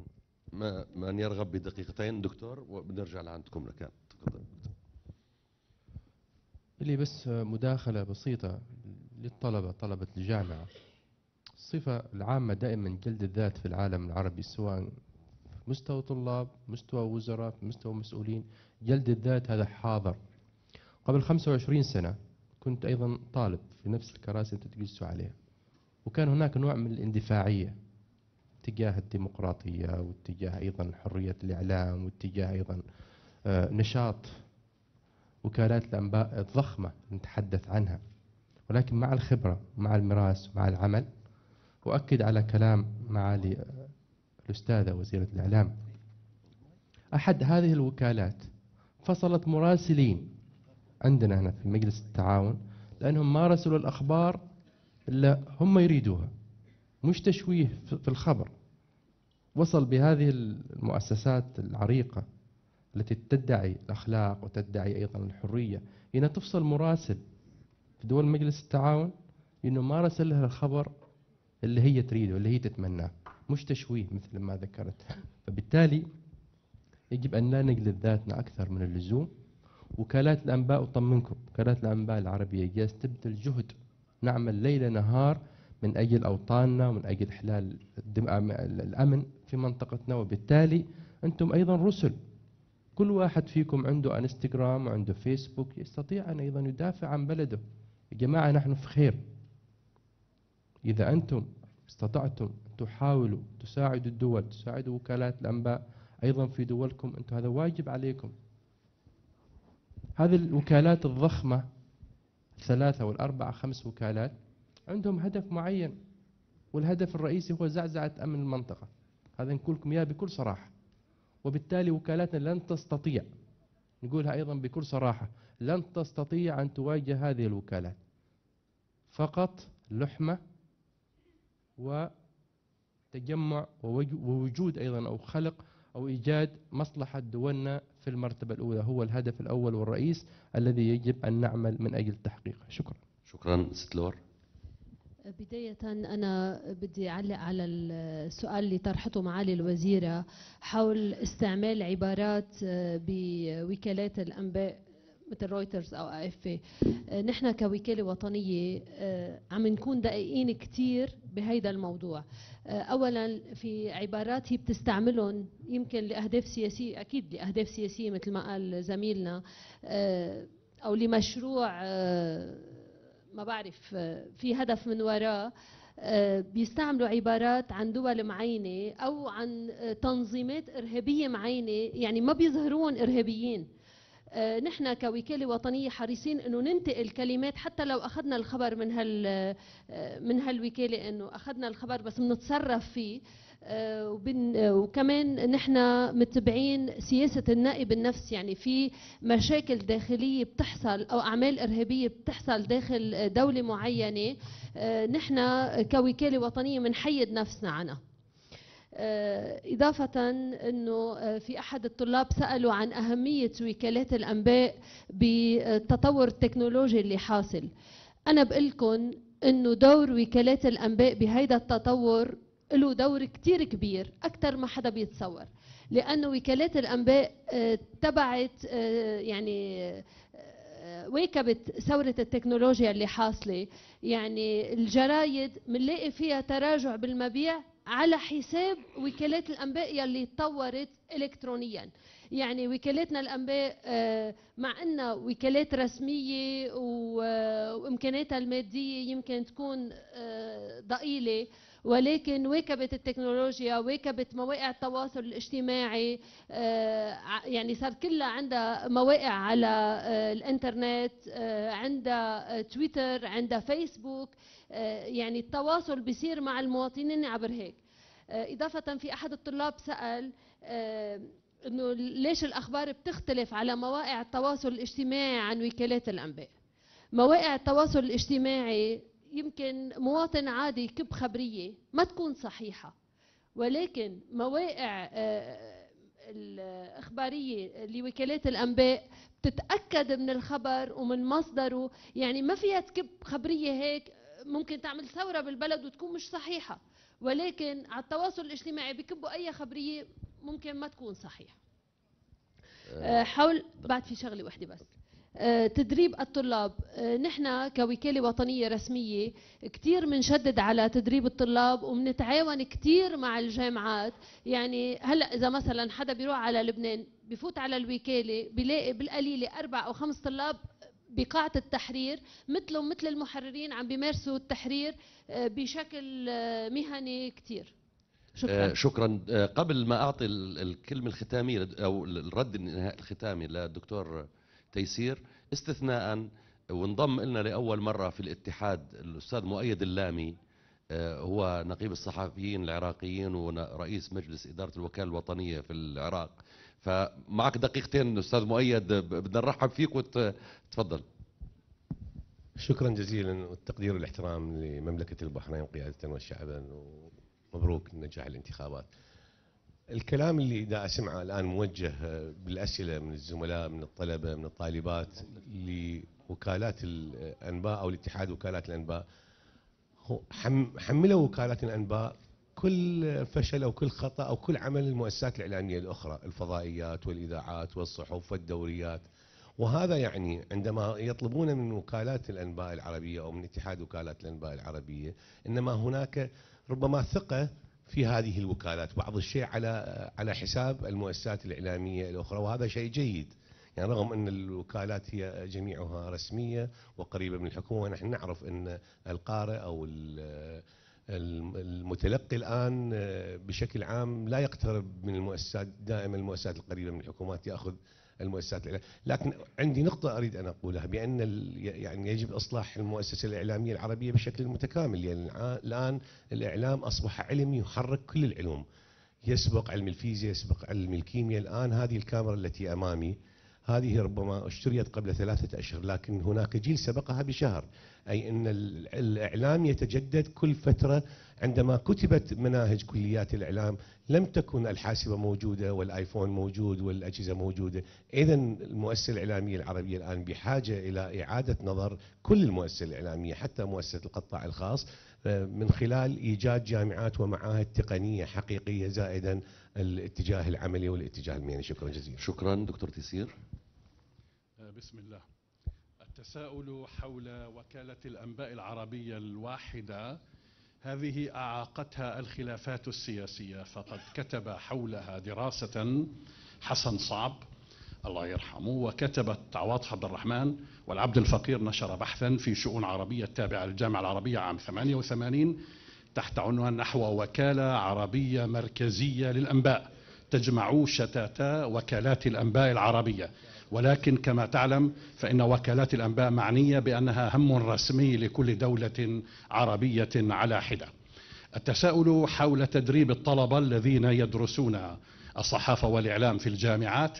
ما من يرغب بدقيقتين. دكتور وبنرجع لعندكم لكان تفضل. اللي بس مداخلة بسيطة للطلبة طلبة الجامعة. الصفة العامة دائما جلد الذات في العالم العربي سواء مستوى طلاب مستوى وزراء مستوى مسؤولين جلد الذات هذا حاضر. قبل 25 سنة كنت أيضا طالب في نفس الكراسي اللي تجلسوا عليها وكان هناك نوع من الاندفاعية تجاه الديمقراطية واتجاه أيضا حرية الإعلام واتجاه أيضا آه، نشاط وكالات الأنباء الضخمة نتحدث عنها. ولكن مع الخبرة مع المراس مع العمل أؤكد على كلام معالي الأستاذة وزيرة الإعلام. أحد هذه الوكالات فصلت مراسلين عندنا هنا في مجلس التعاون لأنهم ما رسلوا الأخبار إلا هم يريدوها. مش تشويه في الخبر. وصل بهذه المؤسسات العريقة التي تدعي الأخلاق وتدعي أيضا الحرية هنا تفصل مراسل في دول مجلس التعاون إنه ما رسل لها الخبر اللي هي تريده اللي هي تتمناه. مش تشويه مثل ما ذكرت. فبالتالي يجب أن لا نجلد ذاتنا أكثر من اللزوم. وكالات الأنباء أطمنكم وكالات الأنباء العربية جالس تبذل جهد. نعمل ليل نهار من أجل أوطاننا ومن أجل إحلال الأمن في منطقتنا. وبالتالي أنتم أيضا رسل. كل واحد فيكم عنده انستغرام وعنده فيسبوك يستطيع أن أيضا يدافع عن بلده. يا جماعة نحن في خير. إذا أنتم استطعتم تحاولوا تساعدوا الدول تساعدوا وكالات الأنباء أيضا في دولكم أنتم هذا واجب عليكم. هذه الوكالات الضخمة ثلاثة والأربعة خمس وكالات عندهم هدف معين والهدف الرئيسي هو زعزعة أمن المنطقة. هذا نقول لكم إياه بكل صراحة. وبالتالي وكالاتنا لن تستطيع نقولها أيضا بكل صراحة لن تستطيع أن تواجه هذه الوكالات. فقط لحمة وتجمع ووجود أيضا أو خلق أو إيجاد مصلحة دولنا في المرتبة الأولى. هو الهدف الأول والرئيس الذي يجب أن نعمل من أجل تحقيقه شكرا. شكرا ست لور. بداية أنا بدي أعلق على السؤال اللي طرحته معالي الوزيرة حول استعمال عبارات بوكالات الأنباء مثل رويترز أو اف آه، نحن كوكالة وطنية آه، عم نكون دقيقين كثير بهيدا الموضوع. اولا في عبارات هي بتستعملهم يمكن لأهداف سياسية أكيد لأهداف سياسية مثل ما قال زميلنا أو لمشروع ما بعرف في هدف من وراه آه، بيستعملوا عبارات عن دول معينة أو عن تنظيمات إرهابية معينة يعني ما بيظهرون إرهابيين. آه، نحن كوكالة وطنية حريصين إنه ننتقل كلمات حتى لو أخذنا الخبر من هال آه، من هالوكالة إنه أخذنا الخبر بس بنتصرف فيه آه، وكمان نحن متبعين سياسة النائب النفس. يعني في مشاكل داخلية بتحصل أو أعمال إرهابية بتحصل داخل دولة معينة آه، نحن كوكالة وطنية بنحيد نفسنا عنها. آه، إضافة أنه في أحد الطلاب سألوا عن أهمية وكالات الأنباء بالتطور التكنولوجي اللي حاصل. أنا بقول لكم أنه دور وكالات الأنباء بهيدا التطور له دور كتير كبير أكثر ما حدا بيتصور. لأنه وكالات الأنباء آه، تبعت آه، يعني آه، واكبت ثورة التكنولوجيا اللي حاصلة. يعني الجرايد بنلاقي فيها تراجع بالمبيع على حساب وكالات الأنباء يلي تطورت إلكترونيا. يعني وكالاتنا الأنباء مع أنها وكالات رسمية وإمكاناتها المادية يمكن تكون ضئيلة ولكن واكبت التكنولوجيا واكبت مواقع التواصل الاجتماعي آه، يعني صار كلها عندها مواقع على آه، الإنترنت آه، عندها تويتر عندها فيسبوك يعني التواصل بيصير مع المواطنين عبر هيك. إضافة في أحد الطلاب سأل إنه ليش الأخبار بتختلف على مواقع التواصل الاجتماعي عن وكالات الأنباء؟ مواقع التواصل الاجتماعي يمكن مواطن عادي يكب خبرية ما تكون صحيحة ولكن مواقع آه، الإخبارية لوكالات الأنباء بتتأكد من الخبر ومن مصدره يعني ما فيها تكب خبرية هيك ممكن تعمل ثورة بالبلد وتكون مش صحيحة. ولكن على التواصل الاجتماعي بكبوا أي خبرية ممكن ما تكون صحيحة. آه، حول بعد في شغلة واحدة بس. آه، تدريب الطلاب. آه، نحن كوكالة وطنية رسمية كتير منشدد على تدريب الطلاب ومنتعاون كتير مع الجامعات. يعني هلأ إذا مثلا حدا بيروح على لبنان بفوت على الوكالة بيلاقي بالقليلة أربع أو خمس طلاب بقاعة التحرير مثلهم مثل المحررين عم بيمارسوا التحرير آه، بشكل مهني كتير. شكرا, شكرا. قبل ما أعطي الكلمة الختامية أو الرد الختامي للدكتور تيسير استثناء وانضم لنا لأول مرة في الاتحاد الأستاذ مؤيد اللامي آه، هو نقيب الصحفيين العراقيين ورئيس مجلس إدارة الوكالة الوطنية في العراق. فمعك دقيقتين أستاذ مؤيد بدنا نرحب فيك وتفضل. شكرا جزيلا والتقدير والإحترام لمملكة البحرين قيادة وشعبا ومبروك نجاح الانتخابات. الكلام اللي دا أسمعه الآن موجه بالأسئلة من الزملاء من الطلبة من الطالبات لوكالات الأنباء أو الاتحاد وكالات الأنباء. حملوا وكالات الأنباء كل فشل أو كل خطأ أو كل عمل المؤسسات الإعلامية الأخرى الفضائيات والإذاعات والصحف والدوريات. وهذا يعني عندما يطلبون من وكالات الأنباء العربية أو من اتحاد وكالات الأنباء العربية إنما هناك ربما ثقة في هذه الوكالات. بعض الشيء على على حساب المؤسسات الإعلامية الأخرى وهذا شيء جيد. يعني رغم أن الوكالات هي جميعها رسمية وقريبة من الحكومة ونحن نعرف أن القارئ أو المتلقي الآن بشكل عام لا يقترب من المؤسسات دائما المؤسسات القريبة من الحكومات يأخذ المؤسسات الإعلامية لكن عندي نقطة أريد أن أقولها بأن يعني يجب إصلاح المؤسسة الإعلامية العربية بشكل متكامل. يعني الآن الإعلام أصبح علم يحرك كل العلوم. يسبق علم الفيزياء يسبق علم الكيمياء. الآن هذه الكاميرا التي أمامي هذه ربما اشتريت قبل ثلاثة أشهر لكن هناك جيل سبقها بشهر. أي أن الإعلام يتجدد كل فترة عندما كتبت مناهج كليات الإعلام لم تكن الحاسبة موجودة والآيفون موجود والأجهزة موجودة. إذا المؤسسة الإعلامية العربية الآن بحاجة إلى إعادة نظر كل المؤسسة الإعلامية حتى مؤسسة القطاع الخاص آه، من خلال إيجاد جامعات ومعاهد تقنية حقيقية زائدا الاتجاه العملي والاتجاه المهني. شكرا جزيلا. شكرا دكتور تيسير. آه، بسم الله. التساؤل حول وكالة الأنباء العربية الواحدة هذه أعاقتها الخلافات السياسية فقد كتب حولها دراسة حسن صعب الله يرحمه وكتبت عواطف عبد الرحمن والعبد الفقير نشر بحثا في شؤون عربية التابعة للجامعة العربية عام 88 تحت عنوان نحو وكالة عربية مركزية للأنباء تجمع شتات وكالات الأنباء العربية. ولكن كما تعلم فإن وكالات الأنباء معنية بأنها هم رسمي لكل دولة عربية على حدة. التساؤل حول تدريب الطلبة الذين يدرسون الصحافة والإعلام في الجامعات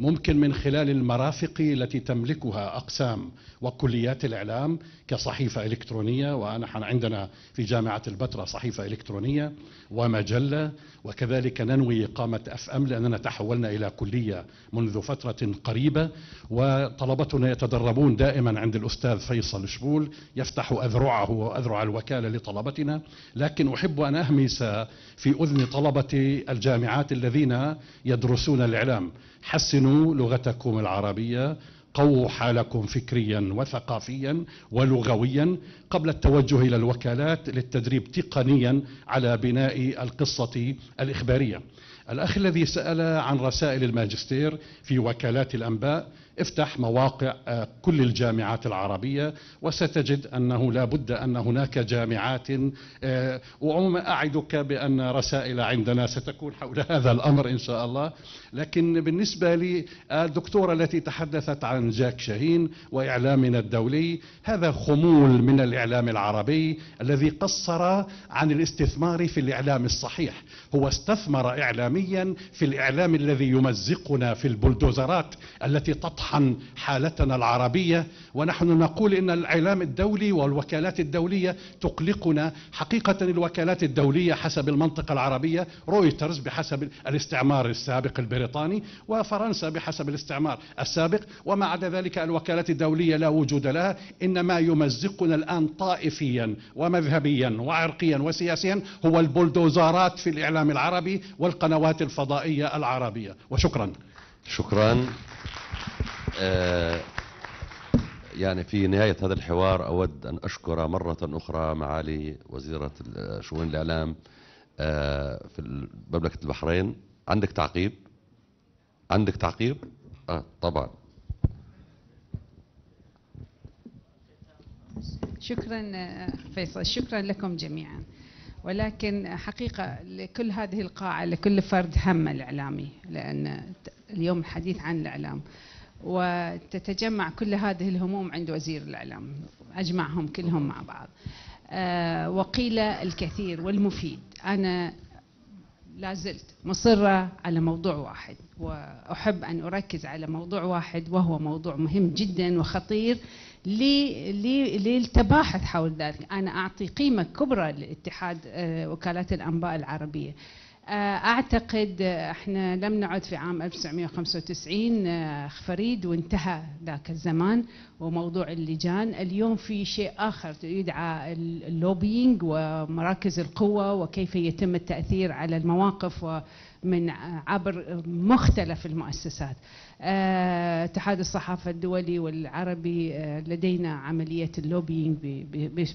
ممكن من خلال المرافق التي تملكها أقسام وكليات الإعلام كصحيفة إلكترونية وأنا عندنا في جامعة البتراء صحيفة إلكترونية ومجلة وكذلك ننوي إقامة أف أم لأننا تحولنا إلى كلية منذ فترة قريبة. وطلبتنا يتدربون دائما عند الأستاذ فيصل شبول يفتح أذرعه وأذرع الوكالة لطلبتنا. لكن أحب أن أهمس في أذن طلبة الجامعات الذين يدرسون الإعلام. حسنوا لغتكم العربية قووا حالكم فكريا وثقافيا ولغويا قبل التوجه إلى الوكالات للتدريب تقنيا على بناء القصة الإخبارية. الأخ الذي سأل عن رسائل الماجستير في وكالات الأنباء افتح مواقع آه، كل الجامعات العربية وستجد أنه لا بد أن هناك جامعات آه، وعموما أعدك بأن رسائل عندنا ستكون حول هذا الأمر إن شاء الله. لكن بالنسبة لي الدكتورة التي تحدثت عن جاك شاهين وإعلامنا الدولي هذا خمول من الإعلام العربي الذي قصر عن الاستثمار في الإعلام الصحيح. هو استثمر إعلاميا في الإعلام الذي يمزقنا في البلدوزرات التي تطحن تطحن حالتنا العربية ونحن نقول إن الإعلام الدولي والوكالات الدولية تقلقنا. حقيقة الوكالات الدولية حسب المنطقة العربية رويترز بحسب الاستعمار السابق البريطاني وفرنسا بحسب الاستعمار السابق وما عدا ذلك الوكالات الدولية لا وجود لها إنما يمزقنا الآن طائفيا ومذهبيا وعرقيا وسياسيا هو البلدوزارات في الإعلام العربي والقنوات الفضائية العربية. وشكرا. شكرا. يعني في نهاية هذا الحوار أود أن أشكر مرة أخرى معالي وزيرة شؤون الإعلام آه، في مملكة البحرين. عندك تعقيب؟ عندك تعقيب؟ آه طبعا. شكرا آه، فيصل. شكرا لكم جميعا. ولكن حقيقة لكل هذه القاعة لكل فرد هم الإعلامي لأن اليوم الحديث عن الإعلام. وتتجمع كل هذه الهموم عند وزير الإعلام. أجمعهم كلهم مع بعض. آه، وقيل الكثير والمفيد. أنا لا زلت مصرة على موضوع واحد وأحب أن أركز على موضوع واحد وهو موضوع مهم جدا وخطير للتباحث حول ذلك. أنا أعطي قيمة كبرى لاتحاد آه، وكالات الأنباء العربية. أعتقد إحنا لم نعد في عام 1995 آه، فريد وانتهى ذاك الزمان وموضوع اللجان. اليوم في شيء آخر يدعى اللوبينج ومراكز القوة وكيف يتم التأثير على المواقف ومن عبر مختلف المؤسسات. آه، اتحاد الصحافة الدولي والعربي آه، لدينا عملية ال lobbying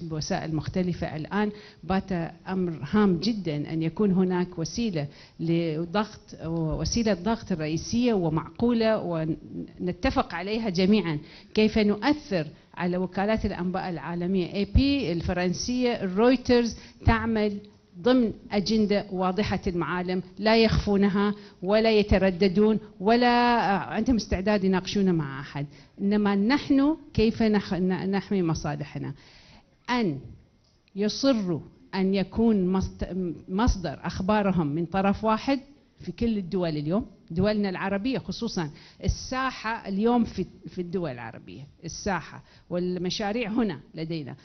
بوسائل مختلفة. الآن بات أمر هام جدا أن يكون هناك وسيلة لضغط وسيلة ضغط رئيسية ومعقولة ونتفق عليها جميعا. كيف نؤثر على وكالات الأنباء العالمية؟ AP الفرنسية رويترز تعمل ضمن أجندة واضحة المعالم لا يخفونها ولا يترددون ولا عندهم استعداد يناقشون مع أحد. إنما نحن كيف نحمي مصالحنا؟ أن يصروا أن يكون مصدر أخبارهم من طرف واحد في كل الدول اليوم دولنا العربية خصوصا الساحة اليوم في في الدول العربية. الساحة والمشاريع هنا لدينا.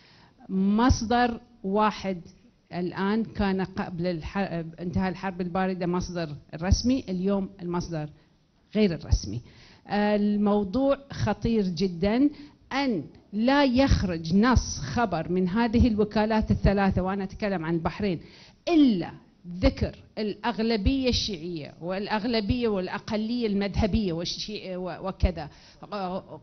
مصدر واحد الآن كان قبل انتهاء الحرب الباردة مصدر رسمي اليوم المصدر غير الرسمي. الموضوع خطير جدا. أن لا يخرج نص خبر من هذه الوكالات الثلاثة وأنا أتكلم عن البحرين إلا ذكر الأغلبية الشيعية والأغلبية والأقلية المذهبية وكذا.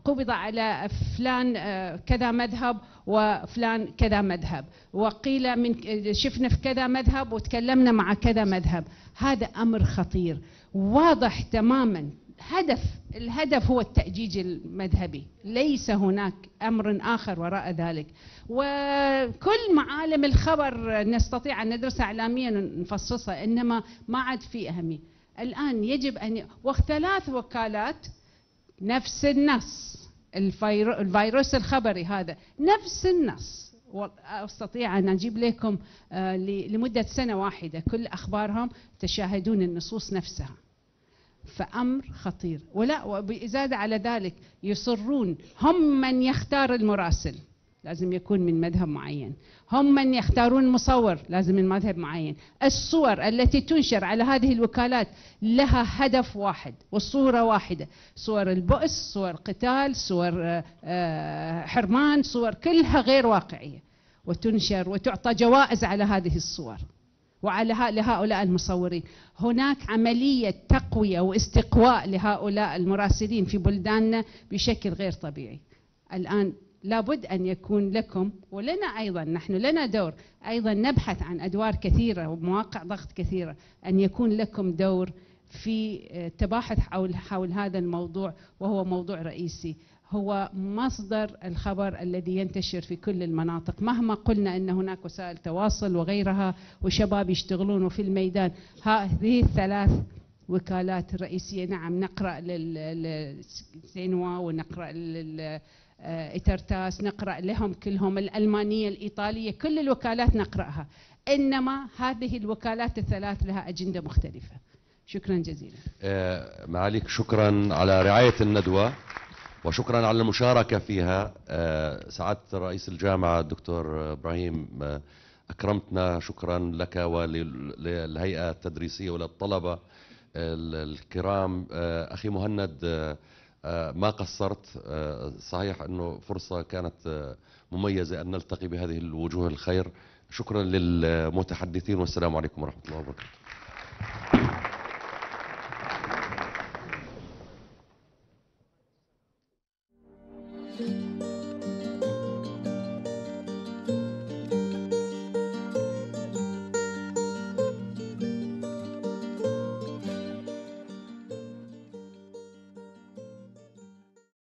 قبض على فلان آه، كذا مذهب وفلان كذا مذهب. وقيل من شفنا في كذا مذهب وتكلمنا مع كذا مذهب. هذا أمر خطير. واضح تماما هدف الهدف هو التأجيج المذهبي. ليس هناك أمر آخر وراء ذلك. وكل معالم الخبر نستطيع أن ندرسها إعلاميا نفصصها إنما ما عاد في أهمية. الآن يجب أن وثلاث وكالات نفس النص الفيروس الخبري هذا نفس النص. أستطيع أن أجيب لكم آه، لمدة سنة واحدة. كل أخبارهم تشاهدون النصوص نفسها. فأمر خطير. ولا وبإزادة على ذلك يصرون هم من يختار المراسل. لازم يكون من مذهب معين. هم من يختارون المصور لازم من مذهب معين. الصور التي تنشر على هذه الوكالات لها هدف واحد والصورة واحدة. صور البؤس صور قتال صور آه، آه، حرمان صور كلها غير واقعية. وتنشر وتعطى جوائز على هذه الصور. وعلى لهؤلاء المصورين. هناك عملية تقوية واستقواء لهؤلاء المراسلين في بلداننا بشكل غير طبيعي. الآن لابد أن يكون لكم ولنا أيضا نحن لنا دور. أيضا نبحث عن أدوار كثيرة ومواقع ضغط كثيرة أن يكون لكم دور في التباحث حول, حول هذا الموضوع وهو موضوع رئيسي. هو مصدر الخبر الذي ينتشر في كل المناطق. مهما قلنا أن هناك وسائل تواصل وغيرها وشباب يشتغلون في الميدان هذه الثلاث وكالات رئيسية نعم نقرأ للسينوا ونقرأ لإترتاس نقرأ لهم كلهم الألمانية الإيطالية كل الوكالات نقرأها. إنما هذه الوكالات الثلاث لها أجندة مختلفة. شكرا جزيلا. آه، معاليك شكرا على رعاية الندوة. وشكرا على المشاركة فيها. آه، سعادة رئيس الجامعة الدكتور إبراهيم آه، أكرمتنا. شكرا لك وللهيئة التدريسية وللطلبة ال- الكرام. آه، أخي مهند آه، آه، ما قصرت. آه، صحيح أنه فرصة كانت آه، مميزة أن نلتقي بهذه الوجوه الخير. شكرا للمتحدثين والسلام عليكم ورحمة الله وبركاته.